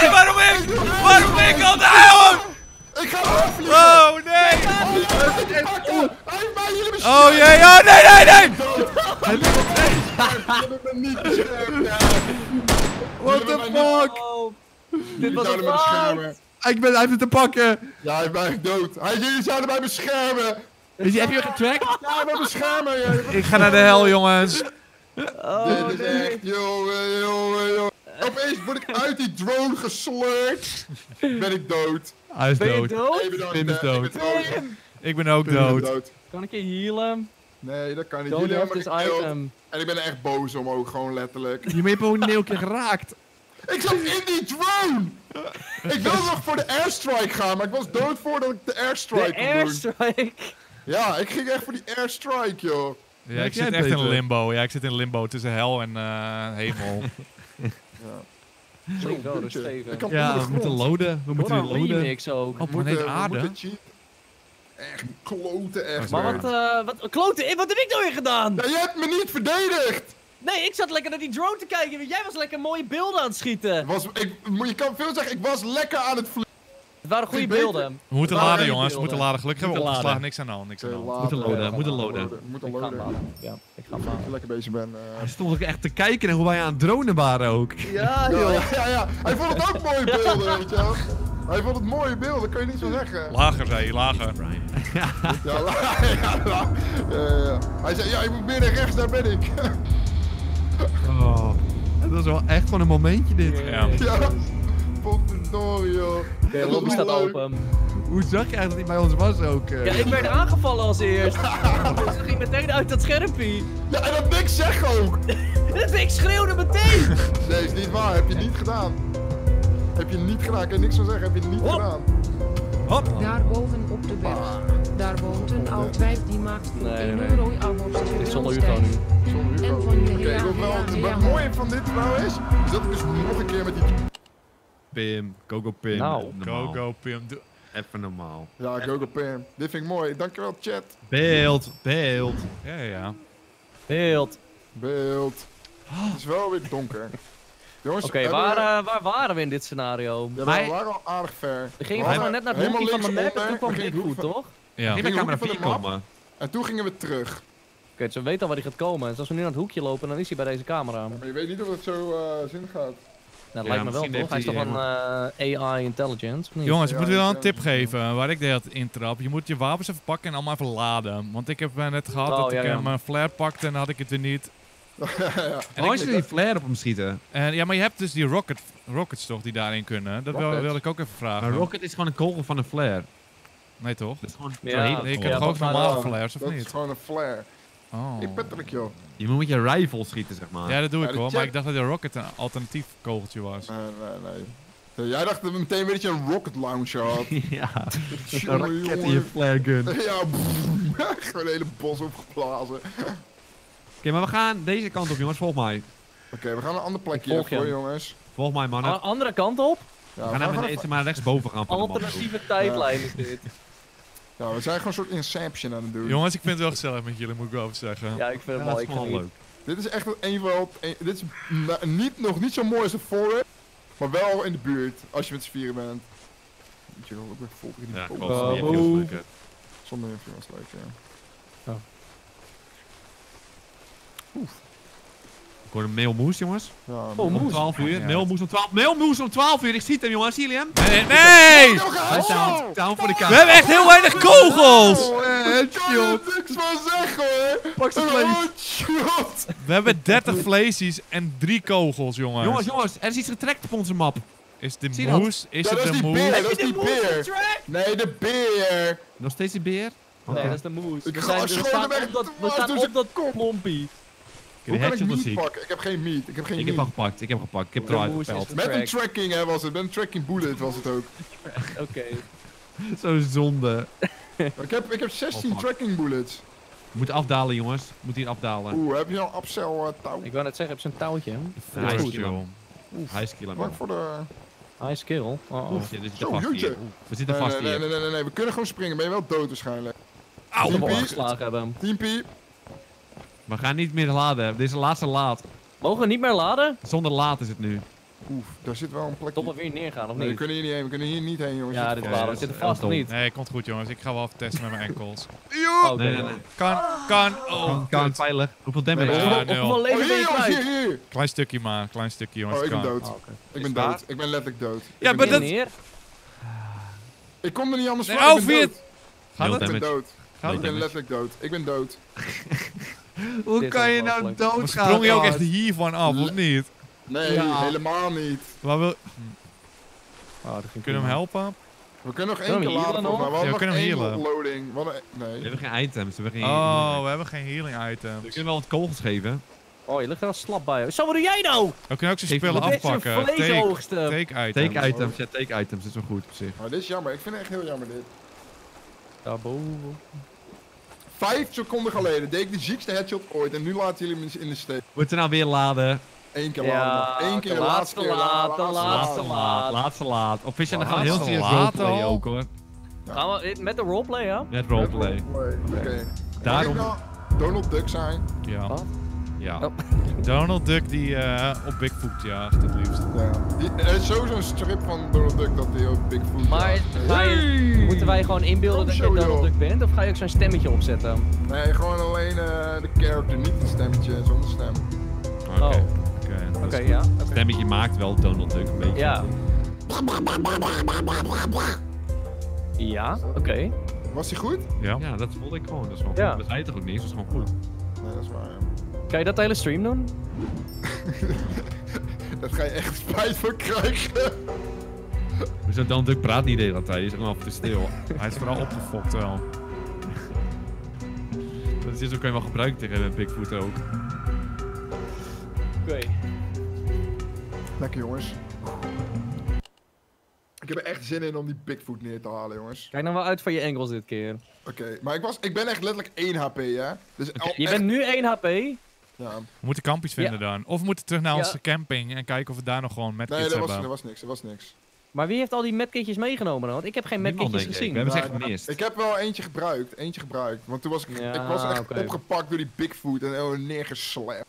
Nee, waarom ik? Waarom ik altijd? Ik ga hem afvliegen. Oh, nee! Oh. Oh, jee, oh, nee, nee, nee! Mij niet- fuck? Dit Jullie was zouden een beschermen. Ik ben, hij heeft het te pakken. Ja, hij is mij dood. Hij, jullie zouden mij beschermen. Is hij, heb je hem getrackt? Ja, mij beschermen. Ja. Ik ga naar de hel, jongens. Oh, Dit is echt, jongen, jongen, jongen. Opeens word ik uit die drone gesleurd. Ben ik dood. Hij is Ben je dood. dood? Is dood. Ik ben dood. Pim, Ik ben ook dood. Kan ik je healen? Nee, dat kan niet. Don't Jullie have hebben this me gekild. item. En ik ben er echt boos om ook, gewoon letterlijk. Je hebt ook een keer geraakt. Ik zat in die drone! ik wilde nog voor de airstrike gaan, maar ik was dood voordat ik de airstrike De kon doen. airstrike. Ja, ik ging echt voor die airstrike, joh. Ja, ik zit echt in limbo. Ja, ik zit in limbo tussen hel en eh, hemel. Zo, Ik wel, Ja, onder we moeten loaden. We Doe moeten loaden. remix ook. Op We planeet moeten- we aarde. Echt kloten, echt. Maar wat, eh, wat, klote, wat heb ik nou weer gedaan? Ja, je hebt me niet verdedigd! Nee, ik zat lekker naar die drone te kijken. Jij was lekker mooie beelden aan het schieten. Was, ik, je kan veel zeggen, ik was lekker aan het vliegen. Het waren goede beelden. We moeten Maar laden, jongens. We moeten laden. Gelukkig hebben we opgeslagen. Niks aan de hand. Niks aan de hand. Moeten loaden, moeten loaden. Moeten Ik ga hem loaden. laden. Ja, ik ga je lekker bezig bent. eh. Hij stond ook echt te kijken naar hoe wij aan het dronen waren ook. Ja, Ja, ja, ja, ja. Hij vond het ook mooie beelden, weet je wel. Hij vond het mooie beelden, kan je niet zo zeggen. Lager, zei je. Lager. Ja, ja. Hij zei, ja, je moet meer naar rechts, daar ben ik. Oh. Dat was wel echt gewoon een momentje dit. Ja. Ja. Potverdorie, joh. De Dat lobby staat open. Hoe zag je eigenlijk dat hij bij ons was ook? eh? Ja, ik werd aangevallen als eerst. Dus ik ging meteen uit dat schermpje. Ja, en dat niks zeg ook. Dus ik schreeuwde meteen. Nee, is niet waar. Heb je niet gedaan. Heb je niet gedaan. Kan je niks van zeggen. Heb je niet Hop. gedaan. Hop. Daarboven op de berg. Daar woont een oud wijf die maakt Nee, nee, euro abortus Dit is zonder Hugo nu. Zonder Hugo. En van je Oké, ja, wat wel- het mooie van dit verhaal is, is dat ik dus nog een keer met die... Pim, Coco Pim. Nou. Go, normaal. go, Pim. Doe- Even normaal. Ja, Gogo Pam. Dit vind ik mooi. Dankjewel, chat. Beeld, beeld. Ja, ja, ja. Beeld. Beeld. Het is wel weer donker. Jongens, Oké, hebben waar, we- eh, waar waren we in dit scenario? Ja, we waren al aardig ver. We gingen hadden net naar de helemaal hoekje van de map en toen kwam Bigfoot, hoek toch? Oké, Ja. Ging naar camera hoekje 4 van de komen. En toen gingen we terug. dus we weten al waar hij gaat komen. Dus als we nu naar het hoekje lopen, dan is hij bij deze camera. Maar je weet niet of het zo eh, zin gaat. Nou, Ja, dat lijkt me wel toch? Hij is toch eh, AI intelligence? Jongens, ik moet wel ja, een tip geven waar ik de hele tijd intrap. Je moet je wapens even pakken en allemaal even laden. Want ik heb eh, net gehad Oh, dat ja, ik ja. eh, mijn flare pakte en dan had ik het weer niet. Ja. En Oh, is er die flare op hem schieten? En, ja, maar je hebt dus die rocket, rockets toch die daarin kunnen. Dat wil, wilde ik ook even vragen. Maar rocket is gewoon een kogel van een flare. Nee toch? Dat is gewoon Ja. ik heb Ja, gewoon normale wel. flares, of Dat is niet? gewoon een flare. Oh. Ik Patrick, joh. Je moet met je rifle schieten, zeg maar. Ja, dat doe Ja, ik chat- maar ik dacht dat de rocket een alternatief kogeltje was. Nee, nee, nee. Jij dacht dat meteen weer dat je een rocket launcher had. ja. Een Jongen, raket in je flare gun. Ja, gewoon een hele bos opgeblazen. Oké, maar we gaan deze kant op, jongens. Volg mij. we gaan een ander plekje voor je. jongens. Volg mij, A- mannen. andere kant op? Ja, We gaan even- maar rechtsboven gaan van. Alternatieve tijdlijn is dit. ja, we zijn gewoon een soort Inception aan het doen. Jongens, ik vind het wel gezellig met jullie, moet ik wel even zeggen. Ja, ik vind Ja, het wel. Ik geniet. leuk. Dit is echt een van... een- dit is niet, nog niet zo mooi als de Forest, maar wel in de buurt, als je met z'n vieren bent. Moet je wel ook weer vol in die Ja, klopt. Zonder influence leuk, ja. Ik hoor een mailmoes, jongens. ja Oh, maar- Om moes. 12 uur. Ja. Mailmoes om 12 Mailmoes om 12 uur. Ik zie hem, jongens. Zie jullie hem? Nee! nee! Oh, Hij is down, voor de We kaart. hebben echt heel weinig kogels! Oh, ik kan er niks van zeggen hoor! Pak Een vlees. headshot! We hebben 30 vleesjes en 3 kogels, jongens. Jongens, jongens. Er is iets getrekt op onze map. Is de Zie je dat? moes? Is het is de moes? beer, dat is die beer! Nee, de beer! Nog steeds die beer? Nee, dat is de moes. Ik We, ga- zijn, we staan op dat, we staan op dat klompie. Ik Hoe heb kan ik meat pakken? Ik heb geen meat. Ik heb geen Ik heb al gepakt. Ik heb gepakt. Ik heb eruit moes is gepeld. de Met een track. tracking hè, was het. Met een tracking bullet was het ook. Oké. Zo zonde. Ik heb, ik heb 16 Oh, fuck. tracking bullets. We moeten afdalen, jongens. We moeten hier afdalen. Oeh, heb je al upsell uh, touw? Ik wou net zeggen, heb je een touwtje? Ja, hij is Goed, kill. joh. Hij is kill, Vlak man. voor de... High skill. Oh, oh. We zitten Zo, vast jeetje. hier. We zitten Nee, vast nee, nee, hier. nee, nee, nee, we kunnen gewoon springen. Ben je wel dood waarschijnlijk. Hebben. Team P. We gaan niet meer laden. Dit is de laatste laad. Mogen we niet meer laden? Zonder laad is het nu. Oef, daar zit wel een plekje. Top of weer neergaan, of Nee, we niet? kunnen hier niet heen. We kunnen hier niet heen, jongens. Ja, Dit waar. We zitten vast of niet? Nee, komt goed, jongens. Ik ga wel even testen met mijn enkels. Oh, Oké. Nee, nee, nee. Kan, kan. Oh, Kan, kan veilig. Hoeveel damage? Ja, nul. Hoeveel Oh, leven ben hier, je jongens, kwijt? hier, hier. Klein stukje maar, klein stukje, jongens. Oh, ik ben kan. dood. Oh, oké. Ik ben dood. Ik ben letterlijk dood. Ja, maar ben dat-. Ik kom er niet anders Nee, van. oh, ik ben dood. Gaat het? Ik ben damage. dood. Gaat Ik het? ben letterlijk dood. Ik ben dood. Hoe Dit kan je nou. Maar doodgaan? sprong je ook echt hiervan af, of niet? Nee, Ja. helemaal niet. Waar wil... Oh, dat ging Kunnen we hem helpen? We kunnen nog één we keer healen laden mij. We Ja, we nog kunnen één hem loading. We We hebben geen items. We hebben geen... Oh, we hebben geen healing We items. kunnen wel wat kogels geven. Oh, je ligt er wel slap bij. Zo, wat doe jij nou? We kunnen ook zijn spullen afpakken. Take, take items. Take items. Ja, take items. Dat is wel goed op zich. Maar dit is jammer. Ik vind het echt heel jammer dit. Daarboven. Vijf seconden geleden deed ik de ziekste headshot ooit. En nu laten jullie me in de steek. Moeten we nou weer laden? Eén keer Ja, laden nog. Eén keer, de laatste keer. laat, laatste laatste laat. laat. Laatste laat. Dan gaan we heel serieus roleplay ook hoor. Gaan we met de roleplay, ja? Met roleplay. Oké. Daarom- ik nou Donald Duck zijn? Ja. Wat? Ja. Oh. Donald Duck die eh, op Bigfoot jaagt het liefst. Ja. Die, er is sowieso een strip van Donald Duck dat hij op Bigfoot Maar jaagt. je, moeten wij gewoon inbeelden dat je Donald joh. Duck bent? Of ga je ook zo'n stemmetje opzetten? Nee, gewoon alleen eh, de character, niet het stemmetje zonder stem. Oké. Oh. Oké, is- ja. Het stemmetje maakt wel Donald Duck een beetje. Ja. Ja, oké. Was hij goed? Ja. Ja, dat voelde ik gewoon. Dat is gewoon Ja. goed. We zeiden toch ook niks, dat is gewoon goed. Nee, dat is waar. ja. Kan je dat de hele stream doen? Daar ga je echt spijt van krijgen. Hoezo Donald Duck praat niet de hele tijd, hij is helemaal te stil. Hij is vooral opgefokt wel. Dat is ook kan je wel gebruiken tegen Bigfoot ook. Oké. Lekker jongens. Ik heb er echt zin in om die Bigfoot neer te halen, jongens. Kijk nou wel uit van je enkels dit keer. Oké, maar ik, was, ik ben echt letterlijk 1 HP, hè? Dus al Je echt- bent nu 1 HP. Ja. We moeten kampjes vinden dan. Of we moeten terug naar Ja. onze camping en kijken of we daar nog gewoon met Nee, er hebben. er was niks, er was niks. Maar wie heeft al die medkitjes meegenomen dan? Want ik heb geen medkitjes gezien. We hebben ze echt gemist. Ik heb wel eentje gebruikt, eentje gebruikt. Want toen was ik, Ja, ik was echt oké. opgepakt door die Bigfoot en heel neergeslept.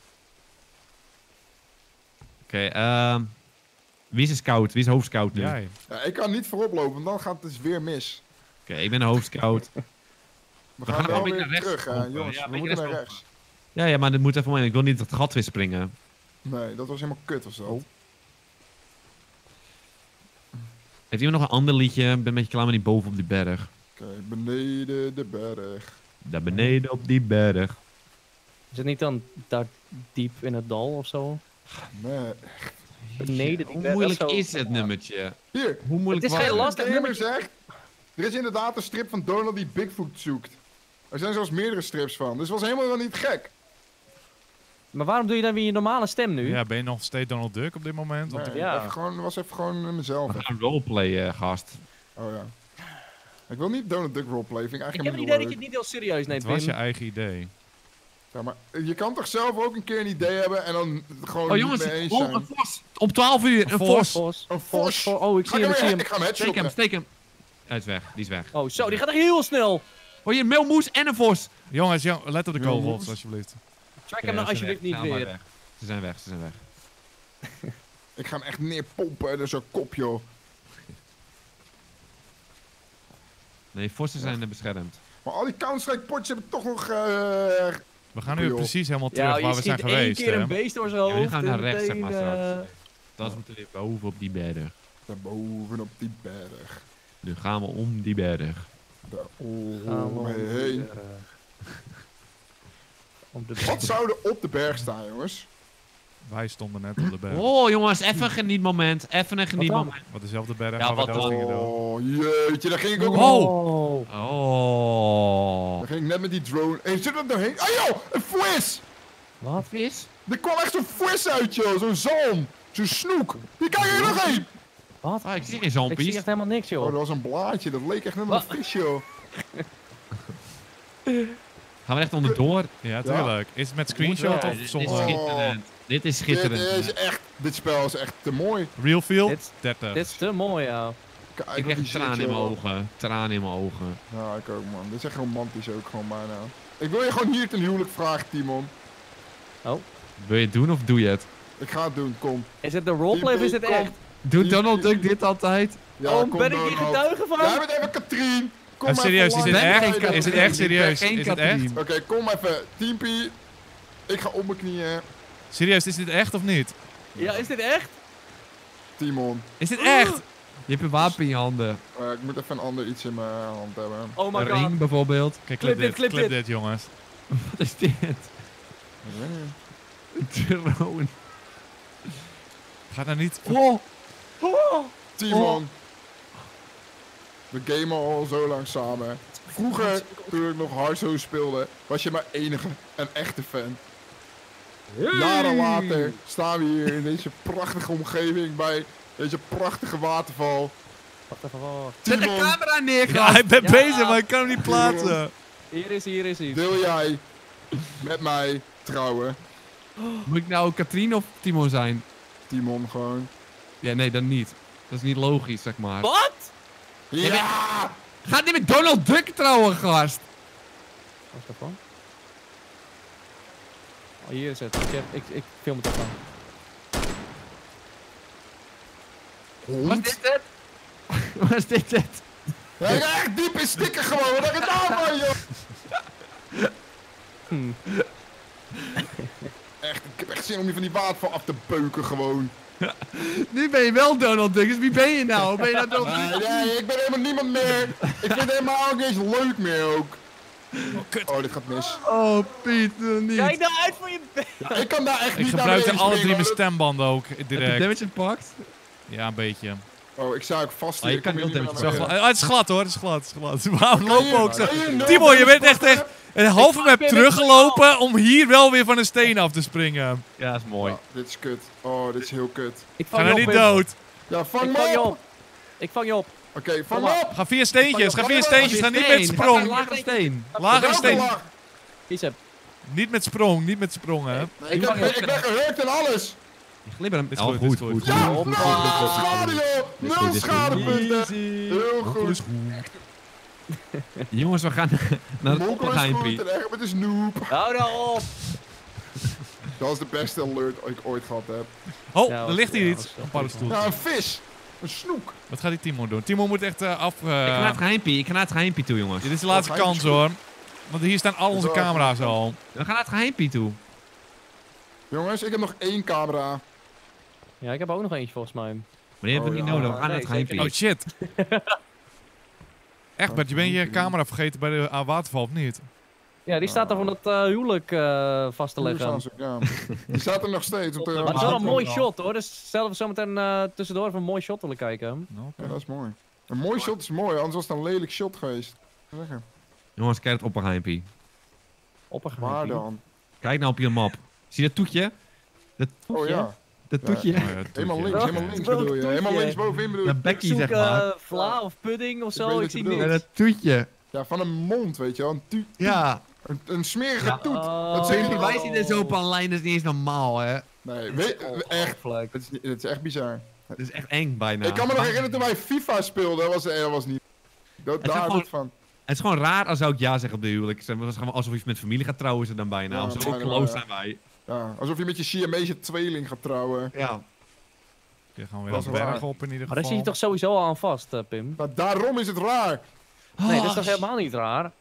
Oké, ehm... Wie is een scout? Wie is hoofdscout nu? Oké, Jij. Ja, ik kan niet voorop lopen, want dan gaat het dus weer mis. ik ben een hoofdscout. We We gaan, gaan wel weer beetje naar rechts terug, hè, jongens. Ja, we moeten naar rechts rechts. Ja, ja, maar dit moet even omheen. Ik wil niet dat het gat weer springen. Nee, dat was helemaal kut of zo. Oh. Heeft iemand nog een ander liedje? Ik ben een beetje klaar met die boven op die berg. Oké, beneden de berg. Daar beneden op die berg. Is het niet dan daar diep in het dal of zo? Nee. Beneden die Hoe moeilijk zo- is het nummertje? Hier, Hoe moeilijk Het is geen het? lastig nummertje. zegt. Er is inderdaad een strip van Donald die Bigfoot zoekt. Er zijn zelfs meerdere strips van, dus het was helemaal niet gek. Maar waarom doe je dan weer je normale stem nu? Ja, ben je nog steeds Donald Duck op dit moment? Want Nee, Ja. even gewoon, was even gewoon mezelf. We gaan roleplayen, gast. Oh ja. Ik wil niet Donald Duck roleplay, vind ik ik eigenlijk heb het idee dat je het niet heel serieus neemt, het was Wim. je eigen idee. Ja, maar je kan toch zelf ook een keer een idee hebben en dan gewoon Oh niet jongens, mee eens oh, zijn. een vos! Om 12 uur, een, Een vos! Vos. Een vos. Oh, ik zie hem, ik ik, zie hem, ik ga hem Steek hem, steek hem. Hij is weg, die is weg. Oh, zo, die gaat echt heel snel. Oh, hier, melmoes en een vos! Jongens, jong, let op de Jongens. kogels alsjeblieft. Track hem nou ze zijn alsjeblieft niet weer. weg. Ze zijn weg, ze zijn weg. Ik ga hem echt neerpompen, dat is zo'n kop joh. Nee, vossen zijn eh, beschermd. Maar al die Counter-Strike potjes heb ik toch nog... eh, We gaan nu Joh. precies helemaal terug Ja, waar we zijn geweest. keer hè. een beest door zijn Ja, nu gaan we naar rechts, zeg maar, eh, straks. Dat moeten we boven op die berg. daar boven op die berg. Nu gaan we om die berg. Daar gaan we om om de berg. De Wat zou er op de berg staan, jongens? Wij stonden net op de berg. Oh jongens, even een genietmoment. Even een genietmoment. Wat berg Ja, wat dood dan? gingen doen. Oh, jeetje, daar ging ik ook... Oh. Oh. Daar ging ik net met die drone... Hé, zit er doorheen? Ah joh, een fris! Wat? Vis? Er kwam echt zo'n fris uit, joh. Zo'n zalm. Zo'n snoek. Hier, kijk hier nog één! Wat? Ah, ik zie geen Ik zie echt helemaal niks, Oh, joh. dat was een blaadje. Dat leek echt net op een vis, joh. Gaan we echt onderdoor? Ja, tuurlijk. Is het met screenshot Ja, of dit is zonder schitterend. Dit is Dit schitterend. is echt... Dit spel is echt te mooi. real feel? Dit- 30. Dit is te mooi, ja. Kijk, Ik die tranen shit, in mijn ogen. Tranen in mijn ogen. Ja, ik ook, man. Dit is echt romantisch ook gewoon bijna. Ik wil je gewoon hier ten huwelijk vragen, Timon. Wil je het doen of doe je het? Ik ga het doen, kom. Is het de roleplay of is het echt? Doet Donald Duck dit altijd? Ja, oh, kom ben ik hier getuige van? Jij bent even Katrien. Kom even serieus, is dit echt? Is het Katrien. echt serieus? Is het echt? Oké, kom even. Teampie. Ik ga op mijn knieën. Serieus, is dit echt of niet? Ja, is dit echt? Timon. Is dit echt? Je hebt een wapen in je handen. Eh, ik moet even een ander iets in mijn hand hebben. Oh my Een god. ring bijvoorbeeld. Kijk, Clip clip dit, dit, clip clip dit. dit, jongens. Wat is dit? Een drone. Ga nou niet... Oh. Timon. We gamen al zo lang samen. Vroeger, toen ik nog Hearthstone speelde, was je mijn enige en echte fan. Jaren later staan we hier in deze prachtige omgeving bij deze prachtige waterval. Wacht. Zet de Timon, camera neer, Ja, ik ben Ja. bezig, maar ik kan hem niet plaatsen. Hier is hij, hier is hij. wil jij met mij trouwen? Moet ik nou Katrien of Timo zijn? Timon gewoon. Ja, nee, dan niet. Dat is niet logisch, zeg maar. Wat? Ja! Ga niet met Donald Duck trouwen, gast. Wacht even. Oh, hier is het. Ik, heb, ik, ik film het aan. Was dit het? Was dit het? Ja, ik ga echt diep in stikken gewoon. Wat heb ik gedaan man, joh? Hm. Echt, ik heb echt zin om je van die waterval af te beuken gewoon. Nu ben je wel Donald Duck, dus wie ben je nou? Ben je nou Donald Nee, nee, ik ben helemaal niemand meer. Ik vind helemaal niet eens leuk meer ook. Oh, dit gaat mis. Oh, Piet, eh, niet. Kijk nou uit voor je bek! Ja, ik kan daar echt Ik niet naar gebruikte beneden alle drie mijn stembanden ook Heb je direct. damage gepakt? Ja, een beetje. Oh, ik zou ook vast Oh, je kan niet Ah, het is glad hoor, het is glad, het is glad. Waarom lopen we ook zo? Timo, je bent echt echt een halve map teruggelopen om hier wel weer van een steen af te springen. Ja, dat is mooi. Ja, dit is kut. Oh, dit is heel kut. Ik Ga vang nou je op, niet dood. Ja, vang Ik me vang je op. op. Ik vang je op. Oké, vang me op. Ga via steentjes, ga via Ga steentjes, ga niet met Ga sprong. lagere steen. Lagere steen. hem. Niet met sprong, niet met sprongen. hè. Nee, Ik, heb, ik ben gehurkt en alles. Je glibbert hem. Dit is goed, goed, goed. goed. Ja, Op. nul schade joh. Nul schadepunten. Heel goed. Jongens, we gaan naar het Monkel is goed snoep. Hou nou op! Dat is de beste alert ik ooit gehad heb. Oh, Ja, er was- ligt hier ja, iets. Een paddenstoel. Ja, een vis. Een snoek. Wat gaat die Timo doen? Timo moet echt eh, af... eh, Ik ga naar het geheimpie. Ik ga naar het geheimpie toe, jongens. dit is de laatste kans goed. hoor. Want hier staan al onze camera's al. We gaan naar het geheimpie toe. Jongens, ik heb nog één camera. Ja, ik heb ook nog eentje volgens mij. Maar die hebben we Oh, niet nodig. We gaan naar het geheimpie. Oh shit. Echt Bert, je bent je camera vergeten bij de waterval of niet? Ja, die staat daar van dat eh, huwelijk eh, vast te leggen. Die staat er nog steeds. Op de, Maar het is wel een mooi shot hoor, dus stel dat we zometeen eh tussendoor even een mooi shot willen kijken. Oké. Ja, dat is mooi. Een mooi shot is mooi, anders was het een lelijk shot geweest. Zeggen. Jongens, kijk het oppergeimpie. Oppergeheim. Waar dan? Kijk nou op je map. Zie je dat toetje? Dat, Oh ja. Dat toetje? Oh ja, Helemaal links, helemaal links bedoel je. Helemaal links bovenin bedoel je. Dat bekkie, zeg maar. eh, vla of pudding of zo, ik zie niks. dat toetje. Ja, van een mond, weet je wel. Een, tu- Ja. een, een smerige Ja. toet. Oh. Dat die Wij zien er zo op een lijn, dat is niet eens normaal, hè. Nee, weet, echt. Het is, het is echt bizar. Het is echt eng bijna. ik kan me nog herinneren toen wij FIFA speelden, dat was, dat was niet. Dat, daar gewoon- van. Het is gewoon raar als zou ik ja zeggen op de huwelijk. Het is gewoon alsof je met familie gaat trouwen is het dan bijna. Ja, Of zo close zijn wij. Ja, alsof je met je Siamese tweeling gaat trouwen. Ja. Je gaan weer Dat een berg op in ieder Maar daar geval. zit je toch sowieso al aan vast, eh, Pim? Maar daarom is het raar. Nee, dat is Oh, toch helemaal niet raar? Oh,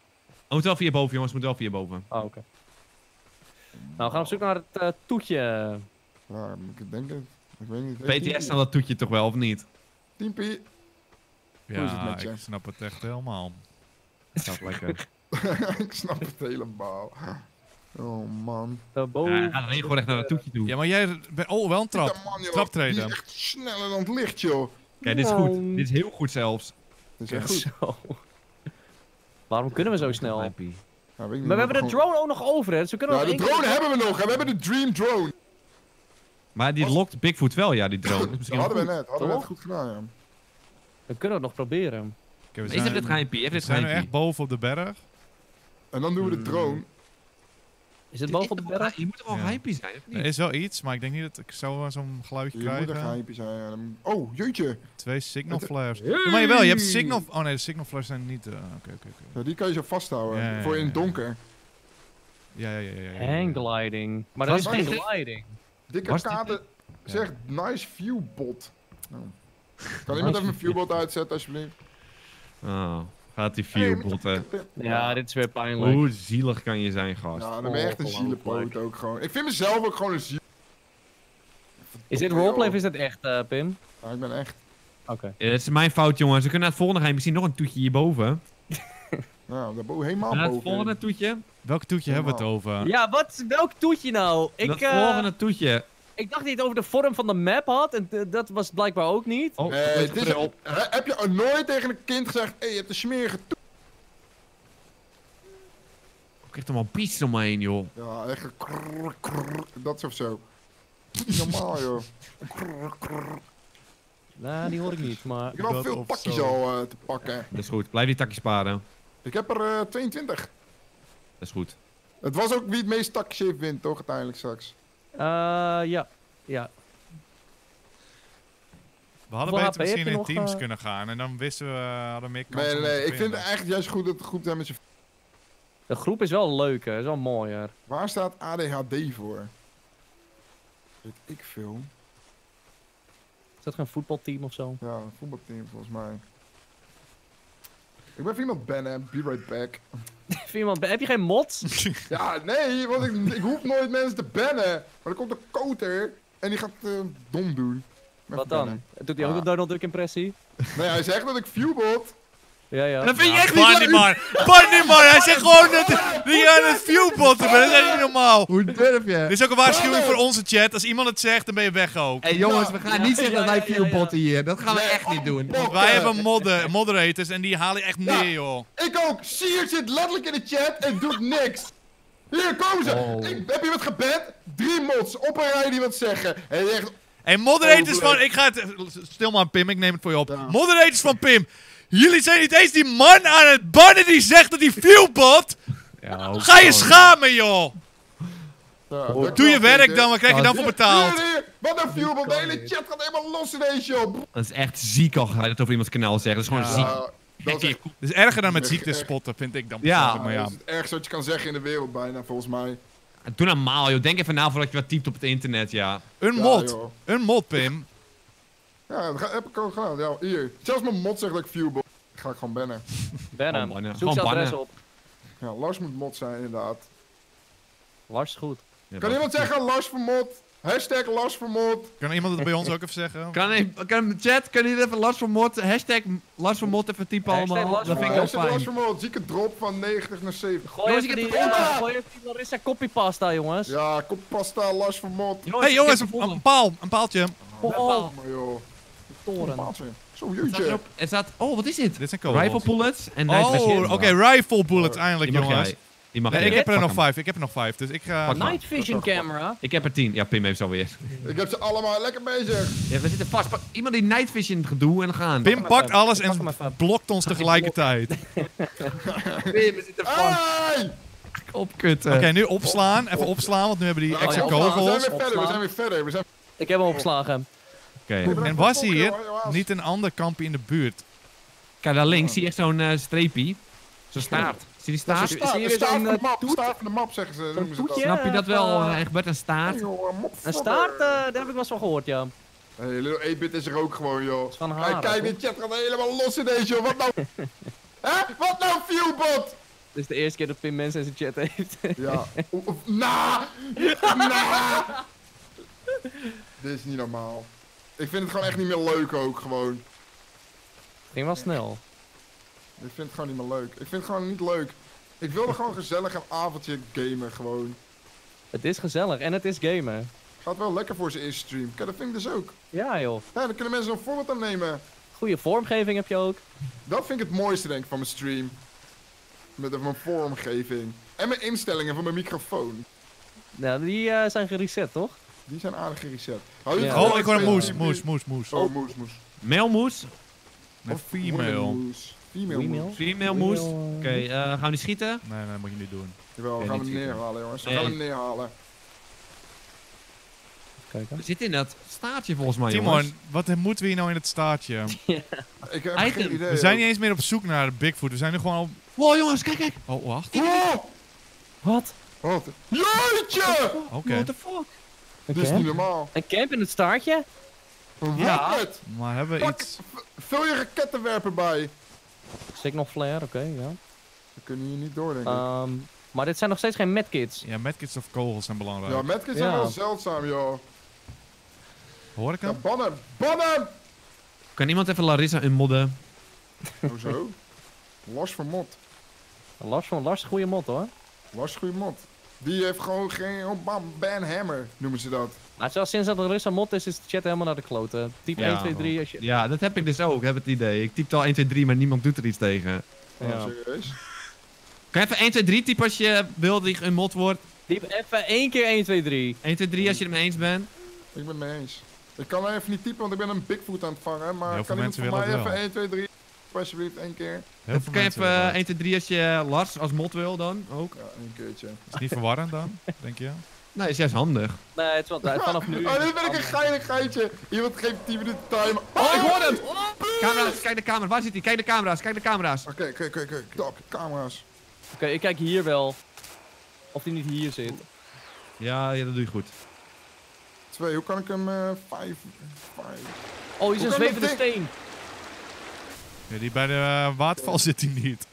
moet wel via boven, jongens. Moet wel via boven. Oh, oké. Nou, we gaan op zoek naar het eh, toetje. Ja, moet ik het denken. Ik weet niet. PTS Tiempie. dan dat toetje toch wel, of niet? Tiempie. Hoe is het Ja, ik snap het echt helemaal. Dat lekker. ik snap het helemaal. Oh man. Uh, Ja, hij gaat alleen gewoon echt naar dat toetje toe. Ja, maar jij bent... Oh, wel een trap. Kijk, man, joh. Traptreden. Die is echt sneller dan het licht, joh. Kijk, dit is goed. Dit is heel goed zelfs. Dat is echt goed. Zo. Waarom kunnen we zo snel? Ja, weet ik niet, Maar we hebben de gewoon- drone ook nog over, hè? Dus we kunnen Ja, nog de één keer- drone hebben we nog. En we hebben de Dream Drone. Maar die Was- lokt Bigfoot wel, ja, die drone. Dat is Dat misschien hadden we wel net. Hadden we net toch? goed gedaan, ja. We kunnen het nog proberen. Oké, we Is zijn, dit het geheimpie? Even we dit zijn nu echt boven op de berg. En dan doen we de Hmm. drone. Is het boven op de berg? Je moet toch wel Ja. zijn, of Er niet? is wel iets, maar ik denk niet dat ik zo eh, zo'n geluidje Je moet een krijg. geheimje zijn. ja. Dan- Oh, jeetje. Twee signal flares. Ja, maar jawel, je hebt signal... Oh nee, de signal flares zijn niet... eh, Oké, oké, oké. Ja, die kan je zo vasthouden. Ja, ja, Voor in het donker. Ja, ja, ja, ja. ja, ja. Hanggliding. Maar dat is Was geen gliding. Dikke kaarten zegt nice viewbot. Oh. Kan iemand even mijn viewbot uitzetten, alsjeblieft? Oh, gaat die met- botten. Ja, dit is weer pijnlijk. Hoe zielig kan je zijn, gast? Ja, dan ben je echt een Ongelooflijk. zielenpoot ook gewoon. Ik vind mezelf ook gewoon een ziel. Is dit roleplay of is dit echt, eh, Pim? Ja, ik ben echt. Oké. Ja, het is mijn fout, jongens. We kunnen naar het volgende geheimpie zien. Nog een toetje hierboven. Nou, helemaal Naar het boven. volgende toetje. Welk toetje hebben we het over? Ja, wat? Welk toetje nou? Ik, dat eh, volgende toetje. Ik dacht dat hij het over de vorm van de map had. En eh, dat was blijkbaar ook niet. Oh, Eh, dat het is-. He- heb je nooit tegen een kind gezegd: hé, hey, je hebt een smerige toet? Ik krijg er allemaal pieces om me heen, joh. Ja, echt. een krrr, krrr, dat of zo. Normaal, joh. Krrr, krrr. Nou, die hoor ik niet, maar... Ik heb al veel of pakjes zo. al eh, te pakken. Dat is goed. Blijf die takjes sparen. Ik heb er eh, 22. Dat is goed. Het was ook wie het meest takjes heeft wint, toch? Uiteindelijk straks. Eh, ja. Ja. We hadden beter HP misschien in teams eh? kunnen gaan. En dan wisten we, eh, hadden we meer kans Nee, nee, nee. Ik vind het echt juist goed dat het goed zijn met z'n. De groep is wel leuker, is wel mooier. Waar staat ADHD voor? Weet ik veel. Is dat geen voetbalteam of zo? Ja, een voetbalteam volgens mij. Ik ben iemand bannen, be right back. Iemand- heb je geen mods? Ja, nee, want ik, ik hoef nooit mensen te bannen. Maar dan komt een koter en die gaat eh, dom doen. Even Wat dan? bannen. Doet hij ook Ah. een Donald Duck impressie? Nee, hij zegt dat ik viewbot. Ja, ja. Dat vind je echt niet! Hij zegt gewoon dat, dat je aan het viewbotten bent. Dat is echt niet normaal. Hoe durf je? Dit is ook een waarschuwing voor onze chat. Als iemand het zegt, dan ben je weg ook. Hé jongens, we gaan ja, niet zeggen ja, dat wij ja, ja, ja. viewbotten hier. Dat gaan we Nee, echt niet doen. bokken. Wij hebben modder, moderators en die halen je echt Ja. neer, joh. Ik ook. Sier zit letterlijk in de chat en doet niks. Hier, komen ze. Oh. Ik, heb je wat geband? Drie mods op een rij die wat zeggen. En je Hey, moderators Oh, van... Ik ga het... Stil maar, Pim. Ik neem het voor je op. Ja. Moderators van Pim. Jullie zijn niet eens die man aan het bannen die zegt dat hij viewbot. Ja, Ga je schamen, joh. ja, Doe je werk dan, wat krijg je dan voor betaald? Wat een viewbot. De hele chat gaat helemaal los ineens, joh. Dat is echt ziek al ga je dat over iemands kanaal zeggen. Dat is gewoon Ja. ziek. Dat is echt Dat is erger dan met Echt, ziektes echt. spotten, vind ik dan. Ja. Maar ja. dat is het ergste wat je kan zeggen in de wereld bijna, volgens mij. Doe normaal joh. Denk even na voordat je wat typt op het internet, ja. Een mod. joh. Een mod, Pim. Ja, dat ga- heb ik ook gedaan. Ja, hier. Zelfs mijn mod zegt dat ik viewbot. Ga ik gewoon bannen. Gewoon bannen. Zoek zijn adres bannen. op. Ja, Lars moet mod zijn, inderdaad. Lars is goed. Ja, Kan iemand zeggen Lars vermod? Hashtag Lars vermod. Kan iemand het bij ons ook even zeggen? Kan, een- kan chat, kan jullie even Lars van Mot, hashtag Lars van Mot even typen allemaal? Lars Dat vind ik Mot. wel Hashtag Lars fijn. vermod. Zieke drop van 90 naar 70. Gooi Jongens, even ik die, gooi even die Larissa copypasta, jongens. Ja, kop pasta, Lars vermod. Hé hey, jongens, een, een paal. Een paaltje. Oh, Oh, maar joh. Toren. Zo, Het staat oh wat is dit? Dit zijn kogels. Rifle bullets en. Oh, oké. Rifle bullets eindelijk, Die mag jongens. jij. Die mag Nee, ik heb er Pak nog hem. vijf. Ik heb er nog vijf. Dus ik ga... Night vision camera. Ik heb er tien. Ja, Pim heeft ze alweer. Ik heb ze allemaal lekker bezig. Ja, we zitten vast. Pak iemand die night vision gedoe en gaan. Pim pakt alles en blokt ons tegelijkertijd. Pim, we zitten Hey! Opkutten. Oké, nu opslaan. Even opslaan, want nu hebben die Nou, extra opslaan. We kogels. zijn weer verder, we zijn weer verder. We zijn... Ik heb hem opgeslagen. Oké. En was hier niet een ander kampje in de buurt? Kijk, daar links zie je echt zo'n eh streepie. Zo'n staart. Zie je die staart? Zie je staart van de eh, map. toet? Staart van de map, zeggen ze. noemen ze dat. Snap je dat wel? Echt met een staart? Een staart, eh, daar heb ik wel eens van gehoord, ja. Hey, Little 8-bit is er ook gewoon, joh. is van haar, kijk, toch? dit chat gaat helemaal los in deze, joh. Wat nou? Hè? Wat nou, viewbot? Dit is de eerste keer dat Pim mensen in zijn chat heeft. Ja. Na! Na! Dit is niet normaal. Ik vind het gewoon echt niet meer leuk ook, gewoon. Ging wel snel. Ik vind het gewoon niet meer leuk. Ik vind het gewoon niet leuk. Ik wilde gewoon gezellig een avondje gamen, gewoon. Het is gezellig en het is gamen. Gaat wel lekker voor zijn eerste stream. Kijk, dat vind ik dus ook. Ja joh. Ja, dan kunnen mensen een voorbeeld aan nemen. Goede vormgeving heb je ook. Dat vind ik het mooiste, denk ik, van mijn stream. Met mijn vormgeving. En mijn instellingen van mijn microfoon. Nou, die eh, zijn gereset, toch? Die zijn aardig gereset. Hou je Ja. het Oh, ik hoor een moes, moes, moes, moes. Oh, moes, moes. Mailmoes? Een Of female. moes. Female Female? moes. Female moes? Oké, eh, gaan we die schieten? Nee, nee, dat moet je niet doen. Jawel, we gaan hem neerhalen, jongens. We Nee. gaan hem neerhalen. Kijken. We zitten in dat staartje volgens mij, Timon, jongens. wat moeten we hier nou in het staartje? Ik heb geen idee. We zijn niet eens meer op zoek naar de Bigfoot. We zijn nu gewoon op... Wow, jongens, kijk, kijk. Oh, wacht. Oh! Wat? Wat? Jeetje! Oké. What the fuck? Een Dit is niet normaal. Een camp in het staartje? Ja. Rocket! Maar hebben we Pak, iets... vul je rakettenwerper bij. Signal flare, oké, ja. We kunnen hier niet door, denk ik. Ehm, maar dit zijn nog steeds geen medkits. Ja, medkits of kogels zijn belangrijk. ja, medkits zijn ja. wel zeldzaam, joh. Hoor ik Ja, hem? ban hem! Ban hem! Kan iemand even Larissa unmodden? Hoezo? Lars van Mot. Lars van Lars, goede mot hoor. Lars goeie Mot. Die heeft gewoon geen... Oh, bam, ban hammer, noemen ze dat. Maar zoals sinds dat er Larissa mot is, is de chat helemaal naar de kloten. Type Ja. 1, 2, 3 als je... Ja, dat heb ik dus ook. Ik heb het idee. Ik typte al 1, 2, 3, maar niemand doet er iets tegen. Oh, Ja. serieus? Kan je even 1, 2, 3 typen als je wil dat je unmod wordt? Type even één keer 1, 2, 3. 1, 2, 3 als je het mee eens bent. Ik ben het mee eens. Ik kan even niet typen, want ik ben een Bigfoot aan het vangen. Maar Heel veel kan iemand voor mij even 1, 2, 3... Alsjeblieft, één keer. Heel veel kan je even willen eh, dat. 1, 2, 3 als je Lars als mod wil dan ook? Ja, één keertje. Is het niet verwarrend dan, denk je? Nee, is juist handig. Nee, het is wel tijd. Vanaf nu. Oh, dit vind ik een geinig geitje. Iemand geeft 10 minuten time. Oh, ik hoor hem! Camera's, kijk de camera. Waar zit hij? Kijk de camera's, kijk de camera's. Oké, oké, oké, oké. Stop, camera's. Oké, ik kijk hier wel. Of die niet hier zit. Ja, ja, dat doe je goed. Twee, hoe kan ik hem eh vijf... vijf... Oh, hier is een zwevende steen. Ja, die bij de eh, waterval zit hij niet.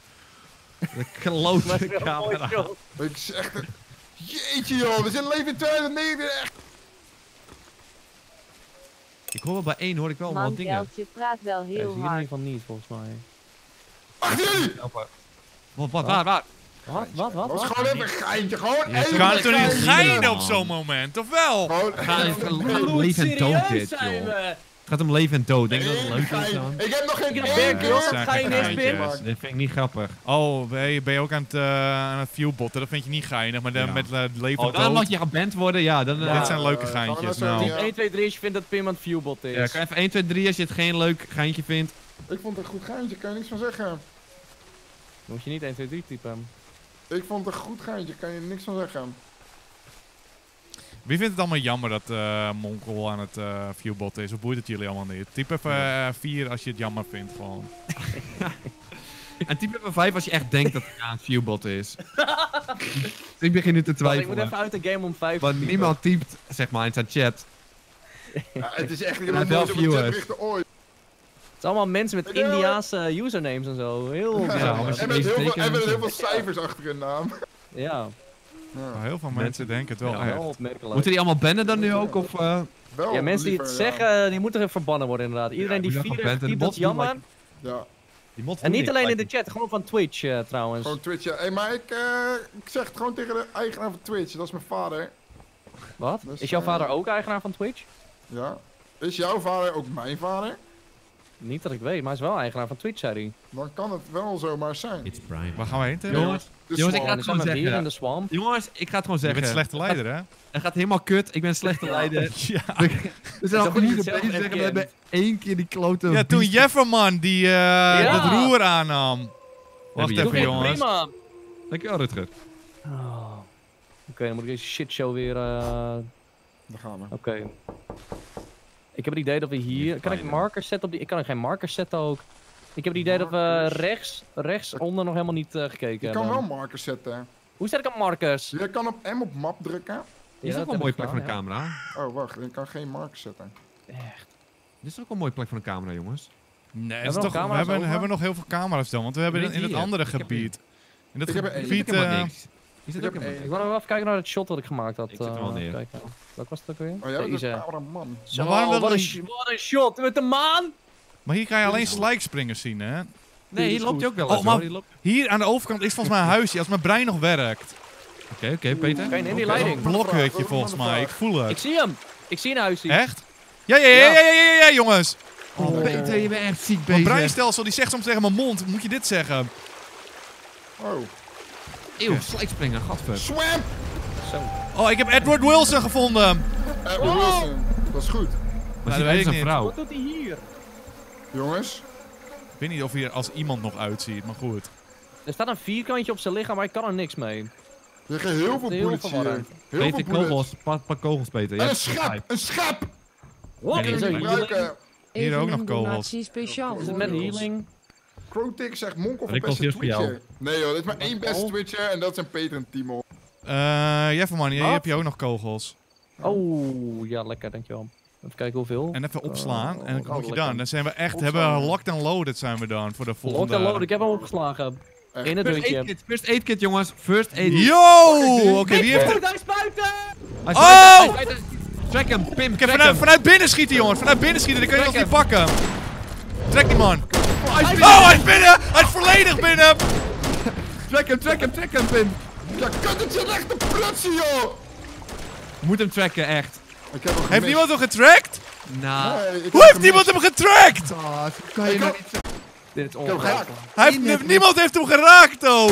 De klote het camera. Ik zeg het... Jeetje joh, we zijn leven in 2009 echt. Ik hoor wel bij één hoor ik wel allemaal dingen. Manteltje praat wel Ja, heel zie je in ieder hard. geval niet, volgens mij. Achter jullie! Wat, wat, waar, waar? Wat, wat, wat? Dat was wat? gewoon even een geintje, gewoon Je even kan een toch niet geintje. geinen op zo'n moment, of wel? Gewoon Ga even een het en dood dit, joh. Het gaat om leven en dood. Denk je dat het leuk is dan? Ik heb nog geen Ik heb keer... Geintjes. Pim. gemaakt. Dit vind ik niet grappig. Oh, ben je, ben je ook aan het, eh aan het viewbotten? Dat vind je niet geinig, maar dan Ja. met uh, leven Oh, en dan mag je geband worden, ja. Dan, eh, Dit zijn leuke geintjes. Nou, Ja. 1, 2, 3 als je vindt dat Pim aan het viewbot is. ja, kan even 1, 2, 3 als je het geen leuk geintje vindt. Ik vond het een goed geintje, kan je niks van zeggen. Dan moet je niet 1, 2, 3 typen. Ik vond het een goed geintje, kan je niks van zeggen. Wie vindt het allemaal jammer dat eh Monkel aan het eh viewbotten is? Of boeit het jullie allemaal niet? Typ even 4 als je het jammer vindt, gewoon. En type even 5 als je echt denkt dat het een viewbot is. ik begin nu te Wacht, ik moet twijfelen. even uit de game om 5 Want niemand typt, zeg maar, in zijn chat. Ja, het is echt niet Ja, chatberichten ooit. Het zijn allemaal mensen met Ja. Indiaanse usernames en zo. Heel Ja, je En met heel veel, en met heel veel cijfers achter hun naam. Ja, Maar heel veel Mensen- mensen denken het wel Ja, echt. wel opmerkelijk. Moeten die allemaal bannen dan nu ook? Of, eh, wel, Ja, mensen die het zeggen, die moeten er verbannen worden inderdaad. Iedereen die moet je vier even heeft banten. getypt, dat is De bots doen jammer. Ja, die mod En niet alleen in de chat, gewoon van Twitch eh, trouwens. gewoon Twitch. Ja. Hey, maar ik, eh, ik zeg het gewoon tegen de eigenaar van Twitch. Dat is mijn vader. Wat? Dus, Is jouw eh, vader ook eigenaar van Twitch? Ja. Is jouw vader ook mijn vader? Niet dat ik weet, maar hij is wel eigenaar van Twitch, zei hij. Dan kan het wel zomaar zijn. It's prime. Waar gaan we heen, Tim? Jongens, jongens, ik ga het gewoon zeggen. in de swamp. Jongens, ik ga het gewoon Je zeggen. bent een slechte leider, hè? Het gaat helemaal kut. Ik ben een slechte leider. Ja. We zijn al je zelf bezig en we hebben één keer die klote... Ja, toen Jefferman die eh, dat roer aannam. Wacht even, jullie- jongens. Prima! Dankjewel, Rutger. Oh. Oké, dan moet ik deze shitshow weer... eh, Daar gaan we. Oké. Ik heb het idee dat we hier... Kan ik markers zetten op die... Ik kan er geen markers zetten ook. Ik heb het idee dat we rechts, rechtsonder nog helemaal niet eh, gekeken Je kan hebben. wel markers zetten. Hoe zet ik op markers? Je kan op M op map drukken. Dit is ook dat wel een mooie plek ik voor een gedaan, camera. Oh, wacht. Je kan geen markers zetten. Echt. Dit is ook een mooie plek voor een camera, jongens. Nee, Hebben we toch, we hebben, hebben nog heel veel camera's dan, want we hebben in het andere Ik gebied. In dat Ik heb er eh, niks. Zit ik ook. Ik wil nog wel even kijken naar het shot wat ik gemaakt had. Ik zet hem al eh, neer. Welk was het ook weer? Oh, jij bent Deze. een cameraman. Zo, waarom wat, een, een- wat een shot met de maan! maar hier kan je alleen slijkspringers zien, hè? Nee, hier is loopt je ook wel Oh, maar-. Hier aan de overkant is volgens mij een huisje, als mijn brein nog werkt. Oké, oké, Peter. Oké, neem die leiding. Blok- Blokhutje volgens is mij, ik voel Ik het. zie hem! Ik zie een huisje. Echt? Ja, ja, ja, ja, ja, ja, ja, jongens. Oh, Peter, je bent echt ziek Mijn bezig. breinstelsel die zegt soms tegen mijn mond, moet je dit zeggen? Oh. Eeuw, slijkspringen, gadver. Swam! Zo. Oh, ik heb Edward Wilson gevonden. Eh, Wilson. Dat is goed. Maar dat zie weet is ik niet. vrouw. Wat doet hij hier? Jongens. Ik weet niet of hij er als iemand nog uitziet, maar goed. Er staat een vierkantje op zijn lichaam, maar ik kan er niks mee. Je hebt heel veel Heel bullets hier. verwarrend. Heel Peter, veel kogels. Pak, pak kogels, Peter. En Ja, een schep! Een schep! Wat? Nee, er. Hier ook nog kogels. Is het met healing? Crowtick zegt Monkel beste voor jou. Twitcher. Nee joh, dit is maar één beste Oh. Twitcher en dat zijn Peter en Timo. Eh, Jefferman, hier Wat? heb je ook nog kogels. Oh, ja, lekker, dankjewel. Even kijken hoeveel. En even opslaan. En dan moet je dan. Dan zijn we echt, Opslaan. hebben we locked and loaded zijn we dan voor de Lock volgende. and load, ik heb hem opgeslagen. Echt. In het First aid kit, first aid kit, jongens. First aid kit. Yo! Oké, wie heeft er... Hij is buiten! Hij is Oh! Track hem, Pim, vanuit, vanuit binnen schieten, jongens. Vanuit binnen schieten, dan kun je ons Trek niet pakken. Trek die man. Hij is Oh, hij is binnen! Hij is volledig binnen! Track hem, track hem, track hem, Pim. Ja, kut, het zit echt te prutsen joh! Je moet hem tracken, echt. Ik heb hem Heeft niemand hem getrackt? Nou, Nee, Hoe heeft niemand hem getrackt? ah, zo kan je Ik nou niet. Dit is Ik heb hem ongelooflijk. geraakt. Hij heeft, niemand heeft hem geraakt ook!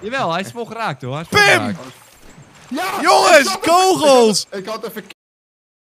Jawel, hij is vol geraakt hoor. Hij is Pim! geraakt. Ja! Jongens, kogels! Ik had even